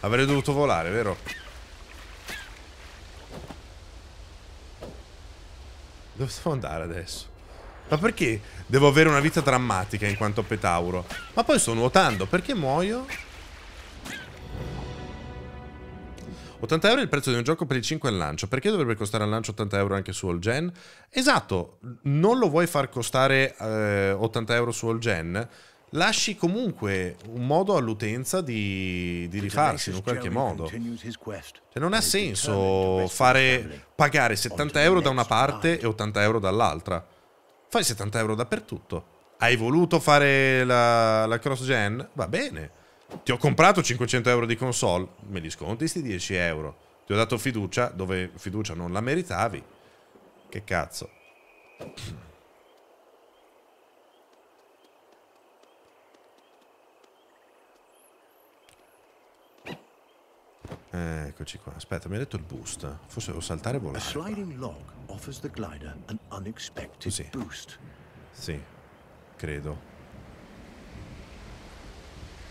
Avrei dovuto volare, vero? Dove devo andare adesso? Ma perché devo avere una vita drammatica in quanto petauro? Ma poi sto nuotando, perché muoio? 80 euro è il prezzo di un gioco per il 5 al lancio. Perché dovrebbe costare al lancio 80 euro anche su All Gen? Esatto, non lo vuoi far costare eh, 80 euro su All Gen? Lasci comunque un modo all'utenza di, di rifarsi in un qualche modo. Cioè, non ha senso fare pagare On to 70 the euro da una parte e 80 euro dall'altra. Fai 70 euro dappertutto. Hai voluto fare la, la cross gen? Va bene. Ti ho comprato 500 euro di console, me li sconti sti 10 euro. Ti ho dato fiducia dove fiducia non la meritavi. Che cazzo. Eh, Eccoci qua. Aspetta, mi ha detto il boost. Forse devo saltare e volare. sliding log offers the glider an unexpected Sì. boost. Sì, credo.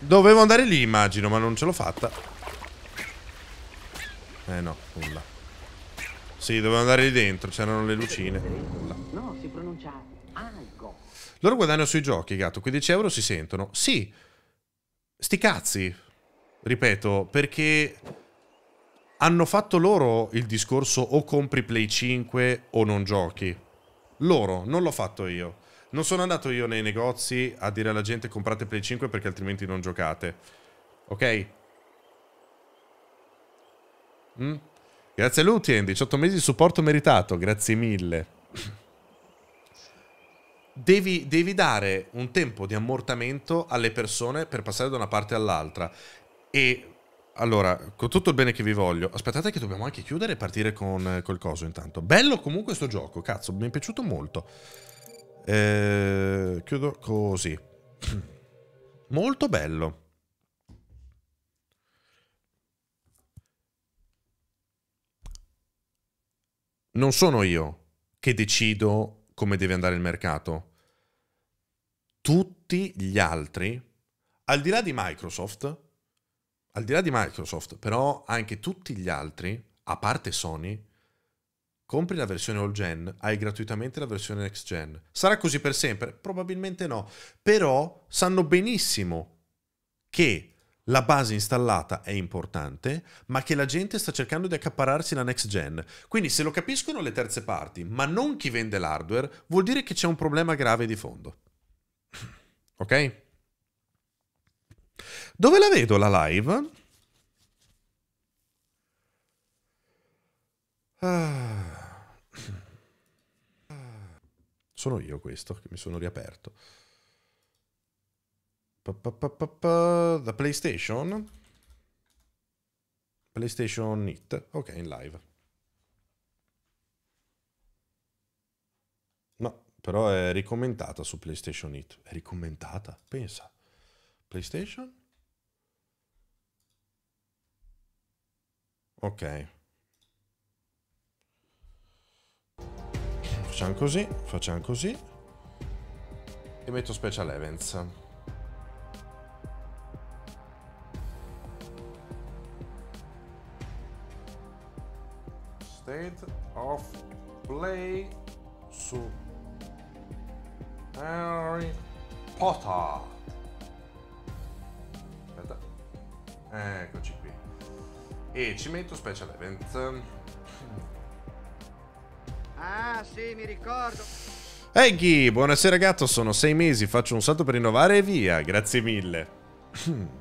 Dovevo andare lì, immagino, ma non ce l'ho fatta. Eh no, nulla. Sì, dovevo andare lì dentro, c'erano le lucine. Nulla. No, si pronuncia Aigo. Loro guadagnano sui giochi, gatto. 15 euro si sentono. Sì. Sti cazzi. Ripeto, perché hanno fatto loro il discorso o compri Play 5 o non giochi. Loro, non l'ho fatto io. Non sono andato io nei negozi a dire alla gente comprate Play 5 perché altrimenti non giocate. Ok? Mm? Grazie a Lutien, 18 mesi di supporto meritato, grazie mille. Devi, devi dare un tempo di ammortamento alle persone per passare da una parte all'altra. E allora, con tutto il bene che vi voglio, aspettate che dobbiamo anche chiudere e partire con eh, col coso intanto. Bello comunque sto gioco, cazzo, mi è piaciuto molto. Eh, chiudo così. Molto bello. Non sono io che decido come deve andare il mercato. Tutti gli altri, al di là di Microsoft, al di là di Microsoft, però anche tutti gli altri, a parte Sony, compri la versione all gen, hai gratuitamente la versione next gen. Sarà così per sempre? Probabilmente no, però sanno benissimo che la base installata è importante, ma che la gente sta cercando di accapararsi la next gen. Quindi se lo capiscono le terze parti, ma non chi vende l'hardware, vuol dire che c'è un problema grave di fondo. Ok? Dove la vedo la live? Ah. Sono io questo che mi sono riaperto. Pa, Da PlayStation? PlayStation It. Ok, in live. No, però è ricommentata su PlayStation It. È ricommentata? Pensa. PlayStation? Ok. Facciamo così, facciamo così. E metto Special Events. State of Play su Harry Potter. Aspetta. Eccoci qui. E ci metto Special Events. Ah, sì, mi ricordo. Eggy, buonasera gatto, sono sei mesi, faccio un salto per rinnovare e via, grazie mille.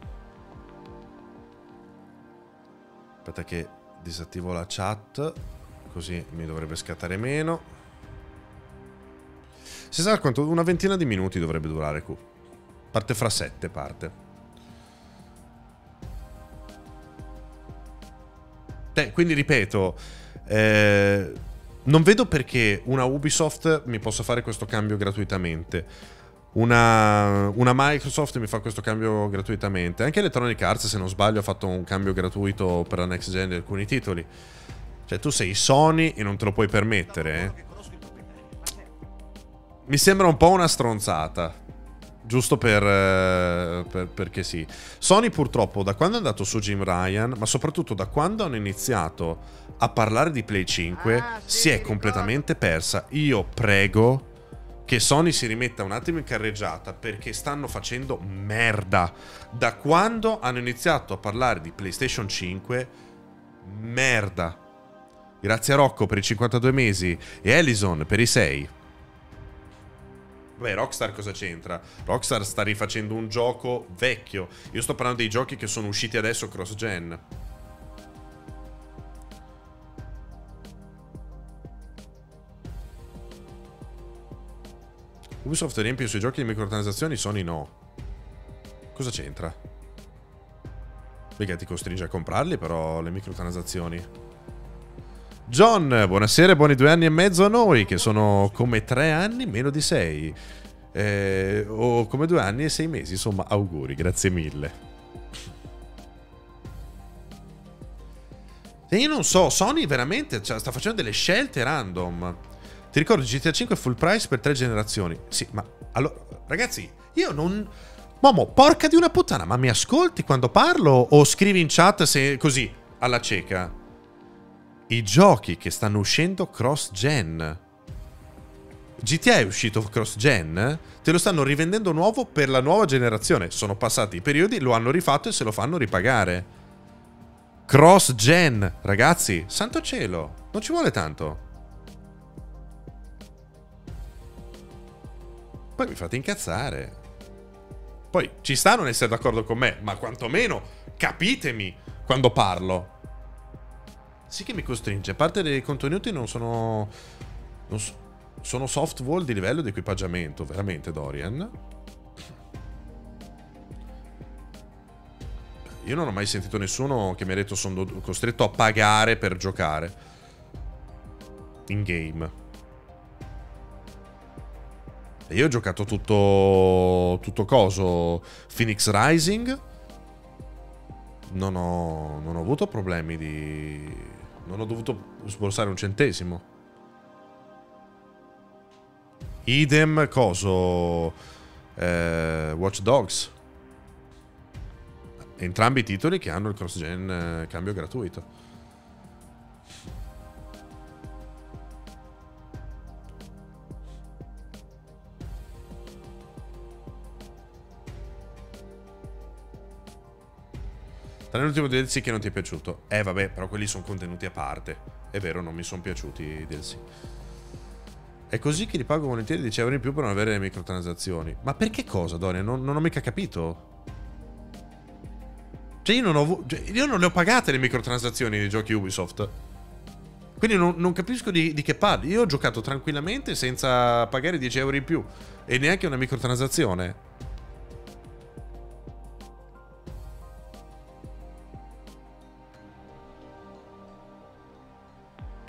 Aspetta che disattivo la chat, così mi dovrebbe scattare meno. Si sa quanto? Una ventina di minuti dovrebbe durare Q. Parte fra sette, parte. Eh, quindi ripeto, eh, non vedo perché una Ubisoft mi possa fare questo cambio gratuitamente. Una, una Microsoft mi fa questo cambio gratuitamente. Anche Electronic Arts, se non sbaglio, ha fatto un cambio gratuito per la next gen di alcuni titoli. Cioè, tu sei Sony e non te lo puoi permettere. eh. Mi sembra un po' una stronzata. Giusto per, eh, per- perché sì. Sony purtroppo da quando è andato su Jim Ryan, ma soprattutto da quando hanno iniziato a parlare di Play 5, Ah, sì, si è completamente persa. Io prego che Sony si rimetta un attimo in carreggiata perché stanno facendo merda. Da quando hanno iniziato a parlare di PlayStation 5, merda. Grazie a Rocco per i 52 mesi e Ellison per i 6. Beh, Rockstar cosa c'entra? Rockstar sta rifacendo un gioco vecchio. Io sto parlando dei giochi che sono usciti adesso cross-gen. Ubisoft riempie i suoi giochi di microtransazioni, Sony no. Cosa c'entra? Mica ti costringe a comprarli, però, le microtransazioni. John, buonasera buoni due anni e mezzo a noi, che sono come tre anni meno di sei. Eh, o come due anni e sei mesi, insomma, auguri, grazie mille. E io non so, Sony veramente cioè, sta facendo delle scelte random. Ti ricordo GTA 5 full price per tre generazioni. Sì, ma allora, ragazzi, io non. Momo, porca di una puttana, ma mi ascolti quando parlo o scrivi in chat se così, alla cieca? I giochi che stanno uscendo cross-gen. GTA è uscito cross-gen? Te lo stanno rivendendo nuovo per la nuova generazione. Sono passati i periodi, lo hanno rifatto e se lo fanno ripagare. Cross-gen, ragazzi, santo cielo, non ci vuole tanto. Poi mi fate incazzare. Poi ci sta a non essere d'accordo con me, ma quantomeno capitemi quando parlo. Sì che mi costringe. Parte dei contenuti non sono... Non so, sono soft wall di livello di equipaggiamento, veramente, Dorian. Io non ho mai sentito nessuno che mi ha detto sono costretto a pagare per giocare. In game. E io ho giocato tutto... Tutto coso... Phoenix Rising. Non ho, non ho avuto problemi di... Non ho dovuto sborsare un centesimo. Idem coso... Eh, Watch Dogs. Entrambi i titoli che hanno il cross-gen eh, cambio gratuito. Tra l'ultimo DLC che non ti è piaciuto. Eh vabbè, però quelli sono contenuti a parte. È vero, non mi sono piaciuti i DLC. È così che li pago volentieri 10 euro in più per non avere le microtransazioni. Ma perché cosa, Doria? Non, non ho mica capito. Cioè io non, ho, cioè io non le ho pagate le microtransazioni nei giochi Ubisoft. Quindi non, non capisco di, di, che parli. Io ho giocato tranquillamente senza pagare 10 euro in più. E neanche una microtransazione.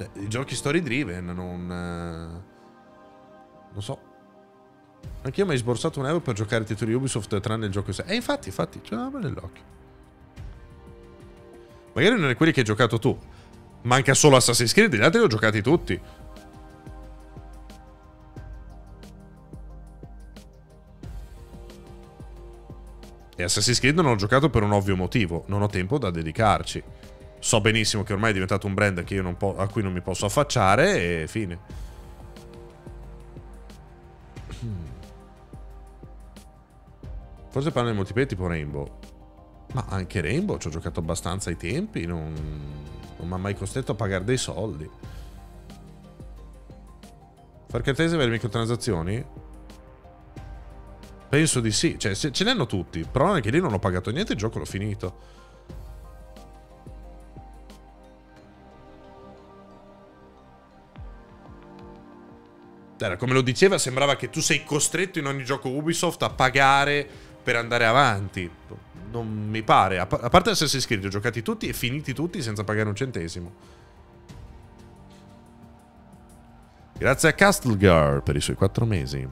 Cioè, I giochi story driven non... Eh, non so. Anch'io mi hai sborsato un euro per giocare titoli Ubisoft tranne il gioco 6. E infatti, infatti, c'è una nell'occhio. Magari non è quelli che hai giocato tu. Manca solo Assassin's Creed, gli altri li ho giocati tutti. E Assassin's Creed non ho giocato per un ovvio motivo. Non ho tempo da dedicarci. So benissimo che ormai è diventato un brand a cui non mi posso affacciare e fine. Forse parlo di multiplayer tipo Rainbow. Ma anche Rainbow ci ho giocato abbastanza ai tempi, non, non mi ha mai costretto a pagare dei soldi. Far cartese avere microtransazioni? Penso di sì, cioè ce ne hanno tutti, però anche lì non ho pagato niente, il gioco l'ho finito. Era come lo diceva, sembrava che tu sei costretto in ogni gioco Ubisoft a pagare per andare avanti non mi pare. A, parte Assassin's Creed, ho giocati tutti e finiti tutti senza pagare un centesimo. Grazie a Castle Girl per i suoi 4 mesi.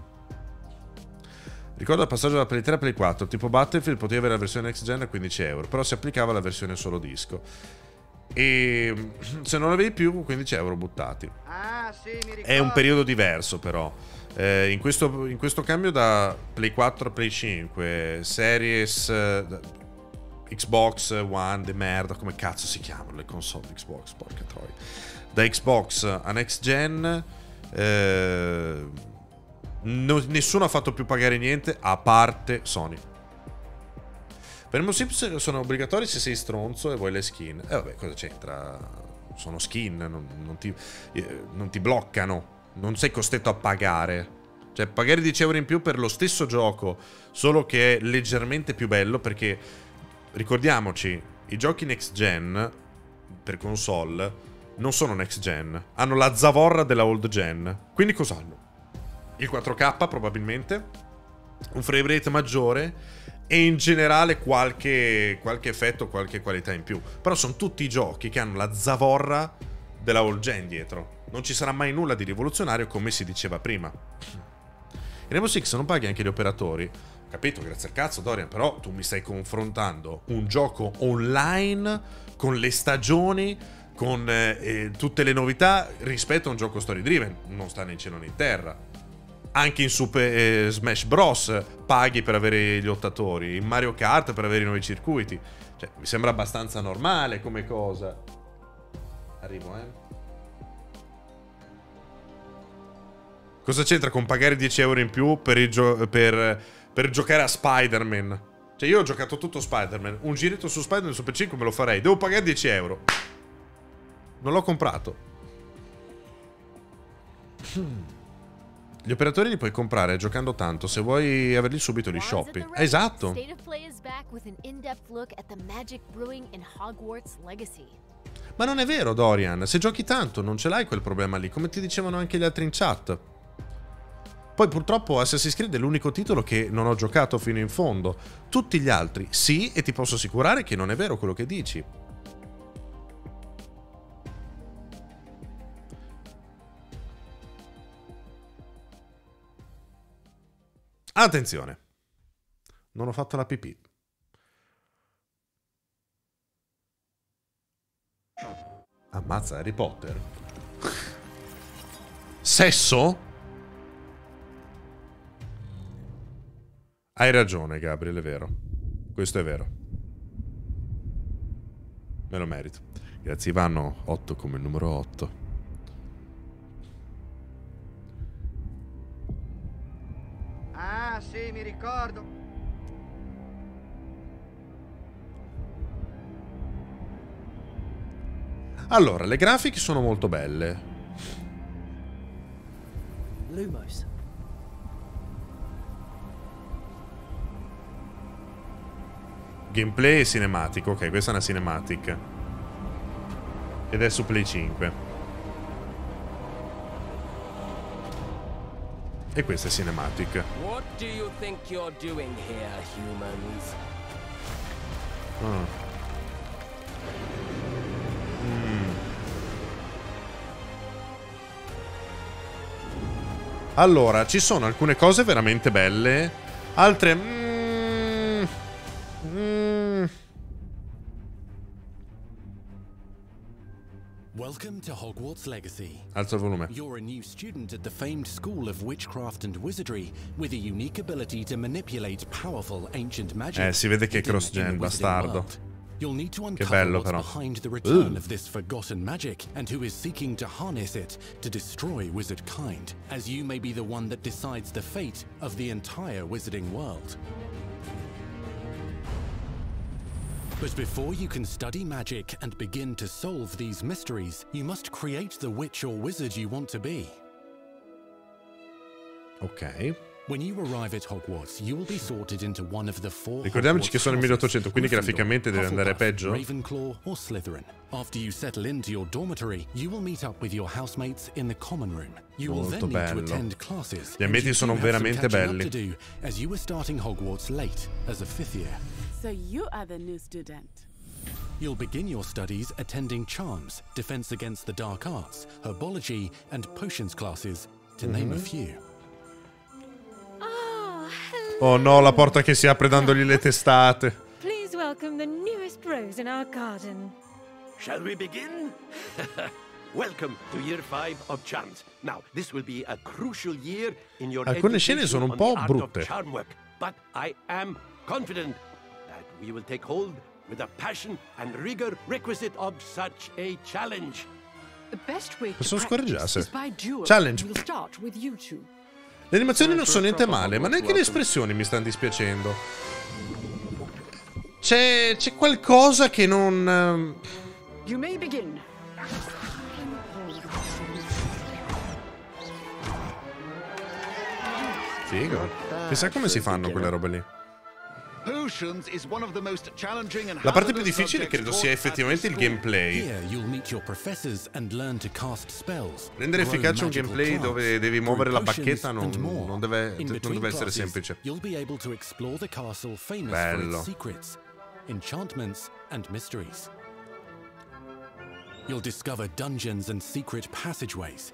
Ricordo il passaggio dalla Play 3 a Play 4. Tipo Battlefield potevi avere la versione next gen a 15 euro, però si applicava la versione solo disco. E se non avevi più, 15 euro buttati. Ah, sì, È un periodo diverso, però. Eh, in, questo, in, questo, cambio da Play 4 a Play 5, Series, eh, Xbox One, de merda, come cazzo si chiamano le console Xbox, porca troia. Da Xbox a Next Gen, eh, no, nessuno ha fatto più pagare niente a parte Sony. Per Sims sono obbligatori se sei stronzo e vuoi le skin. E eh, vabbè, cosa c'entra? Sono skin, non, non, ti, eh, non ti bloccano non sei costretto a pagare. Cioè, pagare 10 euro in più per lo stesso gioco, solo che è leggermente più bello, perché ricordiamoci, i giochi next gen per console non sono next gen, hanno la zavorra della old gen. Quindi cos'hanno? Il 4K probabilmente, un frame rate maggiore e in generale qualche, qualche effetto, qualche qualità in più. Però sono tutti giochi che hanno la zavorra della All Gen dietro. Non ci sarà mai nulla di rivoluzionario come si diceva prima. In Rainbow Six non paghi anche gli operatori. Capito, grazie al cazzo Dorian, però tu mi stai confrontando un gioco online con le stagioni, con eh, eh, tutte le novità rispetto a un gioco story driven. Non sta né in cielo né in terra. Anche in Super eh, Smash Bros. paghi per avere gli lottatori, in Mario Kart per avere i nuovi circuiti. Cioè, mi sembra abbastanza normale come cosa. Arrivo, eh. Cosa c'entra con pagare 10 euro in più per, gio- per, per giocare a Spider-Man? Cioè, io ho giocato tutto Spider-Man. Un giretto su Spider-Man su PC me lo farei. Devo pagare 10 euro. Non l'ho comprato. Gli operatori li puoi comprare giocando tanto. Se vuoi averli subito li shoppi. Esatto. Ma non è vero, Dorian. Se giochi tanto non ce l'hai quel problema lì, come ti dicevano anche gli altri in chat. Poi purtroppo Assassin's Creed è l'unico titolo che non ho giocato fino in fondo. Tutti gli altri sì, e ti posso assicurare che non è vero quello che dici. Attenzione. Non ho fatto la pipì. Ammazza Harry Potter. Sesso? Hai ragione, Gabriele, è vero. Questo è vero. Me lo merito. Grazie Ivano, 8 come numero 8. Ah, sì, mi ricordo. Allora, le grafiche sono molto belle. Lumos. Gameplay cinematico. Ok, questa è una cinematic. Ed è su Play 5. E questa è cinematic. What do you think you're doing here, humans? Ah. Allora, ci sono alcune cose veramente belle, altre... Welcome to Hogwarts Legacy. Alza il volume. You're a new student at the famed School of Witchcraft and Wizardry with a unique ability to manipulate powerful ancient magic. Eh, si vede che è hidden in cross-gen, bastardo. You'll need to uncover bello what's però. behind the return of this forgotten magic and who is seeking to harness it to destroy wizard kind, as you may be the one that decides the fate of the entire wizarding world. But before you can study magic and begin to solve these mysteries, you must create the witch or wizard you want to be. Ok. When you arrive at Hogwarts, you will be sorted into one of the four Ricordiamoci che sono houses, 1800, quindi graficamente deve andare peggio? Ravenclaw or Slytherin. After you settle into your dormitory, you will meet up with your housemates in the common room. You will Molto then need to attend classes. Gli ambienti sono veramente belli. do, as you were starting Hogwarts late as a fifth year. So you are the new student. You'll begin your studies attending charms, defense against the dark arts, herbology, and potions classes, to mhm. name a few. Ah, oh no, la porta che si apre dandogli le testate. Please welcome the newest rose in our garden. Shall we begin? Welcome to year five of charms. Now, this will be a crucial year in your Alcune scene education sono un on po' the art brutte. charm work, but I am confident that we will take hold with the passion and rigor requisite of such a challenge. The best way to Sono practice scorreggiasse. is by duel. Challenge. We'll start with you two. Le animazioni non sono niente male, ma neanche le espressioni mi stanno dispiacendo. C'è, c'è qualcosa che non... ehm, You may begin. Figo. Chissà come si fanno quelle robe lì. La parte più difficile credo sia effettivamente il gameplay. Rendere efficace un gameplay dove devi muovere la bacchetta non, non deve, non deve essere semplice. Bello. enchantments, and mysteries. You'll discover dungeons and secret passageways,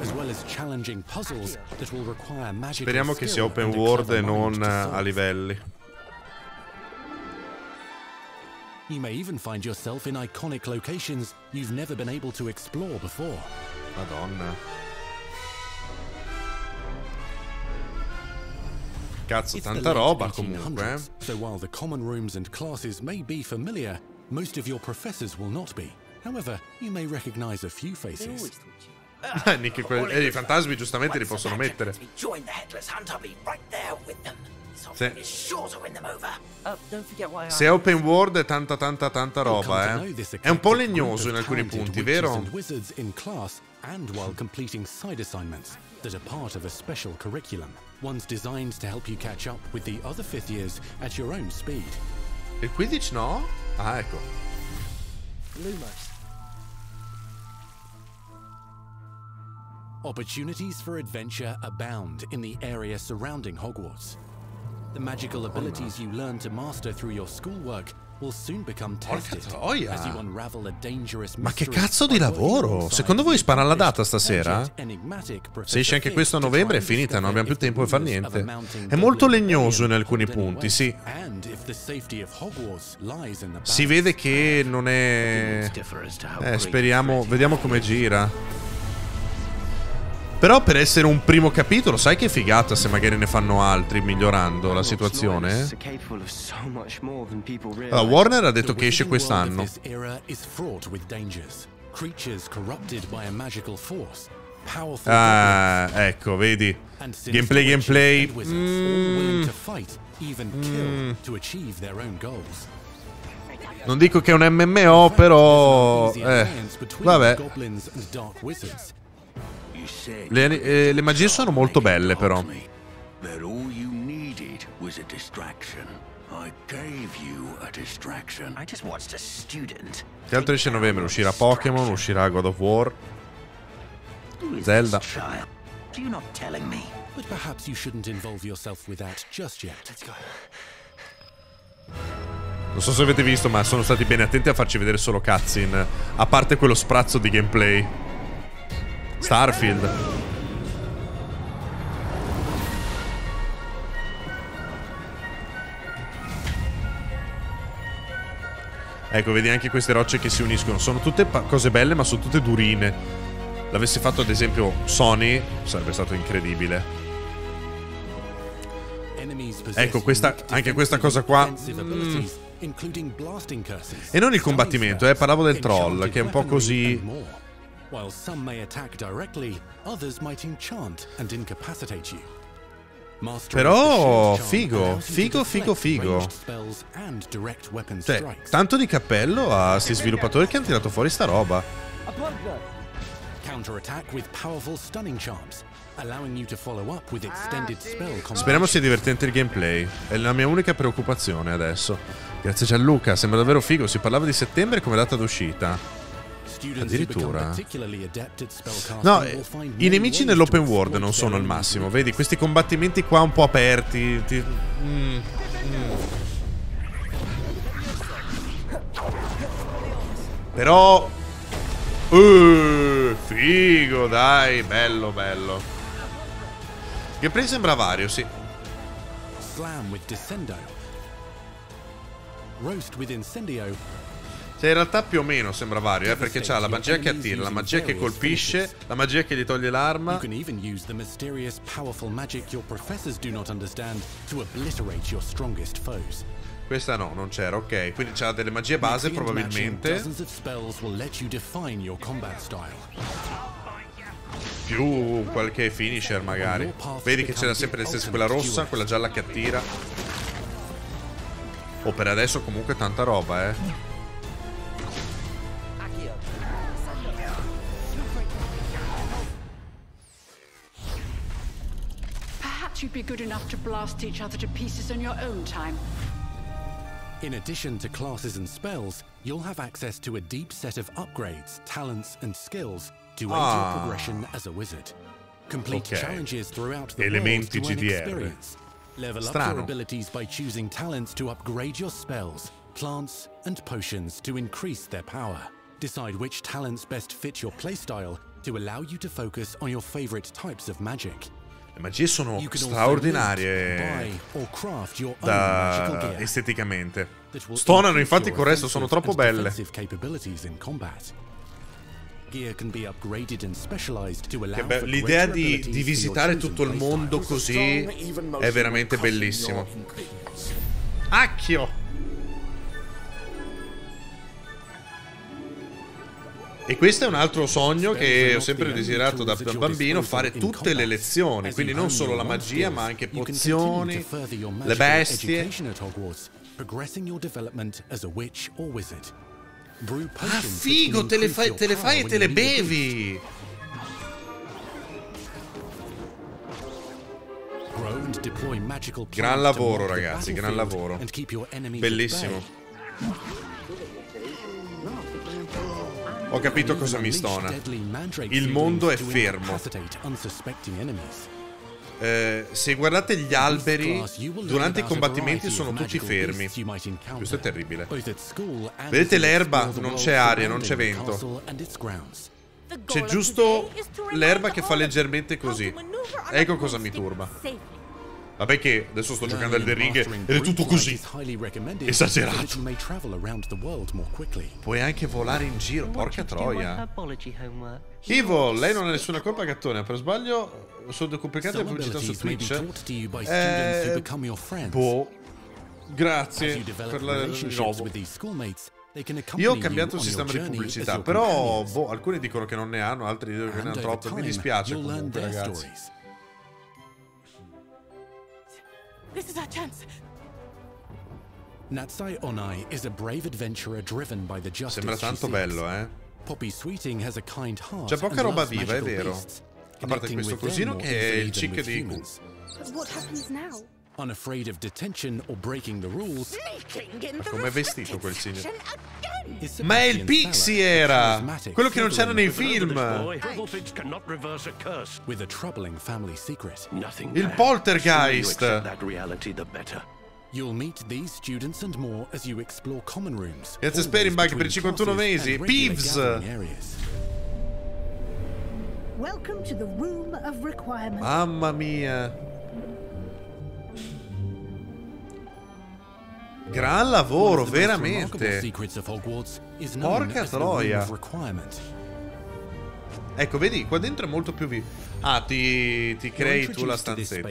as well as challenging puzzles that will require magic. Speriamo che sia open and a world e non mind to solve. a livelli. You may even find yourself in iconic locations you've never been able to explore before. Madonna. Cazzo, It's tanta roba comunque. eh. 1800s, So while the common rooms and classes may be familiar, most of your professors will not be. However, you may recognize a few faces. Eh, Nick, que- e i fantasmi giustamente li possono mettere. Forget why Se è open world è tanta tanta tanta roba, eh. È un po' legnoso in alcuni punti, vero? and while completing side assignments that are part of a special curriculum. Ones designed to help you catch up with the other fifth years at your own speed. Il 15 no? Ah, ecco. Lumos. Opportunities for adventure abound in the area surrounding Hogwarts. The magical abilities you learn to master through your schoolwork will soon become tested as you unravel a dangerous Ma che cazzo di lavoro? Secondo voi spara la data stasera? Se esce anche questo a novembre è finita, non abbiamo più tempo per fare niente. È molto legnoso in alcuni punti, sì. Si vede che non è... Eh, speriamo, vediamo come gira. Però per essere un primo capitolo, sai che figata se magari ne fanno altri migliorando la situazione? Allora, Warner ha detto che esce quest'anno. Ah, ecco, vedi. Gameplay, gameplay. Mm, Mm. non dico che è un MMO, però... Eh, vabbè. Le, eh, le magie sono molto belle, però. Che altro esce a novembre? Uscirà Pokémon, uscirà God of War, Zelda. not telling me? But perhaps you shouldn't involve yourself with that just yet. Let's go. Non so se avete visto, ma sono stati bene attenti a farci vedere solo cutscene. A parte quello sprazzo di gameplay. Starfield. Ecco, vedi anche queste rocce che si uniscono. Sono tutte cose belle, ma sono tutte durine. L'avessi fatto ad esempio Sony, sarebbe stato incredibile. Ecco, questa- anche questa cosa qua, mm. E non il combattimento, eh, parlavo del troll, che è un po' così... While some may attack directly, others might enchant and incapacitate you. Però, figo, figo, figo, figo. Cioè, tanto di cappello a sti sviluppatori che hanno tirato fuori sta roba. Combinations. Speriamo sia divertente il gameplay. È la mia unica preoccupazione adesso. Grazie Gianluca, sembra davvero figo. Si parlava di settembre come data d'uscita. Addirittura. No, i nemici nell'open world non sono il massimo. Vedi, questi combattimenti qua un po' aperti. ti- mm, mm. Però... Uh, figo, dai, bello, bello. Gameplay sembra vario, sì. Slam with Descendo. Roast with Incendio. Cioè, in realtà più o meno sembra vario, eh, perché c'ha la magia che attira, la magia che colpisce, la magia che gli toglie l'arma. Questa no, non c'era, ok. Quindi c'ha delle magie base probabilmente. Più qualche finisher magari. Vedi che c'era sempre le stesse, quella rossa, quella gialla che attira. Oh, per adesso comunque tanta roba, eh. You'd be good enough to blast each other to pieces on your own time. In addition to classes and spells, you'll have access to a deep set of upgrades, talents, and skills to aid Ah. your progression as a wizard. Complete Ok. challenges throughout the Elementi world to earn experience. Level up your abilities by choosing talents to upgrade your spells, plants, and potions to increase their power. Decide which talents best fit your playstyle to allow you to focus on your favorite types of magic. Le magie sono straordinarie da esteticamente. Stonano infatti con resto, sono troppo belle. be L'idea di, di visitare tutto il mondo così è veramente bellissimo. Acchio! E questo è un altro sogno che ho sempre desiderato da bambino, fare tutte le lezioni, quindi non solo la magia, ma anche pozioni, le bestie. Ah, figo, te le fai, te le fai e te le bevi! Gran lavoro, ragazzi, gran lavoro. Bellissimo. Ho capito cosa mi stona. Il mondo è fermo. Eh, se guardate gli alberi, durante i combattimenti sono tutti fermi. Questo è terribile. Vedete l'erba? Non c'è aria, non c'è vento. C'è giusto l'erba che fa leggermente così. Ecco cosa mi turba. Vabbè che adesso sto giocando al The Ring ed è tutto così. Esagerato. Puoi anche volare in giro, porca troia. Ivo, lei non ha nessuna colpa, gattone. Per sbaglio sono duplicate le pubblicità su Twitch. Eh, boh. Grazie per la, il nuovo. Io ho cambiato il sistema di pubblicità, però boh, alcuni dicono che non ne hanno, altri dicono che ne hanno troppe. Mi dispiace comunque, ragazzi. This is our chance. Natsai Onai is a brave adventurer driven by the justice Sembra tanto bello, eh. Poppy Sweeting has a kind heart C'è poca roba viva, è vero. A parte questo with them cosino che è il with di Q. humans. But what happens now? Unafraid of detention or breaking the rules, Ma com'è vestito quel signore? Ma è il Pixie era! Quello che non c'era nei film! Il poltergeist. Grazie Sperenbug per i between 51 classes mesi. Peeves! gathering areas. Gran lavoro, veramente. Porca troia. Ecco, vedi, qua dentro è molto più vivo. Ah, ti, ti crei tu la stanzetta.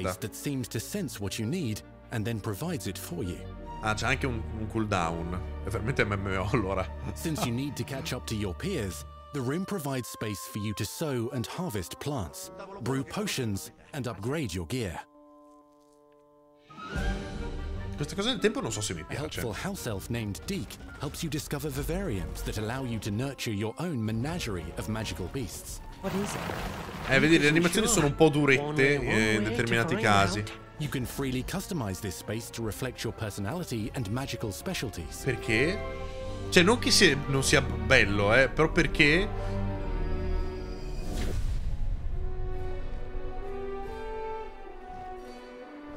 Ah, c'è anche un, un cooldown. È veramente MMO allora. Since you need to catch up to your peers, the room provides space for you to sow and harvest plants, brew potions, and upgrade your gear. Questa cosa del tempo non so se mi A piace. helpful house elf named Deek helps you discover vivariums that allow you to nurture your own menagerie of magical beasts. What is it? Eh, vedi, le animazioni sono un po' durette eh, in determinati casi. You can freely customize this space to reflect your personality and magical specialties. Perché? Cioè, non che sia- non sia bello, eh, però perché...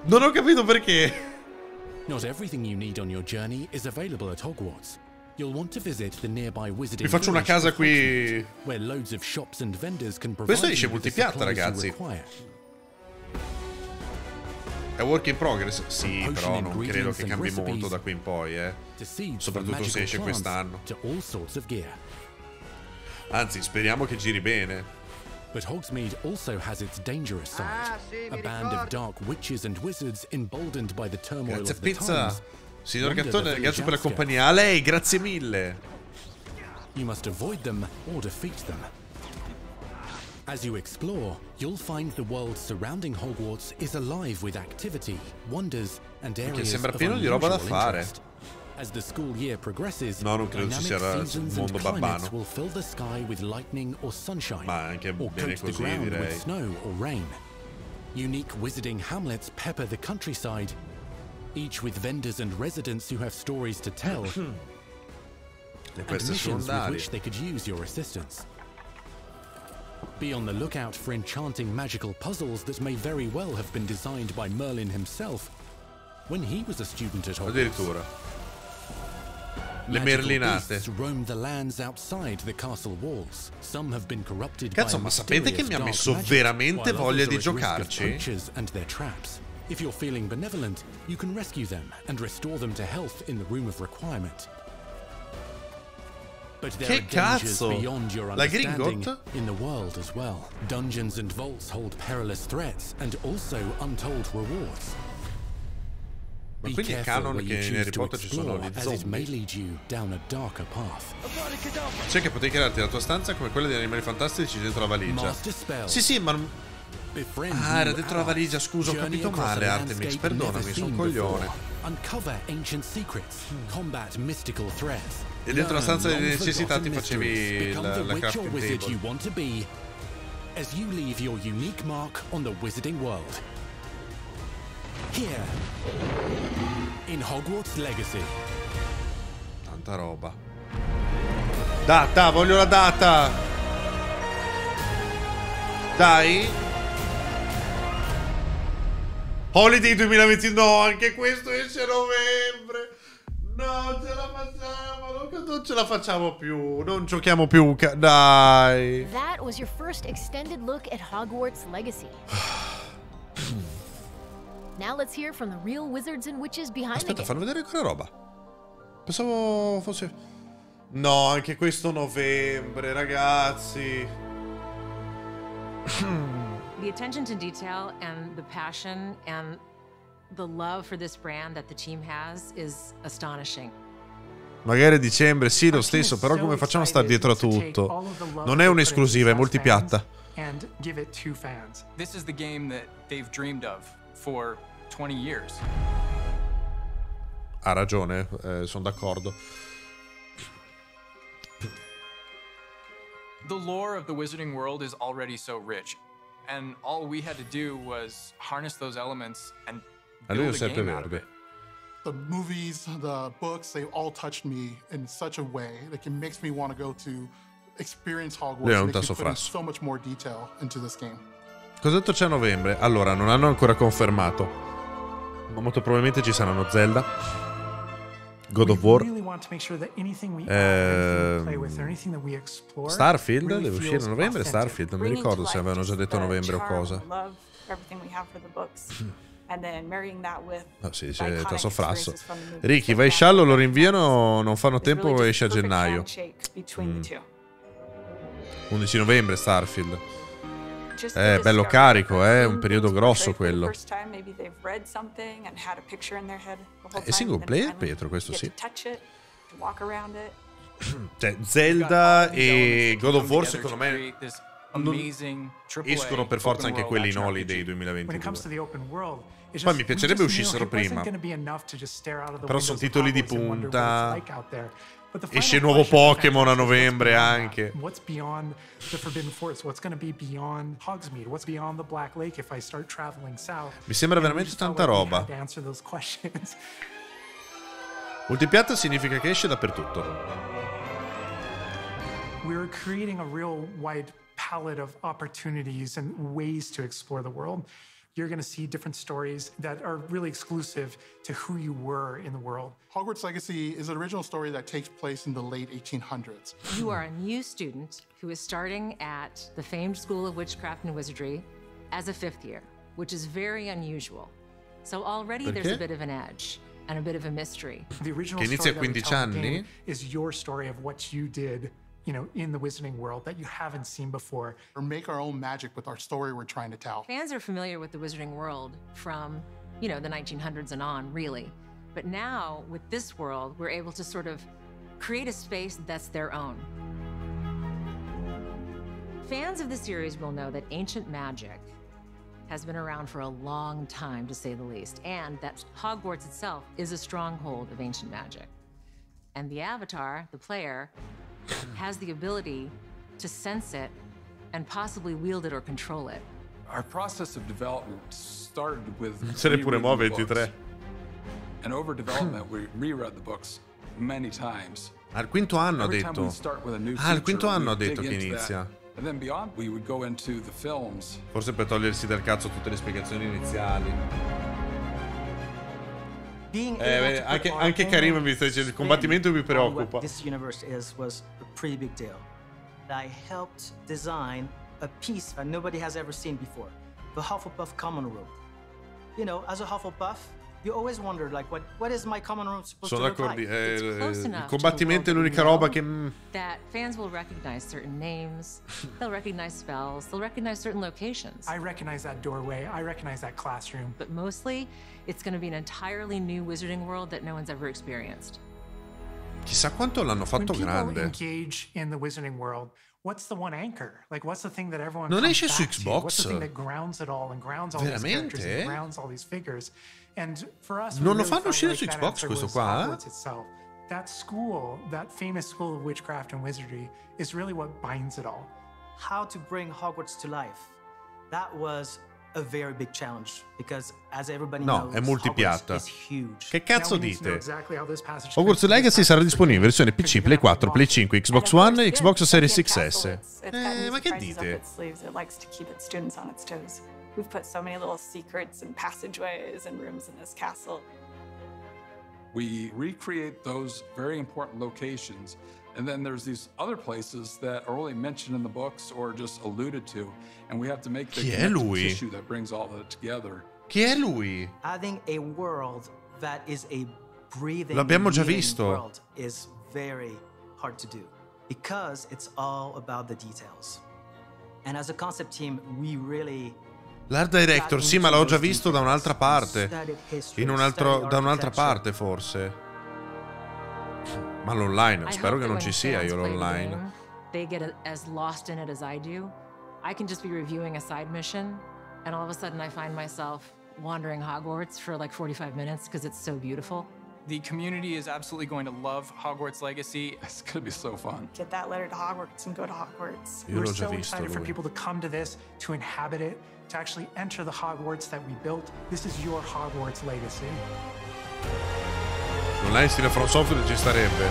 Non ho capito perché. Not everything you need on your journey is available at Hogwarts. You'll want to visit the nearby wizarding Mi faccio una casa qui. Where loads of shops and vendors can provide Questo the multipiatta, ragazzi. È work in progress? Sì, però non credo che cambi molto da qui in poi, eh. Soprattutto se esce quest'anno. Anzi, speriamo che giri bene. But Hogsmeade also has its dangerous side. Ah, sì, a mi band of dark witches and wizards emboldened by the turmoil Grazie of the pizza. times. Signor wander the Gattone, village grazie per la outskirts. compagnia. A lei, grazie mille. You must avoid them or defeat them. As you explore, you'll find the world surrounding Hogwarts is alive with activity, wonders, and areas sembra of pieno di roba da fare. interest. As the school year progresses, No, non credo ci dynamic sia il seasons and climates will fill the sky with lightning or sunshine, Ma anche or coat the ground direi. with snow or rain. Unique wizarding hamlets pepper the countryside, each with vendors and residents who have stories to tell, and missions with which they could use your assistance. Be on the lookout for enchanting magical puzzles that may very well have been designed by Merlin himself when he was a student at Hogwarts. Le merlinate. roam the lands outside the castle walls. Some have been corrupted Cazzo, by ma sapete che mi ha messo veramente voglia di giocarci? and their traps. If you're feeling benevolent, you can rescue them and restore them to health in the room of requirement. But there Che are dangers cazzo? beyond your La understanding in the world as well. Dungeons and vaults hold perilous threats and also untold rewards. Ma quindi è canon che in Harry Potter ci sono gli zombie? Cioè che potevi crearti la tua stanza come quella degli animali fantastici dentro la valigia. Sì, sì, ma... non- Ah, era dentro la valigia, scusa, ho capito male, Artemis, perdonami, sono un coglione. E dentro la stanza delle necessità ti facevi la- la crafting table. as you leave your unique mark on the wizarding world. Here in Hogwarts Legacy. Tanta roba. Data, voglio la data! Dai! Holiday 2020, no, anche questo esce a novembre! No, ce la facciamo, non, non ce la facciamo più, non giochiamo più, dai! That was your first extended look at Hogwarts Legacy. Aspetta, fanno vedere quella roba. Pensavo fosse... No, anche questo novembre, ragazzi. The attention to detail and the passion and the love for this brand that the team has is astonishing. Magari a dicembre, sì, lo stesso, però come facciamo a stare dietro a tutto? Non è un'esclusiva, è multipiatta. and give it to fans. This is the game that they've dreamed of for 20 years. Ha ragione, eh, sono d'accordo. The lore of the Wizarding World is already so rich, and all we had to do was harness those elements and A lui è un build a game out of verde. The movies, the books, they all touched me in such a way. Like it makes me want to go to experience Hogwarts. Lui è un It makes me put in so much more detail into this game. Cosa ha detto c'è a novembre? Allora, non hanno ancora confermato. Ma molto probabilmente ci saranno Zelda, God of War, explore Starfield, deve uscire a novembre. Starfield, non mi ricordo se avevano già detto novembre o cosa. Ah, sì, c'è tasso frasso. Ricky, vai sciallo, lo rinviano, non fanno tempo esce a gennaio. Mm. the two. 11 novembre Starfield. Eh, bello carico, of eh, un periodo grosso quello. whole È single player, Pietro, questo sì. Cioè, Zelda e God of War, secondo me, non escono per forza anche quelli in Holiday RPG. When it comes 2022. to the open world, it's Poi mi piacerebbe uscissero prima. Però sono titoli di punta. Esce final nuovo Pokémon a novembre anche. What's beyond the Forbidden Forest? What's going to be beyond Hogsmeade? What's beyond the Black Lake if I start traveling south? Mi sembra veramente tanta roba. Multipiatta significa che esce dappertutto. We're creating a real wide palette of opportunities and ways to explore the world. You're going to see different stories that are really exclusive to who you were in the world. Hogwarts Legacy is an original story that takes place in the late 1800s. You are a new student who is starting at the famed School of Witchcraft and Wizardry as a fifth year, which is very unusual. So already there's a bit of an edge and a bit of a mystery. The original Che inizia story a that we 15 tell the anni? game is your story of what you did, you know, in the Wizarding world that you haven't seen before. Or make our own magic with our story we're trying to tell. Fans are familiar with the Wizarding world from, you know, the 1900s and on, really. But now, with this world, we're able to sort of create a space that's their own. Fans of the series will know that ancient magic has been around for a long time, to say the least, and that Hogwarts itself is a stronghold of ancient magic. And the Avatar, the player, has the ability to sense it and possibly wield it or control it. Our process of development started with Se ne pure muove the books. 23. And over development, we reread the books many times. Al quinto anno ha detto. Ah, al quinto anno ha detto che inizia. And then beyond, we would go into the films. Forse per togliersi dal cazzo tutte le spiegazioni iniziali. Being Eh, able beh, to put anche, anche Karim mi sta dicendo il combattimento mi preoccupa. This universe is was a pretty big deal. I helped design a piece that nobody has ever seen before, the Hufflepuff common room. You know, as a Hufflepuff, you always wondered like, what what is my common room supposed Sono to look like? eh, It's close il enough to combattimento è the world l'unica that roba know che. That fans will recognize certain names, they'll recognize spells, they'll recognize certain locations. I recognize that doorway. I recognize that classroom. But mostly, it's going to be an entirely new wizarding world that no one's ever experienced. Chissà quanto l'hanno When fatto people grande. engage in the wizarding world, what's the one anchor? Like, what's the thing that everyone Non comes esce su back to? What's the thing that grounds it all and grounds all these characters and grounds all these figures? And for us, Non we lo really fanno felt uscire like su that Xbox answer questo was qua, eh? Hogwarts itself. That school, that famous school of witchcraft and wizardry, is really what binds it all. How to bring Hogwarts to life. That was a very big challenge because, as everybody No, knows, è multipiatta. Che cazzo dite? Hogwarts Legacy sarà disponibile in versione PC, Play 4, Play 5, Xbox One e Xbox Series XS. Eh, ma che dite? We've put so many little secrets and passageways and rooms in this castle. We recreate those very important locations. And then there's these other places that are only mentioned in the books or just alluded to. And we have to make the tissue that brings all that together. Chi è lui? Having a world that is a breathing, L'abbiamo già visto. world is very hard to do because it's all about the details. And as a concept team, we really L'art director, sì, ma l'ho già visto da un'altra parte. In un altro, da un'altra parte, forse. Ma l'online, I spero che non ci sia io play the l'online. game, They get as lost in it as I do. I can just be reviewing a side mission, and all of a sudden I find myself wandering Hogwarts for like 45 minutes because it's so beautiful. The community is absolutely going to love Hogwarts Legacy. It's going to be so fun. Get that letter to Hogwarts and go to Hogwarts. Io We're so visto excited for people to come to this, to inhabit it, to actually enter the Hogwarts that we built. This is your Hogwarts legacy. L'online stile From Software ci starebbe.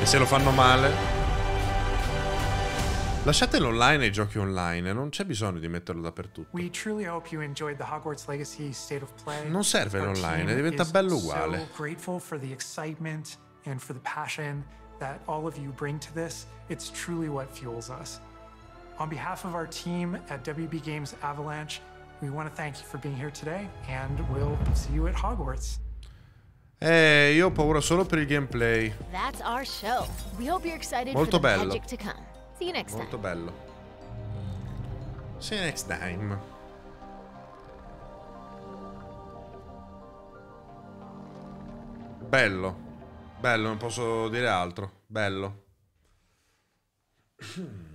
E se lo fanno male? Lasciate l'online ai giochi online, non c'è bisogno di metterlo dappertutto. Non serve l'online, diventa bello uguale. And for the passion that all of you bring to this. It's truly what fuels us. On behalf of our team at WB Games Avalanche, we want to thank you for being here today, and we'll see you at Hogwarts. Eh, io ho paura solo per il gameplay. That's our show. We hope you're excited Molto bello. magic to come. See you next time. Molto bello. See you next time. Bello. Bello, non posso dire altro. Bello.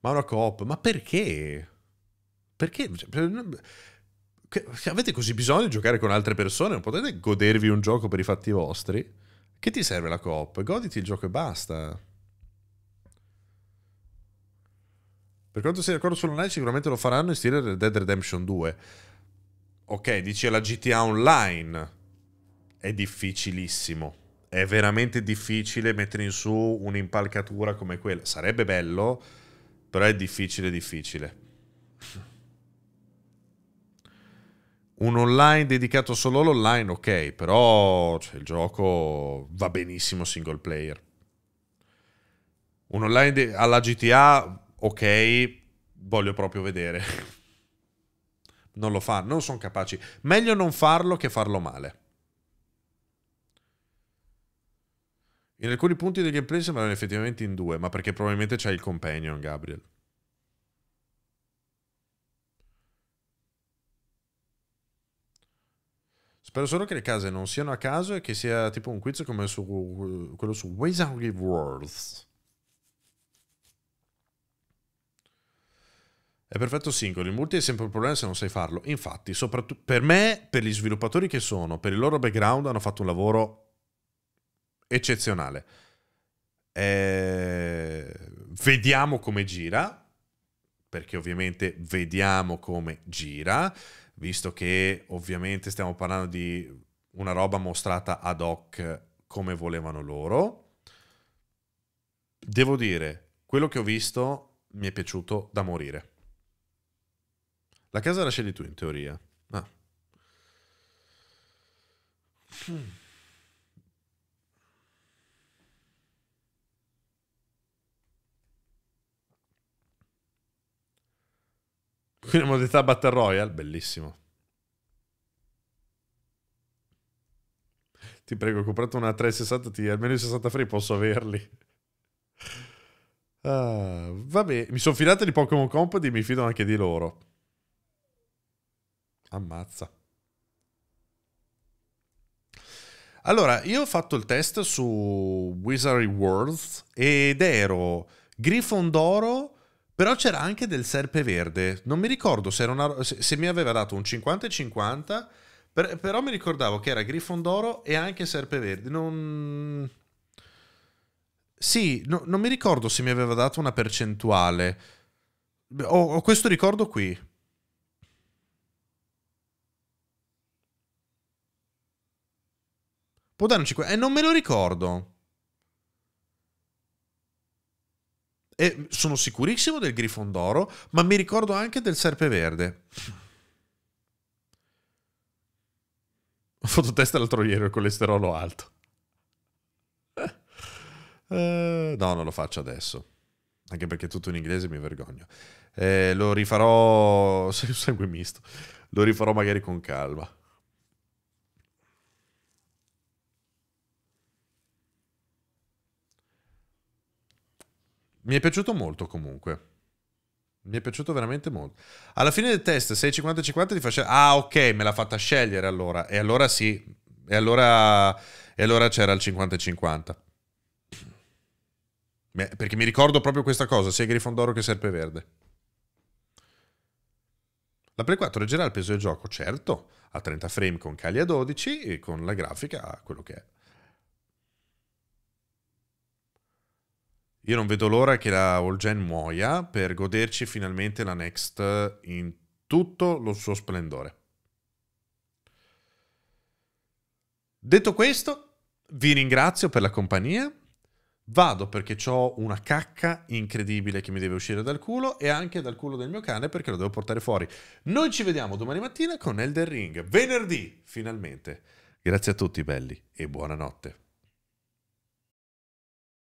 Ma una coop, ma perché? Perché? Che- avete così bisogno di giocare con altre persone? Non potete godervi un gioco per i fatti vostri? Che ti serve la coop? Goditi il gioco e basta. Per quanto sia d'accordo sull'online, sicuramente lo faranno in stile Red Dead Redemption 2. Ok, dici la GTA Online. È difficilissimo. È veramente difficile mettere in su un'impalcatura come quella. Sarebbe bello, però è difficile, difficile. Un online dedicato solo all'online, ok, però cioè, il gioco va benissimo single player. Un online alla GTA, ok, voglio proprio vedere. non lo fanno, non sono capaci. Meglio non farlo che farlo male. In alcuni punti del gameplay sembrano effettivamente in due, ma perché probabilmente c'è il companion, Gabriel. Spero solo che le case non siano a caso e che sia tipo un quiz come su quello su Wizardry Worlds. È perfetto singolo, il multi è sempre un problema se non sai farlo. Infatti, soprattutto per me, per gli sviluppatori che sono, per il loro background, hanno fatto un lavoro eccezionale. Eh, vediamo come gira. perché ovviamente vediamo come gira, visto che ovviamente stiamo parlando di una roba mostrata ad hoc come volevano loro. Devo dire, quello che ho visto mi è piaciuto da morire. La casa la scegli tu in teoria. Ah. Hmm. Quindi modalità Battle Royale, bellissimo. Ti prego, ho comprato una 360 Ti almeno i 60 free posso averli. Ah, vabbè, mi sono fidato di Pokémon Company, mi fido anche di loro. Ammazza. Allora, io ho fatto il test su Wizardry Worlds ed ero Grifondoro però c'era anche del serpe verde. Non mi ricordo se, una, se, se mi aveva dato un 50-50, per, però mi ricordavo che era Grifondoro e anche serpe verde. Non... Sì, no, non mi ricordo se mi aveva dato una percentuale. Ho, ho questo ricordo qui. Può dare un 50... Eh, non me lo ricordo. E sono sicurissimo del Grifondoro, ma mi ricordo anche del Serpeverde. Ho fatto test l'altro ieri, il colesterolo alto. Eh, no, non lo faccio adesso. Anche perché tutto in inglese mi vergogno. Eh, lo rifarò... Sangue misto. Lo rifarò magari con calma. Mi è piaciuto molto comunque. Mi è piaciuto veramente molto. Alla fine del test 650-50 ti faceva... Ah, ok, me l'ha fatta scegliere allora. E allora sì. E allora, e allora c'era il 50-50. Perché mi ricordo proprio questa cosa, sia Grifondoro che Serpeverde. La Play 4 reggerà il peso del gioco, certo, a 30 frame con cali a 12 e con la grafica a quello che è. Io non vedo l'ora che la All Gen muoia per goderci finalmente la Next in tutto lo suo splendore. Detto questo, vi ringrazio per la compagnia. Vado perché ho una cacca incredibile che mi deve uscire dal culo e anche dal culo del mio cane perché lo devo portare fuori. Noi ci vediamo domani mattina con Elder Ring, venerdì finalmente. Grazie a tutti belli e buonanotte.